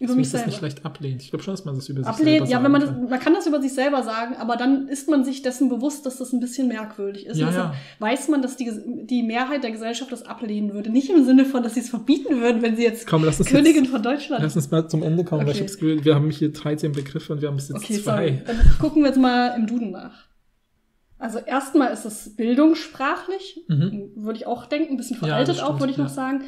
Speaker 2: Über mich
Speaker 3: man das
Speaker 2: selber.
Speaker 3: nicht leicht ablehnt. Ich glaube schon, dass man das über sich
Speaker 2: Ablehnt,
Speaker 3: selber
Speaker 2: ja, wenn man das,
Speaker 3: kann.
Speaker 2: man kann das über sich selber sagen, aber dann ist man sich dessen bewusst, dass das ein bisschen merkwürdig ist.
Speaker 3: Ja,
Speaker 2: deshalb
Speaker 3: ja.
Speaker 2: weiß man, dass die, die Mehrheit der Gesellschaft das ablehnen würde. Nicht im Sinne von, dass sie es verbieten würden, wenn sie jetzt
Speaker 3: Komm,
Speaker 2: Königin
Speaker 3: jetzt,
Speaker 2: von Deutschland
Speaker 3: lass uns mal zum Ende kommen, weil ich
Speaker 2: Okay.
Speaker 3: habe Gefühl, wir haben hier 13 Begriffe und wir haben bis jetzt
Speaker 2: Okay,
Speaker 3: zwei.
Speaker 2: sorry. Dann gucken wir jetzt mal im Duden nach. Also erstmal ist es bildungssprachlich,
Speaker 3: Mhm.
Speaker 2: würde ich auch denken, ein bisschen
Speaker 3: Ja,
Speaker 2: veraltet auch,
Speaker 3: stimmt,
Speaker 2: würde ich
Speaker 3: ja.
Speaker 2: noch sagen.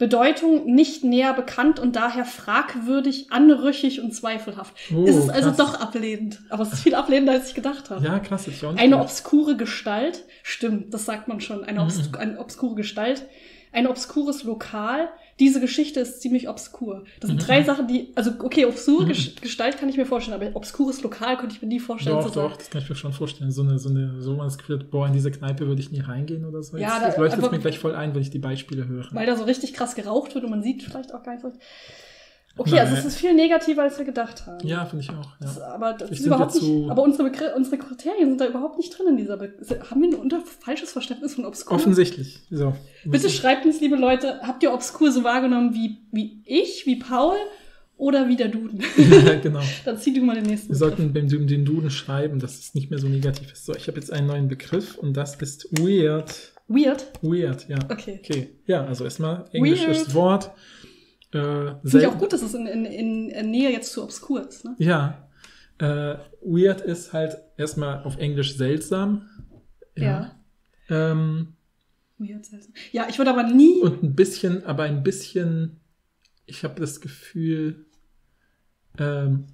Speaker 2: Bedeutung nicht näher bekannt und daher fragwürdig, anrüchig und zweifelhaft.
Speaker 3: Oh,
Speaker 2: ist es also
Speaker 3: krass.
Speaker 2: doch ablehnend. Aber es ist viel ablehnender, als ich gedacht habe.
Speaker 3: Ja, auch nicht
Speaker 2: Eine obskure Gestalt, stimmt, das sagt man schon, eine, obs
Speaker 3: Mhm.
Speaker 2: eine obskure Gestalt, ein obskures Lokal. Diese Geschichte ist ziemlich obskur. Das sind
Speaker 3: Mhm.
Speaker 2: drei Sachen, die, also okay, obskure
Speaker 3: Mhm.
Speaker 2: Ges- Gestalt kann ich mir vorstellen, aber obskures Lokal könnte ich mir nie vorstellen
Speaker 3: Doch, doch, das kann ich mir schon vorstellen. So eine, so eine, so man das Gefühl hat, boah, in diese Kneipe würde ich nie reingehen oder so.
Speaker 2: Ja,
Speaker 3: Jetzt,
Speaker 2: da-
Speaker 3: das leuchtet
Speaker 2: einfach-
Speaker 3: mir gleich voll ein, wenn ich die Beispiele höre.
Speaker 2: Weil da so richtig krass geraucht wird und man sieht vielleicht auch gar nicht so. Okay,
Speaker 3: Nein.
Speaker 2: also es ist viel negativer, als wir gedacht haben.
Speaker 3: Ja, finde ich auch.
Speaker 2: Das,
Speaker 3: Ja.
Speaker 2: aber das
Speaker 3: Ich
Speaker 2: ist überhaupt nicht, aber unsere, Begr unsere Kriterien sind da überhaupt nicht drin in dieser Be Haben wir ein unter falsches Verständnis von obskur?
Speaker 3: Offensichtlich. So.
Speaker 2: Bitte schreibt uns, liebe Leute, habt ihr obskur so wahrgenommen wie, wie ich, wie Paul oder wie der Duden?
Speaker 3: genau.
Speaker 2: Dann zieh du mal den nächsten.
Speaker 3: Wir sollten beim den den Duden schreiben, dass es nicht mehr so negativ ist. So, ich habe jetzt einen neuen Begriff und das ist weird.
Speaker 2: Weird.
Speaker 3: Weird, ja.
Speaker 2: Okay.
Speaker 3: Okay. Ja, also erstmal englisches
Speaker 2: Weird.
Speaker 3: Wort. Äh,
Speaker 2: Finde ich auch gut, dass es in, in, in Nähe jetzt zu obskur ist. Ne?
Speaker 3: Ja. Äh, weird ist halt erstmal auf Englisch seltsam.
Speaker 2: Ja.
Speaker 3: Ähm,
Speaker 2: Weird, seltsam. Ja, ich würde aber nie.
Speaker 3: und ein bisschen, aber ein bisschen, ich habe das Gefühl, ähm,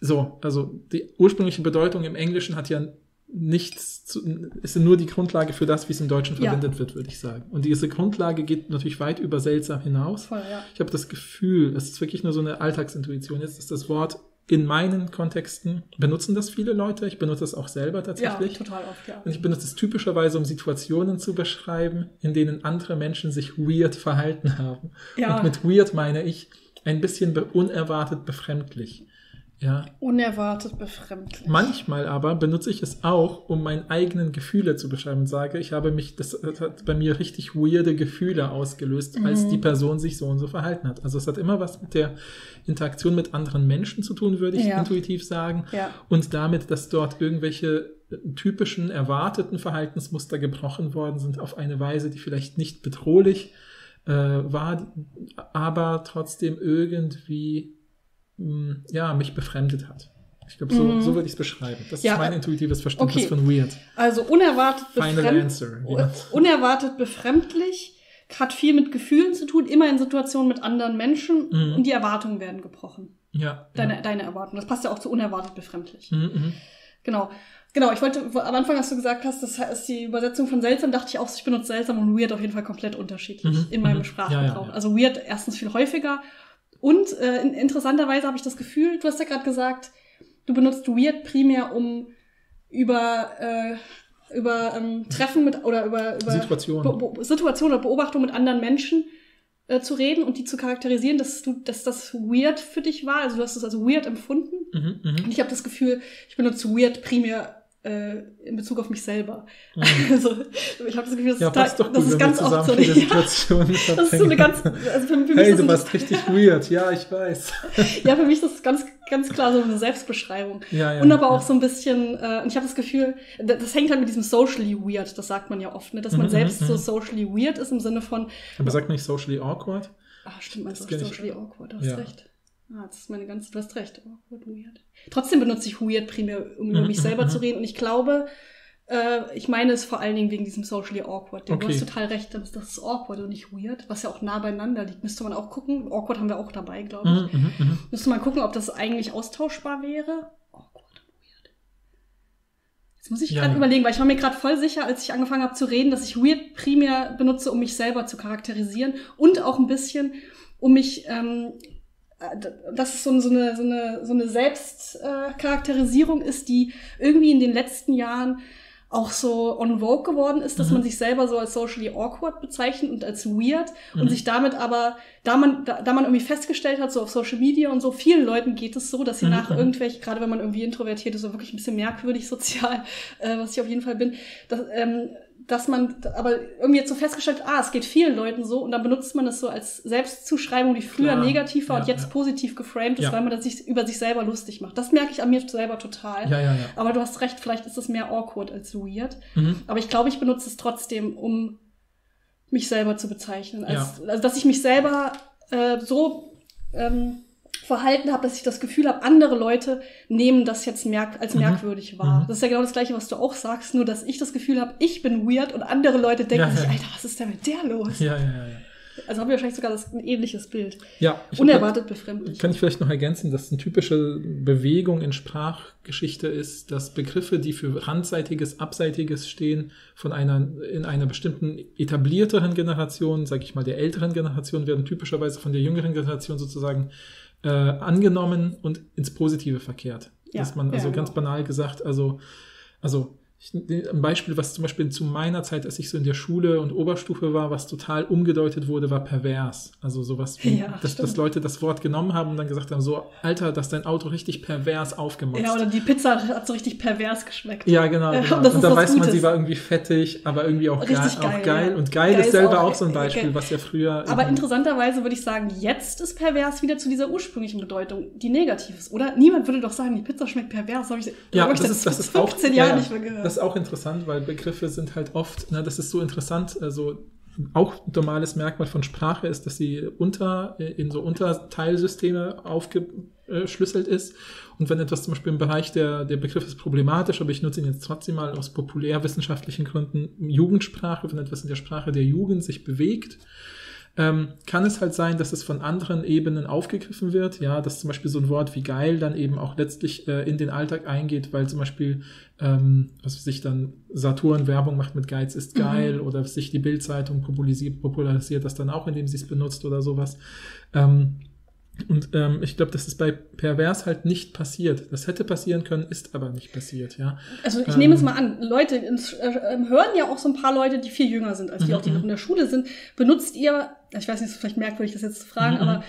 Speaker 3: so, also die ursprüngliche Bedeutung im Englischen hat ja nichts zu, ist ja nur die Grundlage für das, wie es im Deutschen
Speaker 2: Ja.
Speaker 3: verwendet wird, würde ich sagen. Und diese Grundlage geht natürlich weit über seltsam hinaus.
Speaker 2: Voll, ja.
Speaker 3: Ich habe das Gefühl, es ist wirklich nur so eine Alltagsintuition. Jetzt ist das Wort in meinen Kontexten, benutzen das viele Leute. Ich benutze es auch selber
Speaker 2: ja,
Speaker 3: tatsächlich.
Speaker 2: total oft, ja.
Speaker 3: Und ich benutze es typischerweise, um Situationen zu beschreiben, in denen andere Menschen sich weird verhalten haben.
Speaker 2: Ja.
Speaker 3: Und mit weird meine ich ein bisschen be unerwartet befremdlich. Ja.
Speaker 2: Unerwartet befremdlich.
Speaker 3: Manchmal aber benutze ich es auch, um meine eigenen Gefühle zu beschreiben und sage, ich habe mich, das hat bei mir richtig weirde Gefühle ausgelöst, als
Speaker 2: Mhm.
Speaker 3: die Person sich so und so verhalten hat. Also es hat immer was mit der Interaktion mit anderen Menschen zu tun, würde ich
Speaker 2: Ja.
Speaker 3: intuitiv sagen.
Speaker 2: Ja.
Speaker 3: Und damit, dass dort irgendwelche typischen, erwarteten Verhaltensmuster gebrochen worden sind auf eine Weise, die vielleicht nicht bedrohlich äh, war, aber trotzdem irgendwie ja, mich befremdet hat. Ich glaube, so,
Speaker 2: Mhm.
Speaker 3: so würde ich es beschreiben. Das
Speaker 2: Ja.
Speaker 3: ist mein intuitives Verständnis
Speaker 2: Okay.
Speaker 3: von weird.
Speaker 2: Also unerwartet
Speaker 3: Final
Speaker 2: befremdlich.
Speaker 3: answer. Ja.
Speaker 2: Unerwartet befremdlich, hat viel mit Gefühlen zu tun, immer in Situationen mit anderen Menschen
Speaker 3: Mhm.
Speaker 2: und die Erwartungen werden gebrochen.
Speaker 3: Ja.
Speaker 2: Deine,
Speaker 3: ja.
Speaker 2: deine Erwartungen. Das passt ja auch zu unerwartet befremdlich.
Speaker 3: Mhm, mhm.
Speaker 2: Genau. Genau, ich wollte, am Anfang hast du gesagt hast, das ist die Übersetzung von seltsam, dachte ich auch, ich benutze seltsam und weird auf jeden Fall komplett unterschiedlich
Speaker 3: Mhm,
Speaker 2: in meinem
Speaker 3: mhm.
Speaker 2: Sprachgebrauch.
Speaker 3: Ja.
Speaker 2: Also weird erstens viel häufiger und äh, in- interessanterweise habe ich das Gefühl, du hast ja gerade gesagt, du benutzt weird primär, um über, äh, über ähm, Treffen mit oder über, über
Speaker 3: Situationen.
Speaker 2: Situationen oder Beobachtungen mit anderen Menschen äh, zu reden und die zu charakterisieren, dass du, dass das weird für dich war. Also du hast es also weird empfunden.
Speaker 3: Mhm, mhm.
Speaker 2: Und ich habe das Gefühl, ich benutze weird primär in Bezug auf mich selber.
Speaker 3: Mhm.
Speaker 2: Also ich habe das Gefühl, das,
Speaker 3: Ja,
Speaker 2: ist, da,
Speaker 3: doch gut,
Speaker 2: das ist ganz oft so eine, ja,
Speaker 3: Situationen
Speaker 2: das ist so eine ganz, also für, für
Speaker 3: Hey,
Speaker 2: ist
Speaker 3: du
Speaker 2: das
Speaker 3: warst richtig weird. Ja, ich weiß.
Speaker 2: ja, für mich ist das ganz, ganz klar so eine Selbstbeschreibung.
Speaker 3: Ja, ja,
Speaker 2: und aber auch
Speaker 3: ja.
Speaker 2: so ein bisschen, äh, und ich habe das Gefühl, da- das hängt halt mit diesem socially weird, das sagt man ja oft, ne? dass man
Speaker 3: Mhm,
Speaker 2: selbst
Speaker 3: mhm,
Speaker 2: so
Speaker 3: mhm.
Speaker 2: socially weird ist im Sinne von,
Speaker 3: Aber sagt nicht socially awkward?
Speaker 2: ah, stimmt, man
Speaker 3: Das ich.
Speaker 2: socially awkward, du hast
Speaker 3: Ja.
Speaker 2: recht. Ah, das ist meine ganze, du hast recht, awkward, weird. Trotzdem benutze ich weird primär, um über mich selber zu reden und ich glaube, äh, ich meine es vor allen Dingen wegen diesem socially awkward. Denn Du
Speaker 3: Okay.
Speaker 2: hast total recht, das ist awkward und nicht weird, was ja auch nah beieinander liegt. Müsste man auch gucken. Awkward haben wir auch dabei, glaube ich.
Speaker 3: Mhm, mhm, mhm.
Speaker 2: Müsste man gucken, ob das eigentlich austauschbar wäre. Awkward und weird. Jetzt muss ich
Speaker 3: Ja,
Speaker 2: gerade überlegen, weil ich war mir gerade voll sicher, als ich angefangen habe zu reden, dass ich weird primär benutze, um mich selber zu charakterisieren und auch ein bisschen, um mich, ähm, äh, dass es so, so eine, so eine, so eine Selbstcharakterisierung äh, Charakterisierung ist, die irgendwie in den letzten Jahren auch so on vogue geworden ist, dass
Speaker 3: Mhm.
Speaker 2: man sich selber so als socially awkward bezeichnet und als weird und
Speaker 3: Mhm.
Speaker 2: sich damit aber, da man, da, da man irgendwie festgestellt hat, so auf Social Media und so, vielen Leuten geht es so, dass sie
Speaker 3: Mhm,
Speaker 2: nach
Speaker 3: mhm.
Speaker 2: irgendwelche, gerade wenn man irgendwie introvertiert ist, so wirklich ein bisschen merkwürdig sozial, äh, was ich auf jeden Fall bin, dass, ähm, dass man aber irgendwie jetzt so festgestellt, ah, es geht vielen Leuten so und dann benutzt man das so als Selbstzuschreibung, die früher
Speaker 3: Klar.
Speaker 2: negativ war
Speaker 3: Ja,
Speaker 2: und jetzt
Speaker 3: ja.
Speaker 2: positiv geframed ist,
Speaker 3: Ja.
Speaker 2: weil man das sich über sich selber lustig macht. Das merke ich an mir selber total.
Speaker 3: Ja, ja, ja.
Speaker 2: Aber du hast recht, vielleicht ist es mehr awkward als weird.
Speaker 3: Mhm.
Speaker 2: Aber ich glaube, ich benutze es trotzdem, um mich selber zu bezeichnen. Als, Also, dass ich mich selber äh, so ähm, verhalten habe, dass ich das Gefühl habe, andere Leute nehmen das jetzt merk als
Speaker 3: Mhm.
Speaker 2: merkwürdig wahr.
Speaker 3: Mhm.
Speaker 2: Das ist ja genau das Gleiche, was du auch sagst, nur dass ich das Gefühl habe, ich bin weird und andere Leute denken
Speaker 3: Ja,
Speaker 2: sich,
Speaker 3: ja.
Speaker 2: Alter, was ist denn mit der los?
Speaker 3: Ja, ja, ja.
Speaker 2: Also haben wir wahrscheinlich sogar das, ein ähnliches Bild.
Speaker 3: ja
Speaker 2: Unerwartet befremdlich.
Speaker 3: Kann ich vielleicht noch ergänzen, dass eine typische Bewegung in Sprachgeschichte ist, dass Begriffe, die für randseitiges, abseitiges stehen, von einer in einer bestimmten etablierteren Generation, sage ich mal der älteren Generation, werden typischerweise von der jüngeren Generation sozusagen äh, angenommen und ins Positive verkehrt.
Speaker 2: Ja,
Speaker 3: dass man also
Speaker 2: ja,
Speaker 3: ganz
Speaker 2: genau.
Speaker 3: banal gesagt, also also ich, ein Beispiel, was zum Beispiel zu meiner Zeit, als ich so in der Schule und Oberstufe war, was total umgedeutet wurde, war pervers. Also sowas wie,
Speaker 2: Ja,
Speaker 3: dass, dass. Leute das Wort genommen haben und dann gesagt haben, so, Alter, dass dein Auto richtig pervers aufgemotzt.
Speaker 2: Ja, oder die Pizza hat so richtig pervers geschmeckt.
Speaker 3: Ja, genau.
Speaker 2: Ja,
Speaker 3: genau.
Speaker 2: und das was
Speaker 3: weiß man,
Speaker 2: Gutes.
Speaker 3: sie war irgendwie fettig, aber irgendwie auch, geil, auch
Speaker 2: geil, ja.
Speaker 3: Und geil,
Speaker 2: Geil
Speaker 3: ist selber
Speaker 2: auch-
Speaker 3: auch, so ein Beispiel,
Speaker 2: geil.
Speaker 3: was ja früher.
Speaker 2: Aber interessanterweise würde ich sagen, jetzt ist pervers wieder zu dieser ursprünglichen Bedeutung, die negativ ist, oder? Niemand würde doch sagen, die Pizza schmeckt pervers. Habe ich,
Speaker 3: Ja,
Speaker 2: hab ich
Speaker 3: das das ist auch,
Speaker 2: 15
Speaker 3: ja,
Speaker 2: Jahren
Speaker 3: ja.
Speaker 2: nicht mehr gehört.
Speaker 3: Das ist auch interessant, weil Begriffe sind halt oft, na, das ist so interessant, also auch ein normales Merkmal von Sprache ist, dass sie unter, in so Unterteilsysteme aufgeschlüsselt ist. Und wenn etwas zum Beispiel im Bereich der, der Begriff ist problematisch, aber ich nutze ihn jetzt trotzdem mal aus populärwissenschaftlichen Gründen, Jugendsprache, wenn etwas in der Sprache der Jugend sich bewegt, ähm, kann es halt sein, dass es von anderen Ebenen aufgegriffen wird. Ja, dass zum Beispiel so ein Wort wie geil dann eben auch letztlich äh, in den Alltag eingeht, weil zum Beispiel, ähm, was weiß ich dann, Saturn Werbung macht mit Geiz ist geil oder sich die Bildzeitung popularisiert, popularisiert das dann auch, indem sie es benutzt oder sowas. Ähm, und ähm, ich glaube, das ist bei Pervers halt nicht passiert. Das hätte passieren können, ist aber nicht passiert, ja.
Speaker 2: Also ich
Speaker 3: Ähm,
Speaker 2: nehme es mal an, Leute, ins, äh, hören ja auch so ein paar Leute, die viel jünger sind als die,
Speaker 3: Mhm,
Speaker 2: auch die
Speaker 3: mhm.
Speaker 2: noch in der Schule sind. Benutzt ihr, ich weiß nicht, es ist vielleicht merkwürdig, das jetzt zu fragen,
Speaker 3: Mhm,
Speaker 2: aber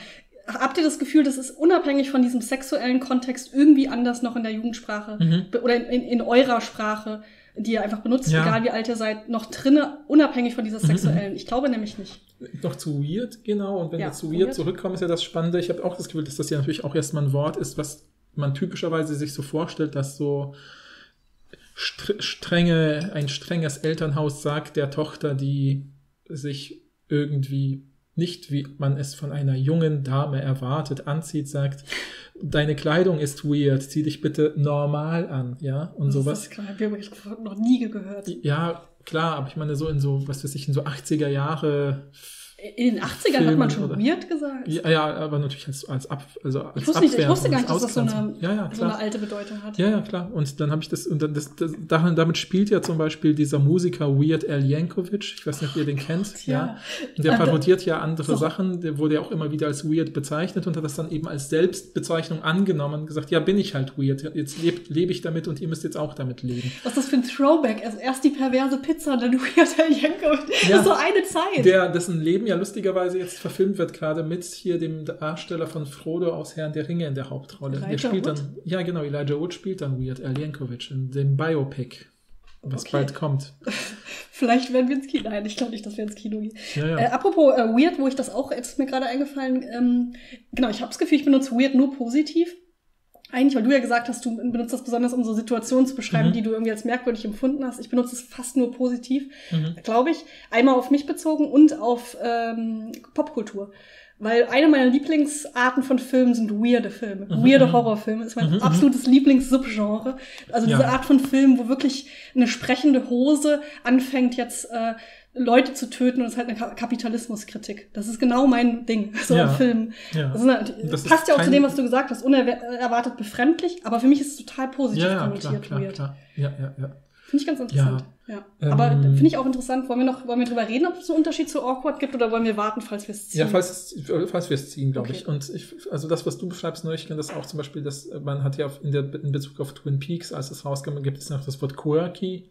Speaker 2: habt ihr das Gefühl, das ist unabhängig von diesem sexuellen Kontext irgendwie anders noch in der Jugendsprache
Speaker 3: Mhm.
Speaker 2: oder in, in, in eurer Sprache, die ihr einfach benutzt,
Speaker 3: Ja.
Speaker 2: egal wie alt ihr seid, noch drinne, unabhängig von dieser
Speaker 3: Mhm,
Speaker 2: sexuellen? Ich glaube nämlich nicht.
Speaker 3: noch zu weird, genau. Und wenn
Speaker 2: Ja,
Speaker 3: wir zu
Speaker 2: weird.
Speaker 3: weird zurückkommen, ist ja das Spannende. Ich habe auch das Gefühl, dass das ja natürlich auch erstmal ein Wort ist, was man typischerweise sich so vorstellt, dass so str strenge, ein strenges Elternhaus sagt der Tochter, die sich irgendwie nicht, wie man es von einer jungen Dame erwartet, anzieht, sagt, deine Kleidung ist weird, zieh dich bitte normal an, ja, und sowas.
Speaker 2: Das ist klar, wir haben das noch nie gehört.
Speaker 3: Ja, klar, aber ich meine, so in so, was weiß ich, in so 80er Jahre
Speaker 2: In den 80ern hat
Speaker 3: Filmen
Speaker 2: man schon
Speaker 3: oder-
Speaker 2: weird gesagt.
Speaker 3: Ja, ja, aber natürlich als, als Ab, also als
Speaker 2: ich wusste nicht, ich wusste gar nicht, dass das so eine,
Speaker 3: ja, ja,
Speaker 2: so eine alte Bedeutung hat.
Speaker 3: Ja, ja, klar. Und dann habe ich das, und dann das, das, damit spielt ja zum Beispiel dieser Musiker Weird Al Yankovic, ich weiß nicht, ob ihr den kennt,
Speaker 2: ja.
Speaker 3: ja. Und der
Speaker 2: da-
Speaker 3: parodiert ja andere
Speaker 2: So.
Speaker 3: Sachen, der wurde ja auch immer wieder als weird bezeichnet und hat das dann eben als Selbstbezeichnung angenommen und gesagt, ja, bin ich halt weird, jetzt lebe leb ich damit und ihr müsst jetzt auch damit leben.
Speaker 2: Was ist das für ein Throwback? Also erst die perverse Pizza und dann Weird Al Yankovic. Das
Speaker 3: Ja.
Speaker 2: ist so eine Zeit.
Speaker 3: Der, dessen Leben ja lustigerweise jetzt verfilmt wird, gerade mit hier dem Darsteller von Frodo aus Herrn der Ringe in der Hauptrolle. der
Speaker 2: Elijah
Speaker 3: spielt
Speaker 2: Wood?
Speaker 3: dann, ja genau, Elijah Wood spielt dann Weird Al Yankovic in dem Biopic, was
Speaker 2: Okay.
Speaker 3: bald kommt.
Speaker 2: Vielleicht werden wir ins Kino. Nein, ich glaube nicht, dass wir ins Kino gehen.
Speaker 3: Ja, ja.
Speaker 2: Äh, apropos äh, Weird, wo ich das auch, jetzt ist mir gerade eingefallen, ähm, genau, ich habe das Gefühl, ich benutze Weird nur positiv. Eigentlich, weil du ja gesagt hast, du benutzt das besonders, um so Situationen zu beschreiben,
Speaker 3: Mhm.
Speaker 2: die du irgendwie als merkwürdig empfunden hast. Ich benutze es fast nur positiv,
Speaker 3: Mhm.
Speaker 2: glaube ich. Einmal auf mich bezogen und auf ähm, Popkultur. Weil eine meiner Lieblingsarten von Filmen sind weirde Filme.
Speaker 3: Mhm,
Speaker 2: Weirde
Speaker 3: mhm.
Speaker 2: Horrorfilme ist mein
Speaker 3: Mhm,
Speaker 2: absolutes Lieblings-Subgenre. Also diese
Speaker 3: Ja.
Speaker 2: Art von Film, wo wirklich eine sprechende Hose anfängt jetzt äh, Leute zu töten und es ist halt eine Ka Kapitalismuskritik. Das ist genau mein Ding, so
Speaker 3: Ja.
Speaker 2: ein Film.
Speaker 3: ja.
Speaker 2: Das, eine,
Speaker 3: Das
Speaker 2: passt ja auch zu dem, was du gesagt hast, unerwartet befremdlich, aber für mich ist es total positiv
Speaker 3: ja, ja, klar,
Speaker 2: konnotiert
Speaker 3: klar,
Speaker 2: weird.
Speaker 3: klar. Ja, ja, ja.
Speaker 2: Finde ich ganz interessant. Ja.
Speaker 3: Ähm,
Speaker 2: aber finde ich auch interessant. Wollen wir noch, wollen wir drüber reden, ob es einen Unterschied zu Awkward gibt oder wollen wir warten, falls wir es ziehen?
Speaker 3: Ja, falls, falls wir es ziehen, glaube
Speaker 2: Okay.
Speaker 3: ich. Und ich, also das, was du beschreibst, ne, ich kenne das auch zum Beispiel, dass man hat ja in, der, in Bezug auf Twin Peaks, als es rauskam, gibt es noch das Wort quirky.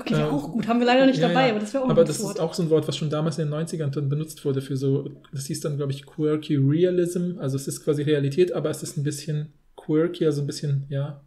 Speaker 2: Okay, wäre
Speaker 3: Ähm,
Speaker 2: auch gut. Haben wir leider nicht
Speaker 3: Ja,
Speaker 2: dabei,
Speaker 3: ja.
Speaker 2: aber das wäre auch
Speaker 3: Aber das ist
Speaker 2: Wort.
Speaker 3: auch so ein Wort, was schon damals in den 90ern dann benutzt wurde für so, das hieß dann, glaube ich, quirky Realism. Also es ist quasi Realität, aber es ist ein bisschen quirky, also ein bisschen, ja,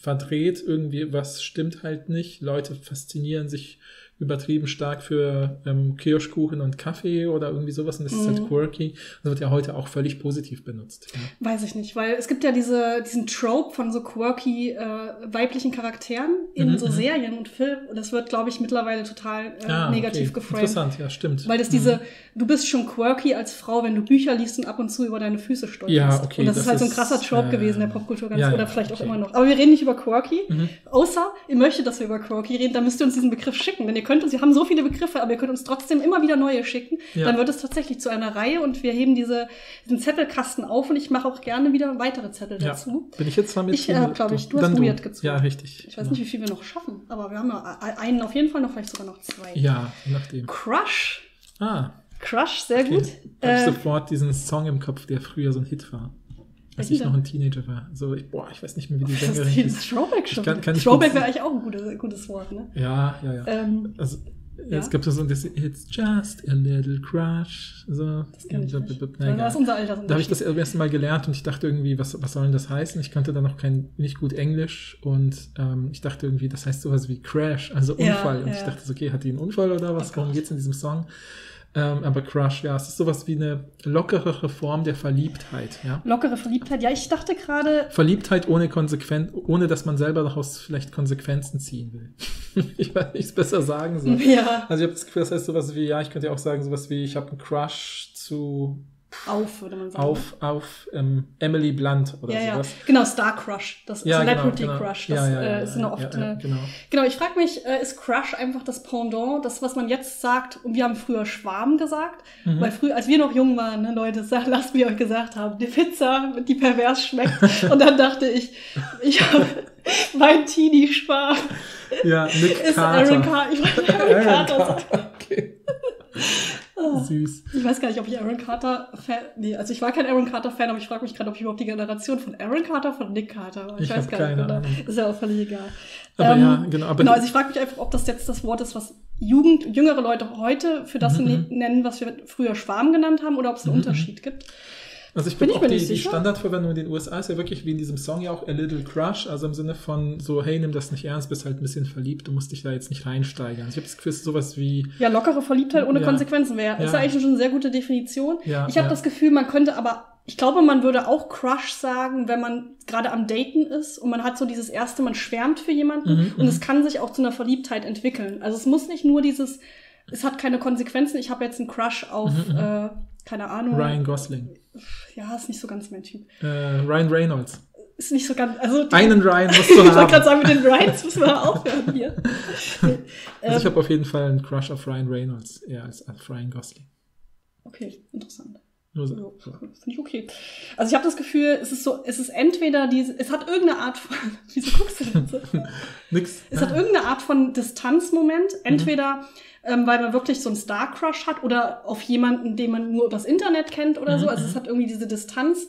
Speaker 3: verdreht. Irgendwie was stimmt halt nicht. Leute faszinieren sich übertrieben stark für ähm, Kirschkuchen und Kaffee oder irgendwie sowas und das ist halt
Speaker 2: Mhm.
Speaker 3: quirky. Das wird ja heute auch völlig positiv benutzt. Ja.
Speaker 2: Weiß ich nicht, weil es gibt ja diese, diesen Trope von so quirky äh, weiblichen Charakteren in
Speaker 3: Mhm,
Speaker 2: so
Speaker 3: mhm.
Speaker 2: Serien und Filmen. Und das wird, glaube ich, mittlerweile total äh,
Speaker 3: Ah,
Speaker 2: negativ
Speaker 3: okay.
Speaker 2: geframed.
Speaker 3: Interessant, ja, stimmt.
Speaker 2: Weil das
Speaker 3: Mhm.
Speaker 2: diese, du bist schon quirky als Frau, wenn du Bücher liest und ab und zu über deine Füße stolperst.
Speaker 3: Ja, okay,
Speaker 2: Und das,
Speaker 3: das
Speaker 2: ist halt so ein krasser Trope
Speaker 3: äh,
Speaker 2: gewesen der Popkultur ganz
Speaker 3: ja,
Speaker 2: oder
Speaker 3: ja,
Speaker 2: vielleicht auch
Speaker 3: okay.
Speaker 2: immer noch. Aber wir reden nicht über quirky.
Speaker 3: Mhm.
Speaker 2: Außer ihr möchtet, dass wir über quirky reden, dann müsst ihr uns diesen Begriff schicken. Denn ihr könnt uns, wir haben so viele Begriffe, aber ihr könnt uns trotzdem immer wieder neue schicken.
Speaker 3: Ja.
Speaker 2: Dann wird es tatsächlich zu einer Reihe und wir heben diese, diesen Zettelkasten auf und ich mache auch gerne wieder weitere Zettel
Speaker 3: Ja.
Speaker 2: dazu.
Speaker 3: Bin ich jetzt zwar mit?
Speaker 2: Ich, äh, glaub ich, du hast weird gezogen.
Speaker 3: Ja, richtig.
Speaker 2: Ich weiß nicht, wie viel wir noch schaffen, aber wir haben ja einen auf jeden Fall noch, vielleicht sogar noch zwei.
Speaker 3: Ja, je nachdem.
Speaker 2: Crush.
Speaker 3: Ah,
Speaker 2: Crush, sehr
Speaker 3: okay.
Speaker 2: gut.
Speaker 3: Ich habe
Speaker 2: Äh,
Speaker 3: sofort diesen Song im Kopf, der früher so ein Hit war. Als ich noch ein Teenager war. So, ich, boah, ich weiß nicht mehr, wie die
Speaker 2: das
Speaker 3: Sängerin
Speaker 2: ist Throwback schon.
Speaker 3: kann- kann
Speaker 2: Throwback wäre eigentlich auch ein gutes, gutes Wort, ne?
Speaker 3: Ja, ja, ja.
Speaker 2: Ähm,
Speaker 3: Also,
Speaker 2: Ja.
Speaker 3: es gibt so ein, das, it's just a little crush. So,
Speaker 2: das kenn ich
Speaker 3: so,
Speaker 2: nicht.
Speaker 3: na,
Speaker 2: das ist unser Alter.
Speaker 3: Da habe ich das erste Mal gelernt und ich dachte irgendwie, was, was soll denn das heißen? Ich konnte da noch kein, nicht gut Englisch und ähm, ich dachte irgendwie, das heißt sowas wie Crash, also
Speaker 2: Ja,
Speaker 3: Unfall. und
Speaker 2: ja.
Speaker 3: ich dachte, so, okay, hat die einen Unfall oder was?
Speaker 2: Oh
Speaker 3: Worum
Speaker 2: Gott.
Speaker 3: geht's in diesem Song? Ähm, aber Crush, ja, es ist sowas wie eine lockerere Form der Verliebtheit, ja.
Speaker 2: Lockere Verliebtheit. Ja, ich dachte gerade,
Speaker 3: Verliebtheit ohne Konsequenz, ohne dass man selber daraus vielleicht Konsequenzen ziehen will. ich weiß nicht, es besser sagen soll.
Speaker 2: ja,
Speaker 3: Also ich habe das Gefühl, das heißt sowas wie, ja, ich könnte ja auch sagen, sowas wie, ich habe einen Crush zu
Speaker 2: auf, würde man sagen.
Speaker 3: auf, auf ähm, Emily Blunt oder
Speaker 2: ja, ja.
Speaker 3: sowas.
Speaker 2: Genau, Star Crush. Das
Speaker 3: Ja,
Speaker 2: Celebrity
Speaker 3: genau, genau.
Speaker 2: Crush. Das
Speaker 3: Ja, ja,
Speaker 2: äh,
Speaker 3: ja,
Speaker 2: ist
Speaker 3: ja,
Speaker 2: eine oft
Speaker 3: ja, ja,
Speaker 2: eine.
Speaker 3: genau.
Speaker 2: Genau, ich frage mich, äh, ist Crush einfach das Pendant, das, was man jetzt sagt? Und wir haben früher Schwarm gesagt,
Speaker 3: Mhm.
Speaker 2: weil früher, als wir noch jung waren, ne, Leute, lasst mir euch gesagt haben, die Pizza, die pervers schmeckt. Und dann dachte ich, ich habe mein Teenie-Schwarm
Speaker 3: Ja, Nick
Speaker 2: ist
Speaker 3: Carter.
Speaker 2: Aaron Carter. Ich wollte Aaron
Speaker 3: Aaron
Speaker 2: Carter.
Speaker 3: Carter, okay. Süß.
Speaker 2: Ich weiß gar nicht, ob ich Aaron Carter Fan. Nee, also ich war kein Aaron Carter Fan, aber ich frage mich gerade, ob ich überhaupt die Generation von Aaron Carter von Nick Carter war.
Speaker 3: Ich
Speaker 2: weiß
Speaker 3: hab
Speaker 2: gar nicht.
Speaker 3: keine? Ahnung.
Speaker 2: Ist ja auch völlig egal.
Speaker 3: Aber
Speaker 2: Ähm,
Speaker 3: ja, genau. Aber
Speaker 2: genau, also ich frage mich einfach, ob das jetzt das Wort ist, was Jugend, jüngere Leute heute für das
Speaker 3: Mhm,
Speaker 2: ne- nennen, was wir früher Schwarm genannt haben, oder ob es einen
Speaker 3: Mhm,
Speaker 2: Unterschied gibt.
Speaker 3: Also ich
Speaker 2: Bin
Speaker 3: finde
Speaker 2: ich
Speaker 3: auch
Speaker 2: mir
Speaker 3: die, die. Standardverwendung in den USA ist ja wirklich wie in diesem Song ja auch a little crush, also im Sinne von so, hey, nimm das nicht ernst, bist halt ein bisschen verliebt, du musst dich da jetzt nicht reinsteigern. Also ich habe das Gefühl, es ist sowas wie,
Speaker 2: Ja, lockere Verliebtheit ohne
Speaker 3: Ja.
Speaker 2: Konsequenzen wäre. Ist
Speaker 3: Ja.
Speaker 2: ja eigentlich schon eine sehr gute Definition.
Speaker 3: Ja,
Speaker 2: ich habe
Speaker 3: ja.
Speaker 2: das Gefühl, man könnte aber, ich glaube, man würde auch Crush sagen, wenn man gerade am Daten ist und man hat so dieses erste, man schwärmt für jemanden
Speaker 3: Mhm,
Speaker 2: und es kann sich auch zu einer Verliebtheit entwickeln. Also es muss nicht nur dieses, es hat keine Konsequenzen, ich habe jetzt einen Crush auf,
Speaker 3: Mhm,
Speaker 2: äh, keine Ahnung.
Speaker 3: Ryan Gosling,
Speaker 2: Ja, ist nicht so ganz mein Typ.
Speaker 3: äh, Ryan Reynolds.
Speaker 2: Ist nicht so ganz, also die,
Speaker 3: Einen Ryan musst
Speaker 2: ich
Speaker 3: du
Speaker 2: wollte
Speaker 3: haben.
Speaker 2: gerade sagen, mit den Ryans müssen wir aufhören hier.
Speaker 3: Also ich
Speaker 2: Ähm,
Speaker 3: habe auf jeden Fall einen Crush auf Ryan Reynolds, eher als auf Ryan Gosling.
Speaker 2: okay, interessant.
Speaker 3: Nur so. so.
Speaker 2: Finde ich okay. Also ich habe das Gefühl, es ist so, es ist entweder diese, es hat irgendeine Art von, wieso guckst du denn so?
Speaker 3: Nix.
Speaker 2: Es hat irgendeine Art von Distanzmoment, entweder ähm, weil man wirklich so einen Star-Crush hat oder auf jemanden, den man nur übers Internet kennt oder so.
Speaker 3: Mhm,
Speaker 2: Also es hat irgendwie diese Distanz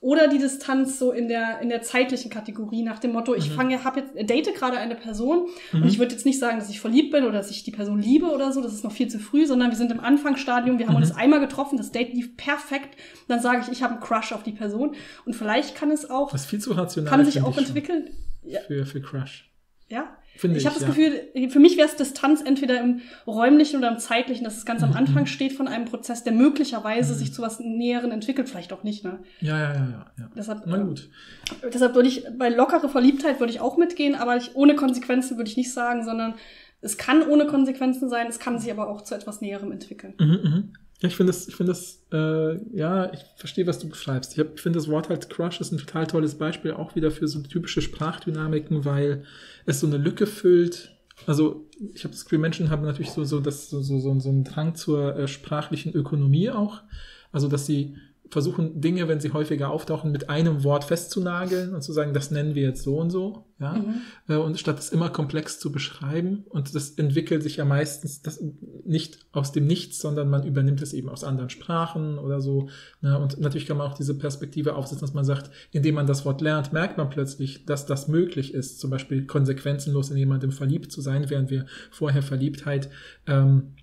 Speaker 2: oder die Distanz so in der in der zeitlichen Kategorie nach dem Motto, ich
Speaker 3: Mhm.
Speaker 2: fange, habe jetzt date gerade eine Person
Speaker 3: Mhm.
Speaker 2: und ich würde jetzt nicht sagen, dass ich verliebt bin oder dass ich die Person liebe oder so, das ist noch viel zu früh, sondern wir sind im Anfangsstadium, wir haben
Speaker 3: Mhm.
Speaker 2: uns einmal getroffen, das Date lief perfekt, dann sage ich, ich habe einen Crush auf die Person und vielleicht kann es auch
Speaker 3: Das ist viel zu rational.
Speaker 2: kann sich auch entwickeln. Ja,
Speaker 3: Für, für Crush.
Speaker 2: Ja.
Speaker 3: Finde ich.
Speaker 2: Ich habe das
Speaker 3: ja.
Speaker 2: Gefühl, für mich wäre es Distanz entweder im räumlichen oder im zeitlichen, dass es ganz am
Speaker 3: Mhm.
Speaker 2: Anfang steht von einem Prozess, der möglicherweise sich zu was Näheren entwickelt, vielleicht auch nicht. Ne?
Speaker 3: Ja, ja, ja, ja. ja.
Speaker 2: Deshalb,
Speaker 3: Na gut.
Speaker 2: äh, deshalb würde ich bei lockere Verliebtheit würde ich auch mitgehen, aber ich, ohne Konsequenzen würde ich nicht sagen, sondern es kann ohne Konsequenzen sein, es kann sich aber auch zu etwas Näherem entwickeln.
Speaker 3: Mhm, mhm. Ja, ich finde das, ich finde das, äh, ja, ich verstehe, was du beschreibst. Ich hab- finde das Wort halt Crush ist ein total tolles Beispiel auch wieder für so typische Sprachdynamiken, weil es so eine Lücke füllt. Also ich habe das Gefühl, Menschen haben natürlich so, so, das, so, so, so, so einen Drang zur äh, sprachlichen Ökonomie auch. Also dass sie versuchen, Dinge, wenn sie häufiger auftauchen, mit einem Wort festzunageln und zu sagen, das nennen wir jetzt so und so. Ja?
Speaker 2: Mhm.
Speaker 3: Äh, Und statt es immer komplex zu beschreiben, und das entwickelt sich ja meistens das nicht aus dem Nichts, sondern man übernimmt es eben aus anderen Sprachen oder so. Ne? Und natürlich kann man auch diese Perspektive aufsetzen, dass man sagt, indem man das Wort lernt, merkt man plötzlich, dass das möglich ist, zum Beispiel konsequenzenlos in jemandem verliebt zu sein, während wir vorher Verliebtheit ähm,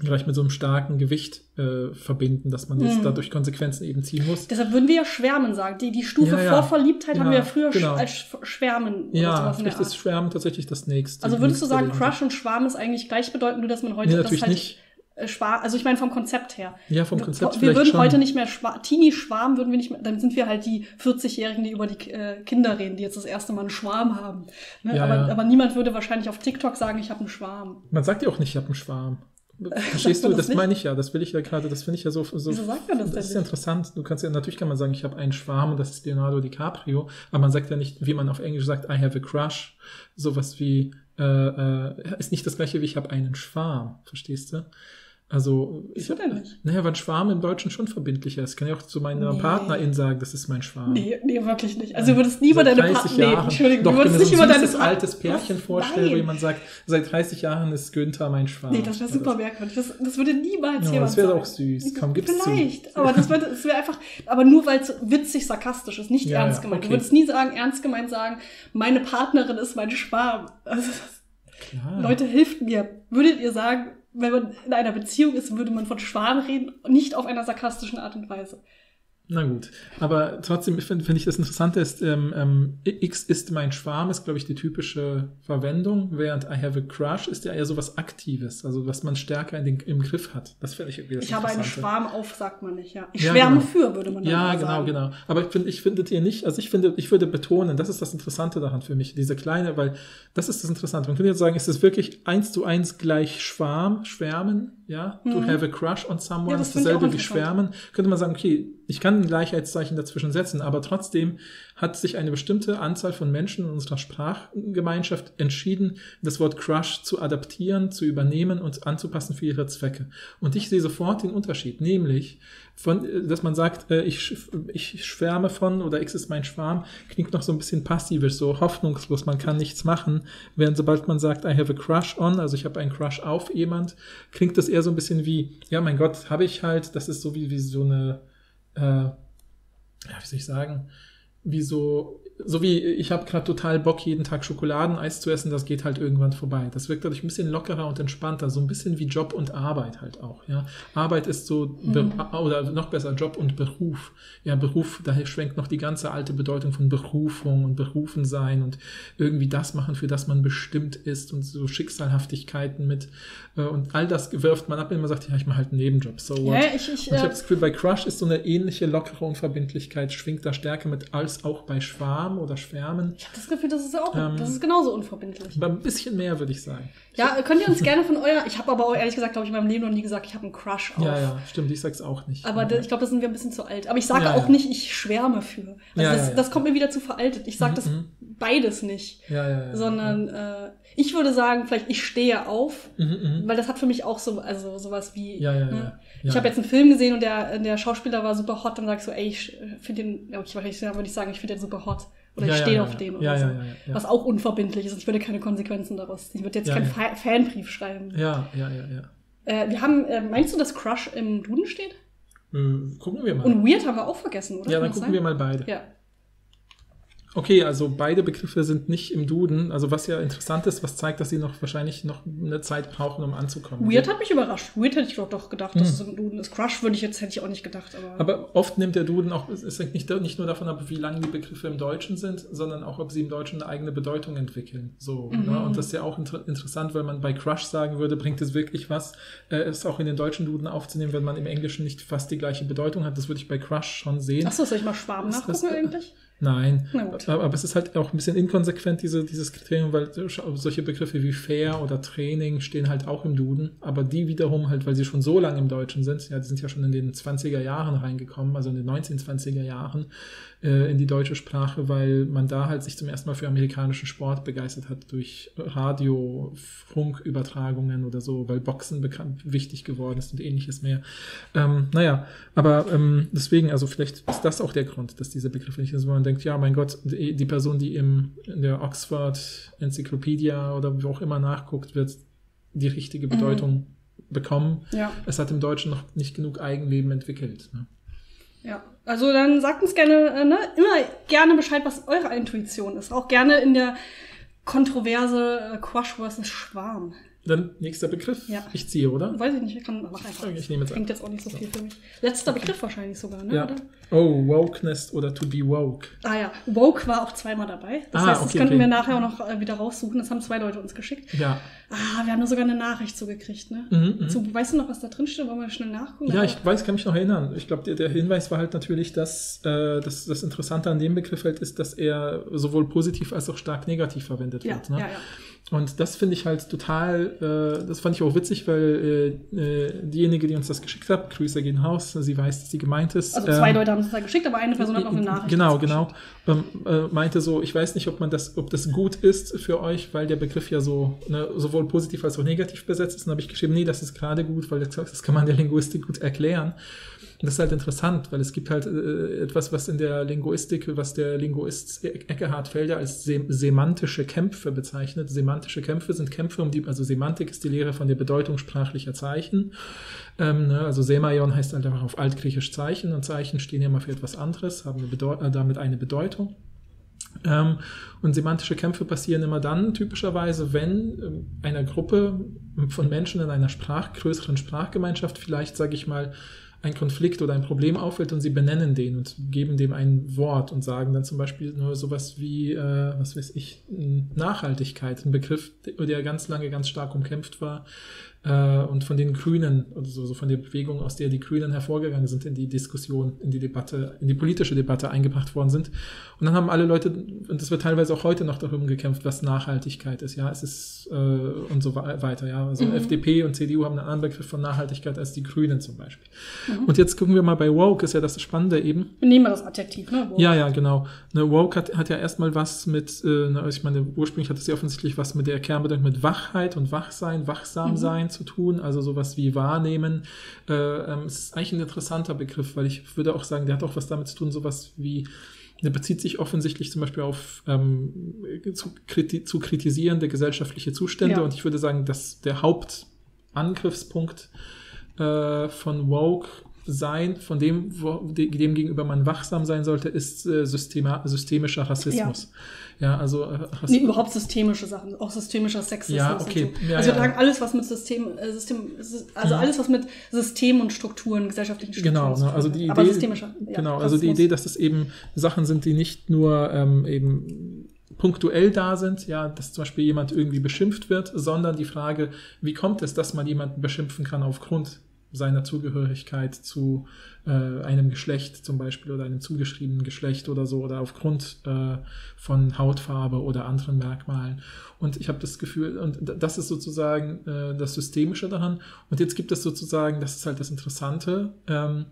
Speaker 3: vielleicht mit so einem starken Gewicht äh, verbinden, dass man jetzt
Speaker 2: Mhm.
Speaker 3: dadurch Konsequenzen eben ziehen muss.
Speaker 2: Deshalb würden wir ja Schwärmen sagen. Die, die Stufe
Speaker 3: Ja, ja.
Speaker 2: vor Verliebtheit haben
Speaker 3: Ja,
Speaker 2: wir ja früher
Speaker 3: genau.
Speaker 2: als Sch- Schwärmen
Speaker 3: Ja, vielleicht ist. Schwärmen tatsächlich das nächste.
Speaker 2: Also würdest du
Speaker 3: nächste
Speaker 2: sagen,
Speaker 3: Ding.
Speaker 2: Crush und Schwarm ist eigentlich gleichbedeutend, nur dass man heute
Speaker 3: Nee,
Speaker 2: das halt
Speaker 3: nicht.
Speaker 2: äh, Schwar also ich meine vom Konzept her.
Speaker 3: Ja, vom Konzept
Speaker 2: wir
Speaker 3: vielleicht
Speaker 2: würden
Speaker 3: schon.
Speaker 2: heute nicht mehr Schwa Teenie-Schwarm, würden wir nicht mehr, dann sind wir halt die 40-Jährigen, die über die äh, Kinder reden, die jetzt das erste Mal einen Schwarm haben. Ne? Aber, aber niemand würde wahrscheinlich auf TikTok sagen, ich habe einen Schwarm.
Speaker 3: Man sagt ja auch nicht, ich habe einen Schwarm. Verstehst
Speaker 2: Sagt man
Speaker 3: du?
Speaker 2: das
Speaker 3: Das meine ich ja. Das will ich ja gerade. Das finde ich ja so. so
Speaker 2: Wieso sagt man das denn
Speaker 3: Das ist ja interessant. Du kannst ja natürlich kann man sagen, ich habe einen Schwarm und das ist Leonardo DiCaprio, aber man sagt ja nicht, wie man auf Englisch sagt, I have a crush. Sowas wie äh, äh, ist nicht das gleiche wie ich habe einen Schwarm. Verstehst du? Also ich
Speaker 2: nicht?
Speaker 3: Naja, weil Schwarm im Deutschen schon verbindlicher ist. Kann ich auch zu meiner
Speaker 2: Nee.
Speaker 3: Partnerin sagen, das ist mein Schwarm.
Speaker 2: Nee, nee, wirklich nicht. Also du würdest nie über deine
Speaker 3: 30
Speaker 2: Partner. Nee. Entschuldigung,
Speaker 3: Doch,
Speaker 2: du würdest nicht
Speaker 3: so
Speaker 2: über
Speaker 3: ein
Speaker 2: deine
Speaker 3: süßes,
Speaker 2: Partner.
Speaker 3: altes Pärchen
Speaker 2: Was?
Speaker 3: vorstelle, wo
Speaker 2: Nein.
Speaker 3: jemand sagt, seit 30 Jahren ist Günther mein Schwarm.
Speaker 2: Nee, das wäre
Speaker 3: Oder
Speaker 2: super
Speaker 3: so.
Speaker 2: merkwürdig. Das, das würde niemals
Speaker 3: Ja,
Speaker 2: jemand
Speaker 3: das wäre auch süß. Komm, gib's zu.
Speaker 2: Vielleicht, aber das würde, es wäre einfach, aber nur weil es witzig sarkastisch ist, nicht
Speaker 3: Ja,
Speaker 2: ernst gemeint.
Speaker 3: okay.
Speaker 2: Du würdest nie sagen, ernst gemeint sagen, meine Partnerin ist mein Schwarm. Also,
Speaker 3: Klar.
Speaker 2: Leute, hilft mir. Würdet ihr sagen, wenn man in einer Beziehung ist, würde man von Schwarm reden, nicht auf einer sarkastischen Art und Weise.
Speaker 3: Na gut, aber trotzdem finde find ich das Interessante ist, ähm, ähm, X ist mein Schwarm ist, glaube ich, die typische Verwendung, während I have a crush ist ja eher so was Aktives, also was man stärker in den, im Griff hat. Das finde ich irgendwie das
Speaker 2: Ich habe einen. Schwarm auf, sagt man nicht, ja. Ich
Speaker 3: Ja,
Speaker 2: schwärme
Speaker 3: genau.
Speaker 2: für, würde man
Speaker 3: Ja, genau,
Speaker 2: sagen.
Speaker 3: genau. Aber ich finde, ich findet ihr nicht, also ich finde, ich würde betonen, das ist das Interessante daran für mich, diese kleine, weil das ist das Interessante. Man könnte jetzt sagen, ist es wirklich eins zu eins gleich Schwarm, Schwärmen, ja? To have a crush on someone,
Speaker 2: Mhm. Ja, das
Speaker 3: ist dasselbe wie. Schwärmen. Könnte man sagen, okay, ich kann ein Gleichheitszeichen dazwischen setzen, aber trotzdem hat sich eine bestimmte Anzahl von Menschen in unserer Sprachgemeinschaft entschieden, das Wort Crush zu adaptieren, zu übernehmen und anzupassen für ihre Zwecke. Und ich sehe sofort den Unterschied, nämlich, von, dass man sagt, äh, ich, ich schwärme von oder X ist mein Schwarm, klingt noch so ein bisschen passivisch, so hoffnungslos, man kann nichts machen. Während sobald man sagt, I have a crush on, also ich habe einen Crush auf jemand, klingt das eher so ein bisschen wie, ja mein Gott, habe ich halt, das ist so wie, wie so eine, äh, ja, wie soll ich sagen, wie so, so wie ich habe gerade total Bock, jeden Tag Schokoladeneis zu essen, das geht halt irgendwann vorbei. Das wirkt dadurch ein bisschen lockerer und entspannter, so ein bisschen wie Job und Arbeit halt auch. Ja, Arbeit ist so Be oder noch besser Job und Beruf. Ja, Beruf, daher schwenkt noch die ganze alte Bedeutung von Berufung und Berufen sein und irgendwie das machen, für das man bestimmt ist und so Schicksalhaftigkeiten mit äh, und all das wirft man ab, wenn man sagt, ja, ich mache halt einen Nebenjob. So what?
Speaker 2: Ja, ich, ich,
Speaker 3: Und ich
Speaker 2: äh,
Speaker 3: habe das Gefühl, bei Crush ist so eine ähnliche lockere Unverbindlichkeit, schwingt da stärker mit als auch bei Schwarm oder Schwärmen.
Speaker 2: ich habe das Gefühl, das ist auch,
Speaker 3: Ähm,
Speaker 2: das ist genauso unverbindlich.
Speaker 3: Aber ein bisschen mehr, würde ich sagen.
Speaker 2: Ja, könnt ihr uns gerne von euer, ich habe aber auch ehrlich gesagt, glaube ich, in meinem Leben noch nie gesagt, ich habe einen Crush auf.
Speaker 3: Ja, ja, stimmt, ich sag's auch nicht.
Speaker 2: Aber da- ich glaube, da sind wir ein bisschen zu alt. Aber ich sage
Speaker 3: Ja,
Speaker 2: auch
Speaker 3: ja.
Speaker 2: nicht, ich schwärme für. Also
Speaker 3: Ja,
Speaker 2: das,
Speaker 3: ja, ja.
Speaker 2: das kommt mir wieder zu veraltet. Ich sage
Speaker 3: Mhm,
Speaker 2: das
Speaker 3: mhm.
Speaker 2: Beides nicht.
Speaker 3: ja, ja, ja.
Speaker 2: Sondern äh, ich würde sagen, vielleicht ich stehe auf,
Speaker 3: Mhm, mhm.
Speaker 2: weil das hat für mich auch so, also sowas wie.
Speaker 3: Ja, ja,
Speaker 2: ne?
Speaker 3: ja.
Speaker 2: Ich
Speaker 3: Ja.
Speaker 2: habe jetzt einen Film gesehen und der, der Schauspieler war super hot, dann sagst du, ey, ich finde den, ja, ich würde ich sagen, ich finde den super hot. Oder
Speaker 3: Ja,
Speaker 2: ich
Speaker 3: ja,
Speaker 2: stehe
Speaker 3: ja,
Speaker 2: auf
Speaker 3: ja.
Speaker 2: den oder
Speaker 3: Ja,
Speaker 2: so.
Speaker 3: ja, ja, ja.
Speaker 2: Was auch unverbindlich ist und ich würde keine Konsequenzen daraus ziehen. Ich würde jetzt
Speaker 3: Ja,
Speaker 2: keinen
Speaker 3: ja.
Speaker 2: Fa Fanbrief schreiben.
Speaker 3: Ja, ja, ja, ja.
Speaker 2: Äh, wir haben, äh, meinst du, dass Crush im Duden steht?
Speaker 3: Äh, gucken wir mal.
Speaker 2: Und Weird haben wir auch vergessen, oder?
Speaker 3: ja, dann gucken wir mal beide.
Speaker 2: Ja.
Speaker 3: Okay, also beide Begriffe sind nicht im Duden. Also was ja interessant ist, was zeigt, dass sie noch wahrscheinlich noch eine Zeit brauchen, um anzukommen.
Speaker 2: Weird hat mich überrascht. Weird hätte ich doch, doch gedacht, dass
Speaker 3: Hm.
Speaker 2: es im Duden ist. Crush würde ich jetzt, hätte ich auch nicht gedacht. Aber,
Speaker 3: Aber oft nimmt der Duden auch, es hängt nicht, nicht nur davon ab, wie lange die Begriffe im Deutschen sind, sondern auch, ob sie im Deutschen eine eigene Bedeutung entwickeln. So,
Speaker 2: Mhm.
Speaker 3: ne? Und das ist ja auch inter interessant, weil man bei Crush sagen würde, bringt es wirklich was, äh, es auch in den deutschen Duden aufzunehmen, wenn man im Englischen nicht fast die gleiche Bedeutung hat. Das würde ich bei Crush schon sehen.
Speaker 2: Achso, soll ich mal Schwaben nachgucken
Speaker 3: das-
Speaker 2: eigentlich?
Speaker 3: Nein, aber es ist halt auch ein bisschen inkonsequent, diese, dieses Kriterium, weil solche Begriffe wie Fair oder Training stehen halt auch im Duden, aber die wiederum halt, weil sie schon so lange im Deutschen sind, ja, die sind ja schon in den 20er Jahren reingekommen, also in den 1920er Jahren äh, in die deutsche Sprache, weil man da halt sich zum ersten Mal für amerikanischen Sport begeistert hat durch Radio, Funkübertragungen oder so, weil Boxen bekannt, wichtig geworden ist und ähnliches mehr. Ähm, naja, aber ähm, deswegen, also vielleicht ist das auch der Grund, dass dieser Begriff nicht ist, wo man denkt, ja, mein Gott, die, die Person, die im, in der Oxford Enzyklopädia oder wo auch immer nachguckt, wird die richtige Bedeutung bekommen.
Speaker 2: Ja.
Speaker 3: Es hat im Deutschen noch nicht genug Eigenleben entwickelt. Ne?
Speaker 2: Ja. Also dann sagt uns gerne, äh, ne, immer gerne Bescheid, was eure Intuition ist. Auch gerne in der Kontroverse äh, Quash versus Schwarm.
Speaker 3: Dann nächster Begriff.
Speaker 2: Ja.
Speaker 3: Ich ziehe, oder?
Speaker 2: Weiß ich nicht, ich kann mach einfach.
Speaker 3: Ich nehme jetzt
Speaker 2: Bringt jetzt auch nicht so viel für mich. Letzter Begriff wahrscheinlich sogar, ne?
Speaker 3: Ja.
Speaker 2: Oder?
Speaker 3: Oh, Wokeness oder to be woke.
Speaker 2: Ah ja, Woke war auch zweimal dabei. Das
Speaker 3: Ah,
Speaker 2: heißt, das
Speaker 3: okay,
Speaker 2: könnten
Speaker 3: okay.
Speaker 2: wir nachher auch noch äh, wieder raussuchen. Das haben zwei Leute uns geschickt.
Speaker 3: Ja.
Speaker 2: Ah, wir haben da sogar eine Nachricht zugekriegt, ne?
Speaker 3: Mhm, mhm.
Speaker 2: Zu, weißt du noch, was da drin steht? Wollen wir schnell nachgucken?
Speaker 3: Ja, ich weiß, kann mich noch erinnern. Ich glaube, der, der Hinweis war halt natürlich, dass, äh, dass das Interessante an dem Begriff halt ist, dass er sowohl positiv als auch stark negativ verwendet
Speaker 2: ja,
Speaker 3: wird. Ne?
Speaker 2: ja, ja.
Speaker 3: Und das finde ich halt total, äh, das fand ich auch witzig, weil äh, äh, diejenige, die uns das geschickt hat, Grüße gehen Haus, sie weiß, dass sie gemeint ist.
Speaker 2: Also zwei
Speaker 3: ähm,
Speaker 2: Leute haben es da geschickt, aber eine Person hat noch eine Nachricht.
Speaker 3: Genau, genau. Ähm, äh, meinte so, ich weiß nicht, ob man das, ob das gut ist für euch, weil der Begriff ja so ne, sowohl positiv als auch negativ besetzt ist. Und habe ich geschrieben, nee, das ist gerade gut, weil das, das kann man der Linguistik gut erklären. Das ist halt interessant, weil es gibt halt äh, etwas, was in der Linguistik, was der Linguist Eckehard Felder als se semantische Kämpfe bezeichnet. Semantische Kämpfe sind Kämpfe, um die, also Semantik ist die Lehre von der Bedeutung sprachlicher Zeichen. Ähm, ne, also Semaion heißt halt einfach auf Altgriechisch Zeichen und Zeichen stehen ja immer für etwas anderes, haben eine äh, damit eine Bedeutung. Ähm, und semantische Kämpfe passieren immer dann typischerweise, wenn ähm, einer Gruppe von Menschen in einer Sprach, größeren Sprachgemeinschaft vielleicht, sage ich mal, ein Konflikt oder ein Problem auffällt und sie benennen den und geben dem ein Wort und sagen dann zum Beispiel nur sowas wie, äh, was weiß ich, Nachhaltigkeit, ein Begriff, der ganz lange ganz stark umkämpft war äh, und von den Grünen, also so von der Bewegung, aus der die Grünen hervorgegangen sind, in die Diskussion, in die Debatte, in die politische Debatte eingebracht worden sind. Und dann haben alle Leute, und das wird teilweise auch heute noch darum gekämpft, was Nachhaltigkeit ist, ja, es ist äh, und so weiter, ja. Also
Speaker 2: Mhm.
Speaker 3: FDP und CDU haben einen anderen Begriff von Nachhaltigkeit als die Grünen zum Beispiel.
Speaker 2: Mhm.
Speaker 3: Und jetzt gucken wir mal bei Woke, ist ja das Spannende eben.
Speaker 2: Wir nehmen mal das Adjektiv, ne? Woke.
Speaker 3: Ja, ja, genau. Ne, woke hat, hat ja erstmal was mit, äh, na, ich meine, ursprünglich hat es ja offensichtlich was mit der Kernbedeutung mit Wachheit und Wachsein, wachsam
Speaker 2: Mhm.
Speaker 3: Zu tun, also sowas wie wahrnehmen. Äh, ähm, es ist eigentlich ein interessanter Begriff, weil ich würde auch sagen, der hat auch was damit zu tun, sowas wie, der bezieht sich offensichtlich zum Beispiel auf ähm, zu, kriti zu kritisierende gesellschaftliche Zustände
Speaker 2: Ja.
Speaker 3: und ich würde sagen, dass der Hauptangriffspunkt äh, von Woke sein, von dem, wo, de- dem gegenüber man wachsam sein sollte, ist äh, Systema, systemischer Rassismus. Ja, also äh, Rass-
Speaker 2: Nee, überhaupt systemische Sachen, auch systemischer Sexismus.
Speaker 3: Ja, okay.
Speaker 2: Und so.
Speaker 3: Ja,
Speaker 2: also wir
Speaker 3: ja.
Speaker 2: sagen alles, was mit System, äh, System also
Speaker 3: Mhm.
Speaker 2: alles, was mit System und Strukturen, gesellschaftlichen Strukturen
Speaker 3: Genau, ne, also die
Speaker 2: Aber
Speaker 3: Idee,
Speaker 2: systemischer. Ja,
Speaker 3: genau, also die. Idee, dass das eben Sachen sind, die nicht nur ähm, eben punktuell da sind, ja, dass zum Beispiel jemand irgendwie beschimpft wird, sondern die Frage, wie kommt es, dass man jemanden beschimpfen kann aufgrund seiner Zugehörigkeit zu äh, einem Geschlecht zum Beispiel oder einem zugeschriebenen Geschlecht oder so oder aufgrund äh, von Hautfarbe oder anderen Merkmalen. Und ich habe das Gefühl, und das ist sozusagen äh, das Systemische daran. Und jetzt gibt es sozusagen, das ist halt das Interessante, ähm,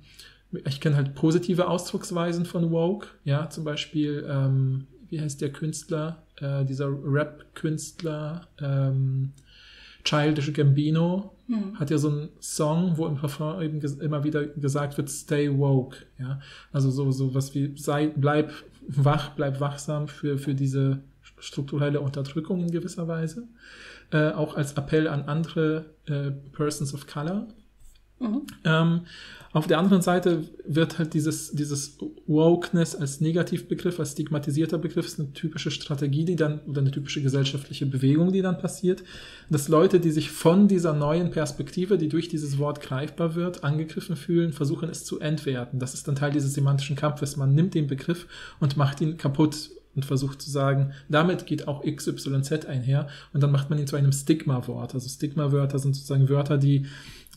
Speaker 3: ich kenne halt positive Ausdrucksweisen von Woke, ja, zum Beispiel, ähm, wie heißt der Künstler, äh, dieser Rap-Künstler, ähm, Childish Gambino,
Speaker 2: Hm.
Speaker 3: hat ja so einen Song, wo im Refrain eben immer wieder gesagt wird, stay woke, ja, also so, so was wie, sei, bleib wach, bleib wachsam für, für diese strukturelle Unterdrückung in gewisser Weise, äh, auch als Appell an andere äh, Persons of Color,
Speaker 2: Mhm.
Speaker 3: ähm, auf der anderen Seite wird halt dieses, dieses Wokeness als Negativbegriff, als stigmatisierter Begriff, ist eine typische Strategie, die dann, oder eine typische gesellschaftliche Bewegung, die dann passiert, dass Leute, die sich von dieser neuen Perspektive, die durch dieses Wort greifbar wird, angegriffen fühlen, versuchen es zu entwerten. Das ist dann Teil dieses semantischen Kampfes. Man nimmt den Begriff und macht ihn kaputt und versucht zu sagen, damit geht auch XYZ einher und dann macht man ihn zu einem Stigma-Wort. Also Stigma-Wörter sind sozusagen Wörter, die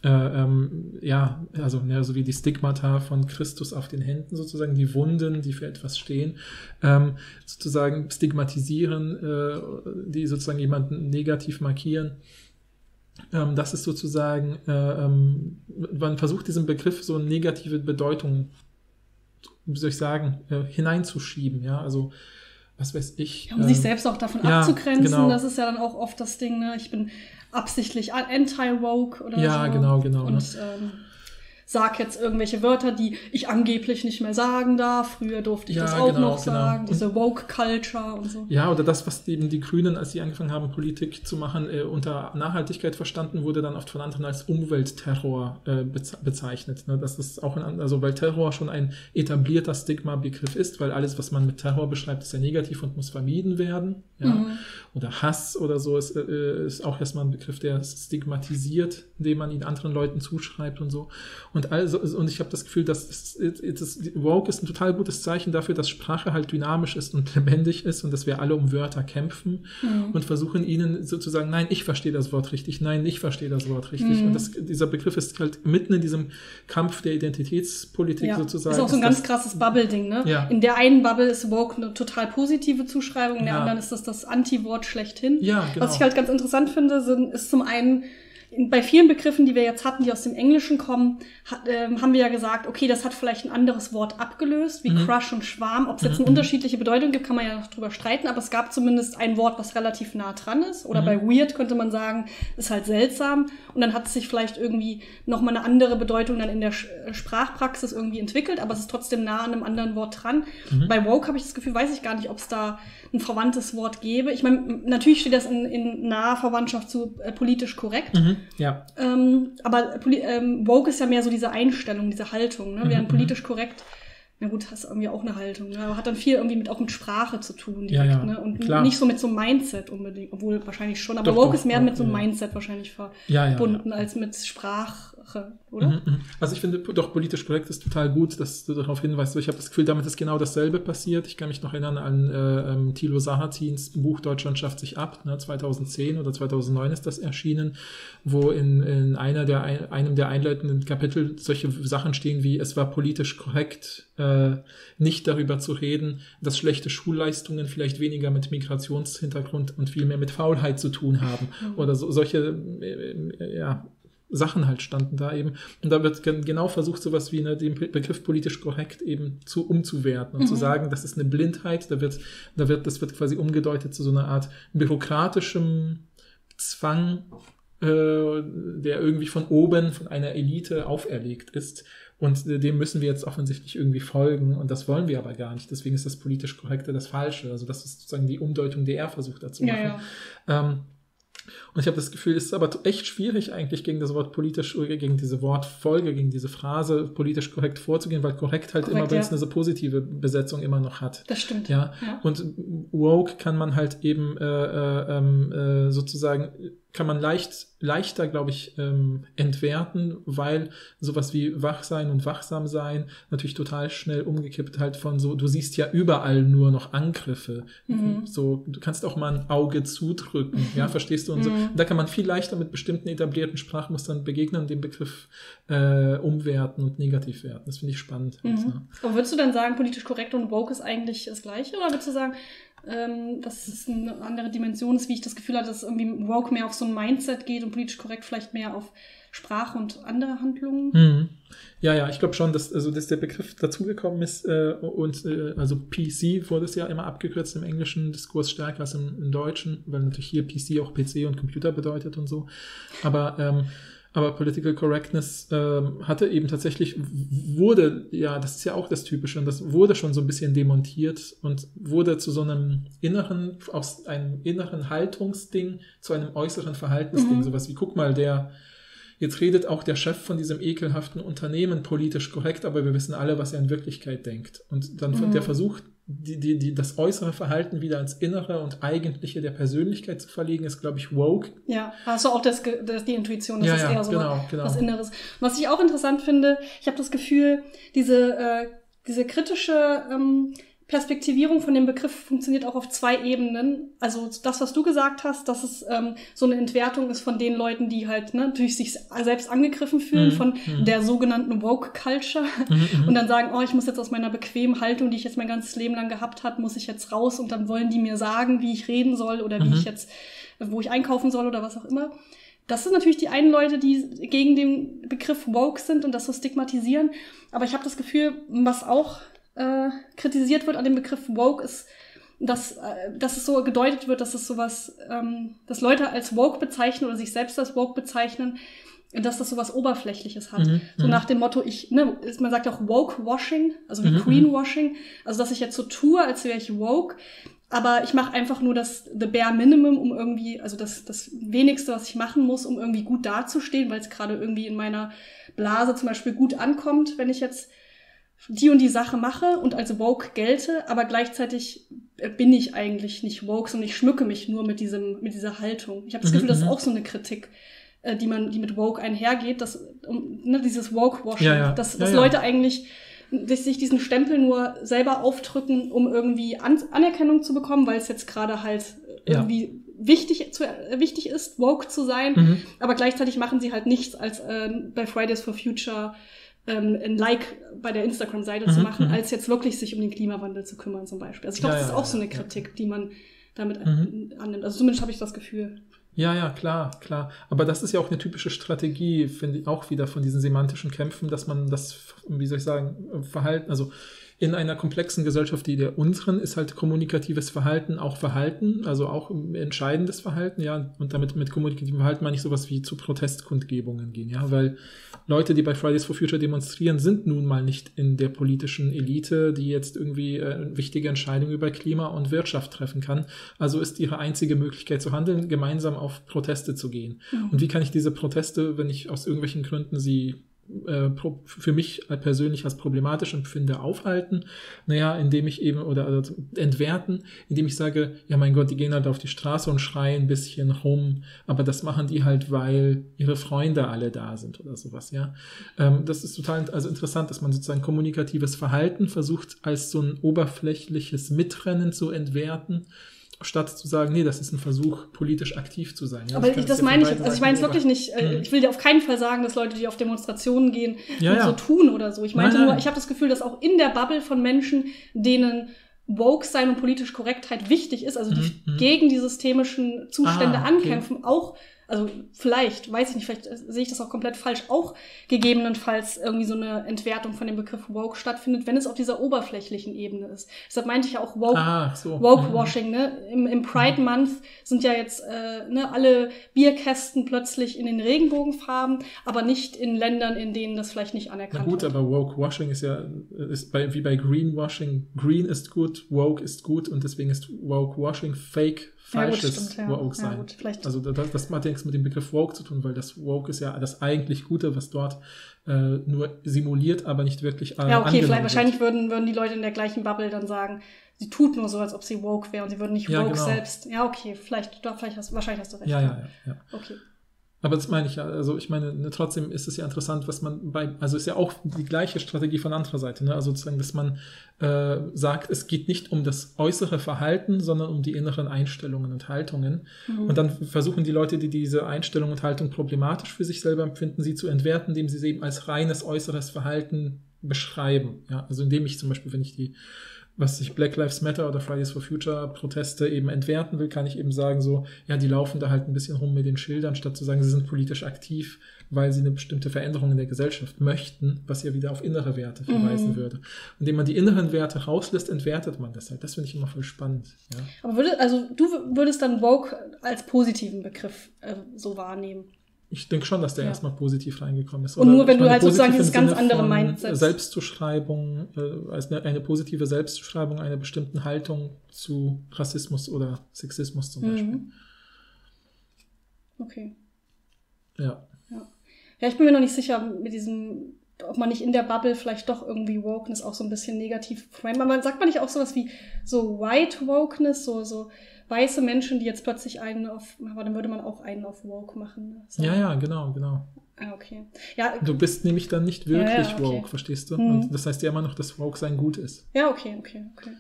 Speaker 3: äh, ähm, ja, also ja, so wie die Stigmata von Christus auf den Händen sozusagen, die Wunden, die für etwas stehen, ähm, sozusagen stigmatisieren, äh, die sozusagen jemanden negativ markieren. Ähm, das ist sozusagen, äh, ähm, man versucht diesem Begriff so eine negative Bedeutung, wie soll ich sagen, äh, hineinzuschieben, ja, also was weiß ich.
Speaker 2: Um sich
Speaker 3: ähm,
Speaker 2: selbst auch davon
Speaker 3: ja,
Speaker 2: abzugrenzen,
Speaker 3: genau.
Speaker 2: das ist ja dann auch oft das Ding, ne? Ich bin absichtlich anti-woke oder
Speaker 3: Ja,
Speaker 2: so.
Speaker 3: genau, genau,
Speaker 2: Und ähm, sag jetzt irgendwelche Wörter, die ich angeblich nicht mehr sagen darf. Früher durfte ich
Speaker 3: Ja,
Speaker 2: das auch
Speaker 3: genau,
Speaker 2: noch
Speaker 3: genau.
Speaker 2: sagen.
Speaker 3: Und-
Speaker 2: Diese Woke-Culture und so.
Speaker 3: Ja, oder das, was eben die Grünen, als sie angefangen haben, Politik zu machen, äh, unter Nachhaltigkeit verstanden, wurde dann oft von anderen als Umweltterror äh, beze bezeichnet. Ne? Das ist auch ein, also weil Terror schon ein etablierter Stigma-Begriff ist, weil alles, was man mit Terror beschreibt, ist ja negativ und muss vermieden werden. Ja?
Speaker 2: Mhm.
Speaker 3: Oder Hass oder so ist, äh, ist auch erstmal ein Begriff, der stigmatisiert, indem man ihn anderen Leuten zuschreibt und so. Und also, und ich habe das Gefühl, dass das, das, Woke ist ein total gutes Zeichen dafür, dass Sprache halt dynamisch ist und lebendig ist und dass wir alle um Wörter kämpfen
Speaker 2: Mhm.
Speaker 3: und versuchen ihnen sozusagen, nein, ich verstehe das Wort richtig, nein, ich verstehe das Wort richtig.
Speaker 2: Mhm.
Speaker 3: Und das, dieser Begriff ist halt mitten in diesem Kampf der Identitätspolitik
Speaker 2: Ja,
Speaker 3: sozusagen.
Speaker 2: ist auch so ein
Speaker 3: das-
Speaker 2: ganz krasses Bubble-Ding, ne?
Speaker 3: Ja.
Speaker 2: In der einen Bubble ist Woke eine total positive Zuschreibung, in der
Speaker 3: Ja.
Speaker 2: anderen ist das das Anti-Wort schlechthin.
Speaker 3: Ja, genau.
Speaker 2: Was ich halt ganz interessant finde, sind, ist zum einen, in- bei vielen Begriffen, die wir jetzt hatten, die aus dem Englischen kommen, hat, ähm, haben wir ja gesagt, okay, das hat vielleicht ein anderes Wort abgelöst, wie
Speaker 3: Mhm.
Speaker 2: Crush und Schwarm. Ob es jetzt eine unterschiedliche Bedeutung gibt, kann man ja noch drüber streiten, aber es gab zumindest ein Wort, was relativ nah dran ist. Oder
Speaker 3: Mhm.
Speaker 2: bei Weird könnte man sagen, ist halt seltsam. Und dann hat es sich vielleicht irgendwie nochmal eine andere Bedeutung dann in der Sch- äh, Sprachpraxis irgendwie entwickelt, aber es ist trotzdem nah an einem anderen Wort dran.
Speaker 3: Mhm.
Speaker 2: Bei Woke habe ich das Gefühl, weiß ich gar nicht, ob es da ein verwandtes Wort gäbe. Ich meine, natürlich steht das in, in naher Verwandtschaft zu äh, politisch korrekt.
Speaker 3: Mhm, ja,
Speaker 2: Ähm, aber ähm, Woke ist ja mehr so diese Einstellung, diese Haltung, ne?
Speaker 3: Mhm,
Speaker 2: während politisch korrekt, na gut, hast irgendwie auch eine Haltung, ne? aber hat dann viel irgendwie mit auch mit Sprache zu tun
Speaker 3: Ja,
Speaker 2: direkt,
Speaker 3: ja,
Speaker 2: ne? Und
Speaker 3: klar.
Speaker 2: nicht so mit so einem Mindset unbedingt, obwohl wahrscheinlich schon, aber
Speaker 3: Doch,
Speaker 2: Woke
Speaker 3: doch,
Speaker 2: ist mehr
Speaker 3: doch,
Speaker 2: mit so einem
Speaker 3: ja.
Speaker 2: Mindset wahrscheinlich
Speaker 3: ja, ja, ja.
Speaker 2: verbunden als mit Sprache, oder?
Speaker 3: Mhm, mhm. Also ich finde doch politisch korrekt ist total gut, dass du darauf hinweist. Ich habe das Gefühl, damit ist genau dasselbe passiert. Ich kann mich noch erinnern an äh, ähm, Thilo Sarrazins Buch Deutschland schafft sich ab. Ne? 2010 oder 2009 ist das erschienen, wo in, in einer der ein, einem der einleitenden Kapitel solche Sachen stehen wie es war politisch korrekt, äh, nicht darüber zu reden, dass schlechte Schulleistungen vielleicht weniger mit Migrationshintergrund und viel mehr mit Faulheit zu tun haben oder so, solche äh, äh, ja Sachen halt standen da eben. Und da wird gen- genau versucht, sowas wie ne, den Be- Begriff politisch korrekt eben zu umzuwerten und zu sagen, das ist eine Blindheit, da wird, da wird, das wird quasi umgedeutet zu so einer Art bürokratischem Zwang, äh, der irgendwie von oben, von einer Elite auferlegt ist. Und äh, dem müssen wir jetzt offensichtlich irgendwie folgen und das wollen wir aber gar nicht. Deswegen ist das politisch Korrekte das Falsche. Also das ist sozusagen die Umdeutung, die er versucht da zu
Speaker 2: Ja,
Speaker 3: machen.
Speaker 2: ja.
Speaker 3: Ähm, und ich habe das Gefühl, es ist aber echt schwierig eigentlich gegen das Wort politisch, oder gegen diese Wortfolge, gegen diese Phrase politisch korrekt vorzugehen, weil korrekt halt
Speaker 2: Korrekt,
Speaker 3: immer, wenn es
Speaker 2: ja.
Speaker 3: eine positive Besetzung immer noch hat.
Speaker 2: Das stimmt.
Speaker 3: Ja,
Speaker 2: Ja.
Speaker 3: und woke kann man halt eben äh, äh, ähm, äh, sozusagen, kann man leicht, leichter, glaube ich, ähm, entwerten, weil sowas wie Wachsein und wachsam sein natürlich total schnell umgekippt halt von so, du siehst ja überall nur noch Angriffe.
Speaker 2: Mhm.
Speaker 3: So, du kannst auch mal ein Auge zudrücken, ja, verstehst du? Und so.
Speaker 2: Mhm.
Speaker 3: Da kann man viel leichter mit bestimmten etablierten Sprachmustern begegnen und den Begriff äh, umwerten und negativ werten. Das finde ich spannend. halt,
Speaker 2: Mhm.
Speaker 3: ne?
Speaker 2: Aber würdest du dann sagen, politisch korrekt und woke ist eigentlich das Gleiche? Oder würdest du sagen, ähm, dass es eine andere Dimension ist, wie ich das Gefühl hatte, dass irgendwie woke mehr auf so ein Mindset geht und politisch korrekt vielleicht mehr auf Sprache und andere Handlungen?
Speaker 3: Mhm. Ja, ja, ich glaube schon, dass, also, dass der Begriff dazugekommen ist äh, und äh, also PC wurde es ja immer abgekürzt im englischen Diskurs stärker als im, im deutschen, weil natürlich hier PC auch PC und Computer bedeutet und so. Aber ähm, aber Political Correctness ähm, hatte eben tatsächlich, wurde, ja, das ist ja auch das Typische, und das wurde schon so ein bisschen demontiert und wurde zu so einem inneren, aus einem inneren Haltungsding zu einem äußeren Verhaltensding.
Speaker 2: Mhm.
Speaker 3: Sowas wie, guck mal, der, Jetzt redet auch der Chef von diesem ekelhaften Unternehmen politisch korrekt, aber wir wissen alle, was er in Wirklichkeit denkt. Und dann
Speaker 2: Mhm.
Speaker 3: der Versuch, die, die, die, das äußere Verhalten wieder ins Innere und Eigentliche der Persönlichkeit zu verlegen, ist, glaube ich, woke.
Speaker 2: Ja, hast du auch das, das, die Intuition, das
Speaker 3: Ja,
Speaker 2: ist
Speaker 3: ja,
Speaker 2: eher so
Speaker 3: genau, genau.
Speaker 2: was Inneres. Was ich auch interessant finde, ich habe das Gefühl, diese, äh, diese kritische ähm, Perspektivierung von dem Begriff funktioniert auch auf zwei Ebenen. Also das, was du gesagt hast, dass es ähm, so eine Entwertung ist von den Leuten, die halt ne, natürlich sich selbst angegriffen fühlen
Speaker 3: Mhm,
Speaker 2: von
Speaker 3: mhm.
Speaker 2: der sogenannten Woke Culture
Speaker 3: Mhm,
Speaker 2: und dann sagen, oh, ich muss jetzt aus meiner bequemen Haltung, die ich jetzt mein ganzes Leben lang gehabt habe, muss ich jetzt raus und dann wollen die mir sagen, wie ich reden soll oder wie
Speaker 3: Mhm.
Speaker 2: ich jetzt, wo ich einkaufen soll oder was auch immer. Das sind natürlich die einen Leute, die gegen den Begriff woke sind und das so stigmatisieren. Aber ich habe das Gefühl, was auch äh, kritisiert wird an dem Begriff woke, ist, dass, äh, dass es so gedeutet wird, dass es sowas, ähm, dass Leute als woke bezeichnen oder sich selbst als woke bezeichnen, dass das so was Oberflächliches hat. Mhm, so nach dem Motto, ich, ne, man sagt auch Woke-Washing, also wie mhm, Greenwashing. Also dass ich jetzt so tue, als wäre ich woke, aber ich mache einfach nur das the bare minimum, um irgendwie, also das, das wenigste, was ich machen muss, um irgendwie gut dazustehen, weil es gerade irgendwie in meiner Blase zum Beispiel gut ankommt, wenn ich jetzt die und die Sache mache und als woke gelte, aber gleichzeitig bin ich eigentlich nicht woke, sondern ich schmücke mich nur mit diesem, mit dieser Haltung. Ich habe das mhm, Gefühl, das ist mhm. auch so eine Kritik, äh, die man, die mit woke einhergeht, dass ne, dieses woke-washing, ja, ja. dass, dass ja, Leute eigentlich sich diesen Stempel nur selber aufdrücken, um irgendwie An Anerkennung zu bekommen, weil es jetzt gerade halt irgendwie wichtig, zu, äh, wichtig ist, woke zu sein. Mhm. Aber gleichzeitig machen sie halt nichts, als äh, bei Fridays for Future ähm, ein Like bei der Instagram-Seite mhm. zu machen, mhm. als jetzt wirklich sich um den Klimawandel zu kümmern zum Beispiel. Also ich glaube, das ist auch so eine Kritik, die man damit mhm. annimmt. Also zumindest habe ich das Gefühl.
Speaker 3: Ja, ja, klar, klar. Aber das ist ja auch eine typische Strategie, finde ich, auch wieder von diesen semantischen Kämpfen, dass man das, wie soll ich sagen, Verhalten, also in einer komplexen Gesellschaft wie der unseren ist halt kommunikatives Verhalten auch Verhalten, also auch entscheidendes Verhalten, ja. Und damit mit kommunikativem Verhalten meine ich sowas wie zu Protestkundgebungen gehen, ja, weil Leute, die bei Fridays for Future demonstrieren, sind nun mal nicht in der politischen Elite, die jetzt irgendwie äh, wichtige Entscheidungen über Klima und Wirtschaft treffen kann. Also ist ihre einzige Möglichkeit zu handeln, gemeinsam auf Proteste zu gehen. Mhm. Und wie kann ich diese Proteste, wenn ich aus irgendwelchen Gründen sie äh, für mich persönlich als problematisch empfinde, aufhalten? Naja, indem ich eben, oder also entwerten, indem ich sage, ja mein Gott, die gehen halt auf die Straße und schreien ein bisschen rum, aber das machen die halt, weil ihre Freunde alle da sind oder sowas, ja. Ähm, das ist total also interessant, dass man sozusagen kommunikatives Verhalten versucht, als so ein oberflächliches Mitrennen zu entwerten statt zu sagen, nee, das ist ein Versuch, politisch aktiv zu sein.
Speaker 2: Ja, Aber das, das meine ich, also ich meine es wirklich nicht, äh, mhm. ich will dir auf keinen Fall sagen, dass Leute, die auf Demonstrationen gehen, ja, ja. so tun oder so. Ich meinte nein, nein. nur, ich habe das Gefühl, dass auch in der Bubble von Menschen, denen woke sein und politische Korrektheit wichtig ist, also die mhm. mhm. gegen die systemischen Zustände ah, okay. ankämpfen, auch also vielleicht, weiß ich nicht, vielleicht sehe ich das auch komplett falsch, auch gegebenenfalls irgendwie so eine Entwertung von dem Begriff woke stattfindet, wenn es auf dieser oberflächlichen Ebene ist. Deshalb meinte ich ja auch woke, ah, so. woke washing, ne? Im, im Pride mhm. Month sind ja jetzt äh, ne, alle Bierkästen plötzlich in den Regenbogenfarben, aber nicht in Ländern, in denen das vielleicht nicht anerkannt wird.
Speaker 3: Na gut, wird. aber woke washing ist ja ist bei, wie bei greenwashing. Green ist gut, woke ist gut und deswegen ist woke washing fake falsches ja, gut, stimmt, ja. Woke sein. Ja, gut, also das, das hat nichts mit dem Begriff Woke zu tun, weil das Woke ist ja das eigentlich Gute, was dort äh, nur simuliert, aber nicht wirklich
Speaker 2: äh, Ja, okay, vielleicht wahrscheinlich würden, würden die Leute in der gleichen Bubble dann sagen, sie tut nur so, als ob sie woke wäre und sie würden nicht woke genau. selbst. Ja, okay, vielleicht, doch, vielleicht hast, wahrscheinlich hast du recht.
Speaker 3: Ja, ja, ja. ja. Okay. Aber das meine ich ja. Also ich meine, ne, trotzdem ist es ja interessant, was man bei, also ist ja auch die gleiche Strategie von anderer Seite. Ne? Also sozusagen, dass man äh, sagt, es geht nicht um das äußere Verhalten, sondern um die inneren Einstellungen und Haltungen. Mhm. Und dann versuchen die Leute, die diese Einstellung und Haltung problematisch für sich selber empfinden, sie zu entwerten, indem sie sie eben als reines äußeres Verhalten beschreiben. Ja? Also indem ich zum Beispiel, wenn ich die was sich Black Lives Matter oder Fridays for Future Proteste eben entwerten will, kann ich eben sagen, so, ja, die laufen da halt ein bisschen rum mit den Schildern, statt zu sagen, sie sind politisch aktiv, weil sie eine bestimmte Veränderung in der Gesellschaft möchten, was ja wieder auf innere Werte verweisen mhm. würde. Und indem man die inneren Werte rauslässt, entwertet man das halt. Das finde ich immer voll spannend. Ja.
Speaker 2: Aber würde, also du würdest dann Woke als positiven Begriff äh, so wahrnehmen?
Speaker 3: Ich denke schon, dass der ja. erstmal positiv reingekommen ist.
Speaker 2: Und nur wenn du halt sozusagen dieses ganz andere Mindset.
Speaker 3: Selbstzuschreibung, äh, als eine, eine, positive Selbstzuschreibung einer bestimmten Haltung zu Rassismus oder Sexismus zum mhm. Beispiel.
Speaker 2: Okay.
Speaker 3: Ja.
Speaker 2: ja. Ja, ich bin mir noch nicht sicher mit diesem, ob man nicht in der Bubble vielleicht doch irgendwie Wokeness auch so ein bisschen negativ frame. Aber sagt man nicht auch sowas wie so White Wokeness, so, so weiße Menschen, die jetzt plötzlich einen auf, aber dann würde man auch einen auf Woke machen. Ne?
Speaker 3: So. Ja, ja, genau, genau.
Speaker 2: Ah, okay. Ja,
Speaker 3: du bist nämlich dann nicht wirklich ja, ja, okay. woke, verstehst du? Mhm. Und das heißt ja immer noch, dass woke sein gut ist.
Speaker 2: Ja, okay, okay, okay.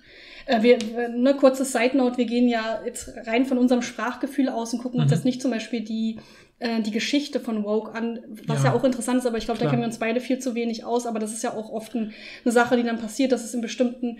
Speaker 2: Äh, wir, eine kurze Side Note, wir gehen ja jetzt rein von unserem Sprachgefühl aus und gucken uns mhm. jetzt nicht zum Beispiel die, äh, die Geschichte von Woke an, was ja, ja auch interessant ist, aber ich glaube, da kennen wir uns beide viel zu wenig aus, aber das ist ja auch oft ein, eine Sache, die dann passiert, dass es in bestimmten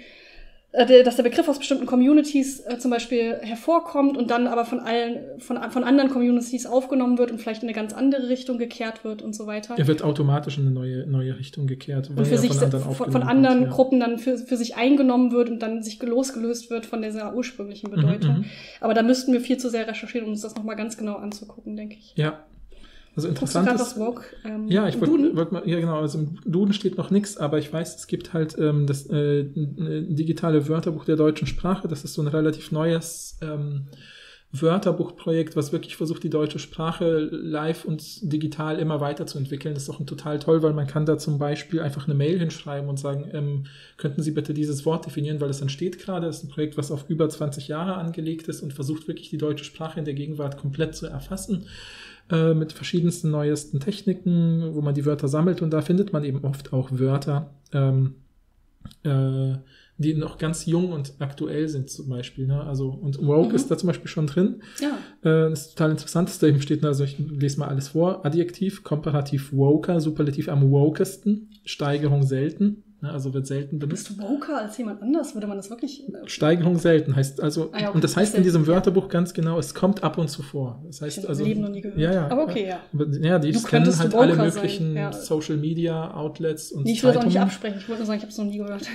Speaker 2: dass der Begriff aus bestimmten Communities äh, zum Beispiel hervorkommt und dann aber von allen, von, von anderen Communities aufgenommen wird und vielleicht in eine ganz andere Richtung gekehrt wird und so weiter.
Speaker 3: Er wird automatisch in eine neue, neue Richtung gekehrt.
Speaker 2: Und für sich von anderen, von, von anderen wird, ja. Gruppen dann für, für sich eingenommen wird und dann sich losgelöst wird von dieser ursprünglichen Bedeutung. Mhm, mhm, aber da müssten wir viel zu sehr recherchieren, um uns das nochmal ganz genau anzugucken, denke ich.
Speaker 3: Ja, Also interessant ist,
Speaker 2: das Woke ähm,
Speaker 3: Ja, ich wollte wollt mal, ja genau, also im Duden steht noch nichts, aber ich weiß, es gibt halt ähm, das äh, digitale Wörterbuch der deutschen Sprache. Das ist so ein relativ neues ähm, Wörterbuchprojekt, was wirklich versucht, die deutsche Sprache live und digital immer weiterzuentwickeln. Das ist auch ein total toll, weil man kann da zum Beispiel einfach eine Mail hinschreiben und sagen, ähm, könnten Sie bitte dieses Wort definieren, weil es entsteht gerade. Das ist ein Projekt, was auf über 20 Jahre angelegt ist und versucht wirklich die deutsche Sprache in der Gegenwart komplett zu erfassen äh, mit verschiedensten neuesten Techniken, wo man die Wörter sammelt und da findet man eben oft auch Wörter, ähm, äh, die noch ganz jung und aktuell sind zum Beispiel. Ne? Also und woke
Speaker 2: Mhm.
Speaker 3: ist da zum Beispiel schon drin.
Speaker 2: Ja.
Speaker 3: Äh, das ist total interessant. Da eben steht, also ich lese mal alles vor. Adjektiv, komparativ woker, Superlativ am wokesten, Steigerung selten. Ne? Also wird selten benutzt.
Speaker 2: Bist du woker als jemand anders? Würde man das wirklich. äh,
Speaker 3: Steigerung selten heißt also,
Speaker 2: Ah ja, okay.
Speaker 3: und das heißt in diesem. Wörterbuch ganz genau, es kommt ab und zu vor. Das
Speaker 2: Ich
Speaker 3: heißt
Speaker 2: habe
Speaker 3: also,
Speaker 2: Leben noch nie gehört.
Speaker 3: ja, ja,
Speaker 2: Aber okay, ja.
Speaker 3: ja, die
Speaker 2: Du
Speaker 3: kennen halt
Speaker 2: woker
Speaker 3: alle möglichen
Speaker 2: ja.
Speaker 3: Social Media Outlets und
Speaker 2: Nee, ich will das auch nicht absprechen. Ich wollte nur sagen, ich habe es noch nie gehört.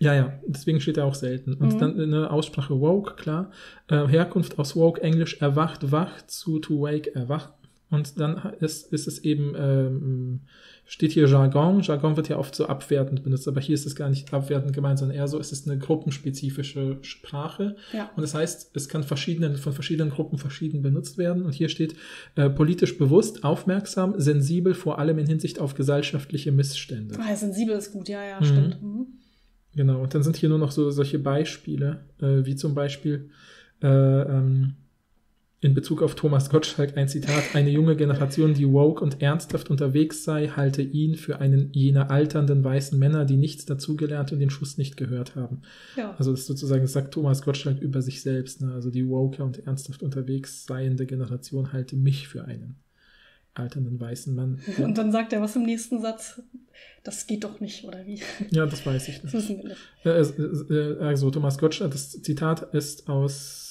Speaker 3: Ja, ja, deswegen steht er auch selten. Und
Speaker 2: Mhm.
Speaker 3: dann eine Aussprache woke, klar. Äh, Herkunft aus woke, Englisch erwacht, wach, zu to wake, erwacht. Und dann ist, ist es eben, ähm, steht hier Jargon. Jargon wird ja oft so abwertend benutzt, aber hier ist es gar nicht abwertend gemeint, sondern eher so, es ist eine gruppenspezifische Sprache.
Speaker 2: Ja.
Speaker 3: Und das heißt, es kann verschiedenen, von verschiedenen Gruppen verschieden benutzt werden. Und hier steht äh, politisch bewusst, aufmerksam, sensibel, vor allem in Hinsicht auf gesellschaftliche Missstände.
Speaker 2: Ah, sensibel ist gut, ja, ja,
Speaker 3: Mhm.
Speaker 2: stimmt. Mhm.
Speaker 3: Genau, und dann sind hier nur noch so solche Beispiele, äh, wie zum Beispiel äh, ähm, in Bezug auf Thomas Gottschalk ein Zitat, eine junge Generation, die woke und ernsthaft unterwegs sei, halte ihn für einen jener alternden weißen Männer, die nichts dazugelernt und den Schuss nicht gehört haben.
Speaker 2: Ja.
Speaker 3: Also das sozusagen, das sagt Thomas Gottschalk über sich selbst, ne? also die woke und ernsthaft unterwegs seiende Generation halte mich für einen alternden weißen Mann.
Speaker 2: Und dann sagt er was im nächsten Satz? Das geht doch nicht, oder wie?
Speaker 3: Ja, das weiß ich
Speaker 2: Das
Speaker 3: nicht.
Speaker 2: wissen wir nicht.
Speaker 3: Äh, äh, Also Thomas Gottschalk, das Zitat ist aus,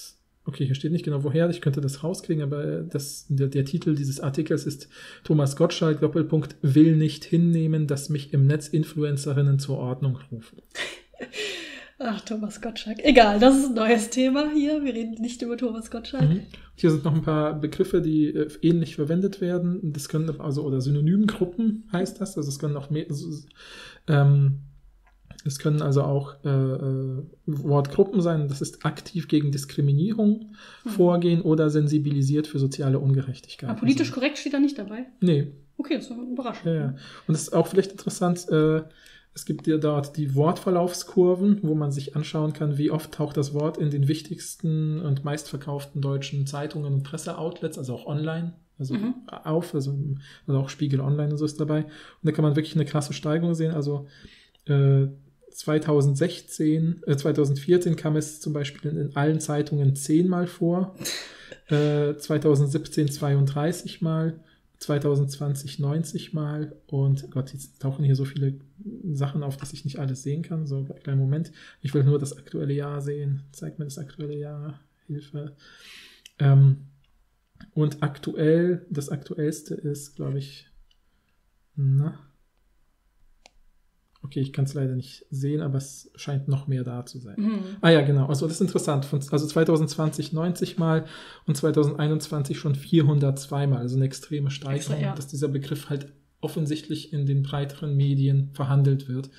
Speaker 3: okay, hier steht nicht genau woher, ich könnte das rauskriegen, aber das, der, der Titel dieses Artikels ist Thomas Gottschalk, Doppelpunkt, will nicht hinnehmen, dass mich im Netz Influencerinnen zur Ordnung rufen.
Speaker 2: Ach, Thomas Gottschalk. Egal, das ist ein neues Thema hier. Wir reden nicht über Thomas Gottschalk.
Speaker 3: Mhm. Hier sind noch ein paar Begriffe, die äh, ähnlich verwendet werden. Das können also, oder Synonymgruppen heißt das, also es können auch mehr, ähm, es können also auch äh, äh, Wortgruppen sein, das ist aktiv gegen Diskriminierung
Speaker 2: Mhm.
Speaker 3: vorgehen oder sensibilisiert für soziale Ungerechtigkeit.
Speaker 2: Aber politisch
Speaker 3: Also,
Speaker 2: korrekt steht da nicht dabei.
Speaker 3: nee,
Speaker 2: Okay, das war überraschend.
Speaker 3: ja, ja. Und es ist auch vielleicht interessant, äh, es gibt ja dort die Wortverlaufskurven, wo man sich anschauen kann, wie oft taucht das Wort in den wichtigsten und meistverkauften deutschen Zeitungen und Presseoutlets, also auch online, also
Speaker 2: Mhm.
Speaker 3: auf, also, also auch Spiegel Online und so ist dabei. Und da kann man wirklich eine krasse Steigerung sehen. Also äh, 2016, äh, 2014 kam es zum Beispiel in allen Zeitungen zehnmal vor, äh, 2017 32 Mal, 2020 90 Mal und Gott, jetzt tauchen hier so viele Sachen auf, dass ich nicht alles sehen kann. So, kleinen Moment. Ich will nur das aktuelle Jahr sehen. Zeig mir das aktuelle Jahr. Hilfe. Ähm, und aktuell, das aktuellste ist, glaube ich, na. Okay, ich kann es leider nicht sehen, aber es scheint noch mehr da zu sein.
Speaker 2: Mhm.
Speaker 3: Ah ja, genau. Also das ist interessant. Von, also 2020 90 Mal und 2021 schon 402 Mal. Also eine extreme Steigerung,
Speaker 2: Extra, ja.
Speaker 3: dass dieser Begriff halt offensichtlich in den breiteren Medien verhandelt wird.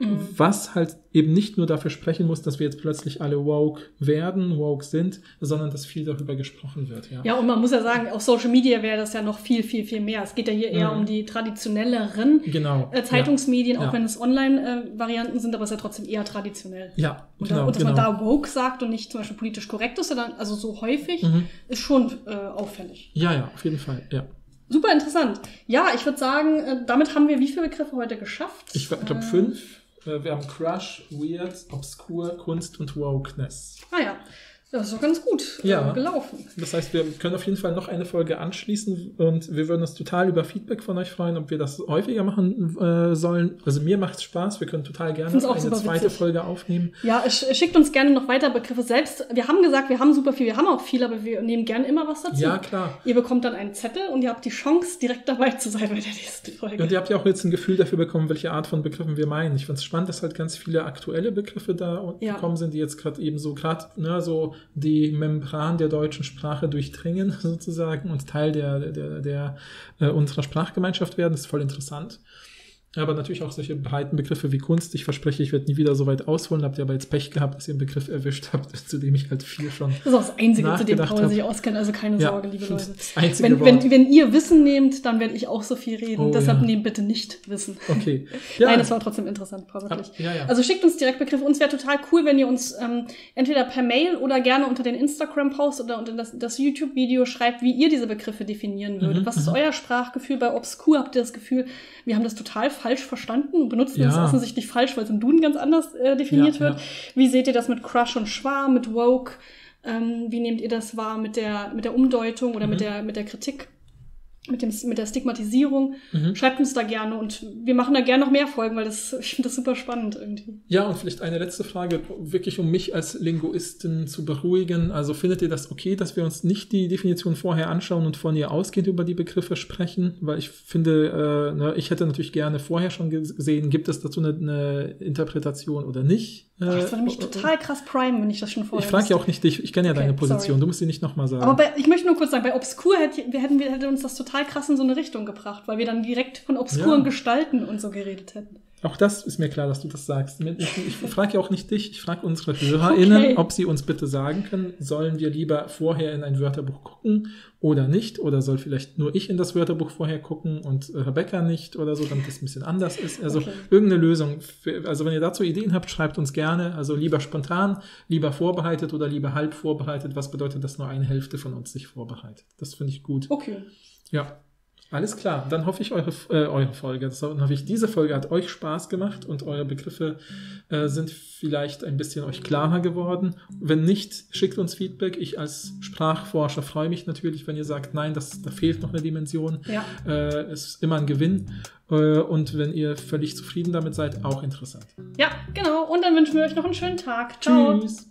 Speaker 2: Mhm.
Speaker 3: Was halt eben nicht nur dafür sprechen muss, dass wir jetzt plötzlich alle woke werden, woke sind, sondern dass viel darüber gesprochen wird. Ja,
Speaker 2: Ja, und man muss ja sagen, auf Social Media wäre das ja noch viel, viel, viel mehr. Es geht ja hier eher
Speaker 3: Mhm.
Speaker 2: um die traditionelleren
Speaker 3: genau.
Speaker 2: äh, Zeitungsmedien, auch
Speaker 3: Ja.
Speaker 2: wenn es Online-Varianten sind, aber es ist ja trotzdem eher traditionell.
Speaker 3: Ja, ja
Speaker 2: Und,
Speaker 3: genau.
Speaker 2: und dass
Speaker 3: genau.
Speaker 2: man da woke sagt und nicht zum Beispiel politisch korrekt ist, sondern also so häufig,
Speaker 3: Mhm.
Speaker 2: ist schon äh, auffällig.
Speaker 3: ja, ja, auf jeden Fall. Ja.
Speaker 2: Super interessant. Ja, ich würde sagen, äh, damit haben wir wie viele Begriffe heute geschafft?
Speaker 3: Ich glaube
Speaker 2: Äh,
Speaker 3: fünf. Äh, Wir haben Crush, Weird, Obscure, Kunst und Wokeness.
Speaker 2: Ah ja, das ist doch ganz gut
Speaker 3: Ja.
Speaker 2: äh, gelaufen.
Speaker 3: Das heißt, wir können auf jeden Fall noch eine Folge anschließen und wir würden uns total über Feedback von euch freuen, ob wir das häufiger machen äh, sollen. Also mir macht es Spaß, wir können total gerne eine zweite
Speaker 2: witzig.
Speaker 3: Folge aufnehmen.
Speaker 2: Ja, sch schickt uns gerne noch weiter Begriffe selbst. Wir haben gesagt, wir haben super viel, wir haben auch viel, aber wir nehmen gerne immer was dazu.
Speaker 3: Ja, klar.
Speaker 2: Ihr bekommt dann einen Zettel und ihr habt die Chance, direkt dabei zu sein bei der nächsten Folge.
Speaker 3: Und ihr habt ja auch jetzt ein Gefühl dafür bekommen, welche Art von Begriffen wir meinen. Ich fand es spannend, dass halt ganz viele aktuelle Begriffe da
Speaker 2: Ja.
Speaker 3: gekommen sind, die jetzt gerade eben so gerade, ne, so die Membran der deutschen Sprache durchdringen, sozusagen, und Teil der, der, der, der unserer Sprachgemeinschaft werden. Das ist voll interessant. Aber natürlich auch solche breiten Begriffe wie Kunst. Ich verspreche, ich werde nie wieder so weit ausholen. Habt ihr aber jetzt Pech gehabt, dass ihr einen Begriff erwischt habt, zu dem ich halt viel schon.
Speaker 2: Das ist auch das Einzige, zu dem Paul sich auskennt. Also keine
Speaker 3: Ja,
Speaker 2: Sorge, liebe Leute.
Speaker 3: das
Speaker 2: Wenn, wenn, wenn ihr Wissen nehmt, dann werde ich auch so viel reden.
Speaker 3: Oh,
Speaker 2: Deshalb
Speaker 3: ja.
Speaker 2: nehmt bitte nicht Wissen.
Speaker 3: Okay.
Speaker 2: Nein, das war trotzdem interessant, Paul, wirklich.
Speaker 3: Ja, ja.
Speaker 2: Also schickt uns direkt Begriffe. Uns wäre total cool, wenn ihr uns ähm, entweder per Mail oder gerne unter den Instagram-Post oder unter das, das YouTube-Video schreibt, wie ihr diese Begriffe definieren würdet.
Speaker 3: Mhm,
Speaker 2: Was ist euer Sprachgefühl bei Obscur? Habt ihr das Gefühl, wir haben das total falsch verstanden und benutzen das
Speaker 3: Ja.
Speaker 2: offensichtlich falsch, weil es im Duden ganz anders äh, definiert
Speaker 3: Ja,
Speaker 2: wird?
Speaker 3: ja.
Speaker 2: Wie seht ihr das mit Crush und Schwarm, mit Woke? Ähm, wie nehmt ihr das wahr mit der, mit der Umdeutung oder
Speaker 3: Mhm.
Speaker 2: mit, der, mit der Kritik? Mit, dem, mit der Stigmatisierung.
Speaker 3: Mhm.
Speaker 2: Schreibt uns da gerne und wir machen da gerne noch mehr Folgen, weil das, ich finde das super spannend irgendwie.
Speaker 3: Ja, und vielleicht eine letzte Frage, wirklich um mich als Linguisten zu beruhigen. Also findet ihr das okay, dass wir uns nicht die Definition vorher anschauen und von ihr ausgehend über die Begriffe sprechen? Weil ich finde, äh, ne, ich hätte natürlich gerne vorher schon gesehen, gibt es dazu eine, eine Interpretation oder nicht?
Speaker 2: Ach, das
Speaker 3: Äh,
Speaker 2: würde mich total krass primen, wenn ich das schon vorher
Speaker 3: ich frage ja auch nicht dich, ich kenne ja
Speaker 2: Okay,
Speaker 3: deine Position,
Speaker 2: sorry.
Speaker 3: du musst sie nicht nochmal sagen.
Speaker 2: Aber bei, ich möchte nur kurz sagen, bei Obscur hätte, hätten, wir hätte uns das total krass in so eine Richtung gebracht, weil wir dann direkt von obskuren
Speaker 3: Ja.
Speaker 2: Gestalten und so geredet hätten.
Speaker 3: Auch das ist mir klar, dass du das sagst. Ich, ich frage ja auch nicht dich, ich frage unsere HörerInnen,
Speaker 2: Okay.
Speaker 3: ob sie uns bitte sagen können, sollen wir lieber vorher in ein Wörterbuch gucken oder nicht? Oder soll vielleicht nur ich in das Wörterbuch vorher gucken und äh, Rebecca nicht oder so, damit es ein bisschen anders ist? Also
Speaker 2: Okay.
Speaker 3: irgendeine Lösung. Für, also wenn ihr dazu Ideen habt, schreibt uns gerne. Also lieber spontan, lieber vorbereitet oder lieber halb vorbereitet. Was bedeutet, dass nur eine Hälfte von uns sich vorbereitet? Das finde ich gut.
Speaker 2: Okay.
Speaker 3: Ja, alles klar. Dann hoffe ich, eure, äh, eure Folge, dann hoffe ich, diese Folge hat euch Spaß gemacht und eure Begriffe äh, sind vielleicht ein bisschen euch klarer geworden. Wenn nicht, schickt uns Feedback. Ich als Sprachforscher freue mich natürlich, wenn ihr sagt, nein, das, da fehlt noch eine Dimension.
Speaker 2: Ja.
Speaker 3: Äh, ist immer ein Gewinn. Äh, und wenn ihr völlig zufrieden damit seid, auch interessant.
Speaker 2: Ja, genau. Und dann wünschen wir euch noch einen schönen Tag. Ciao.
Speaker 3: Tschüss.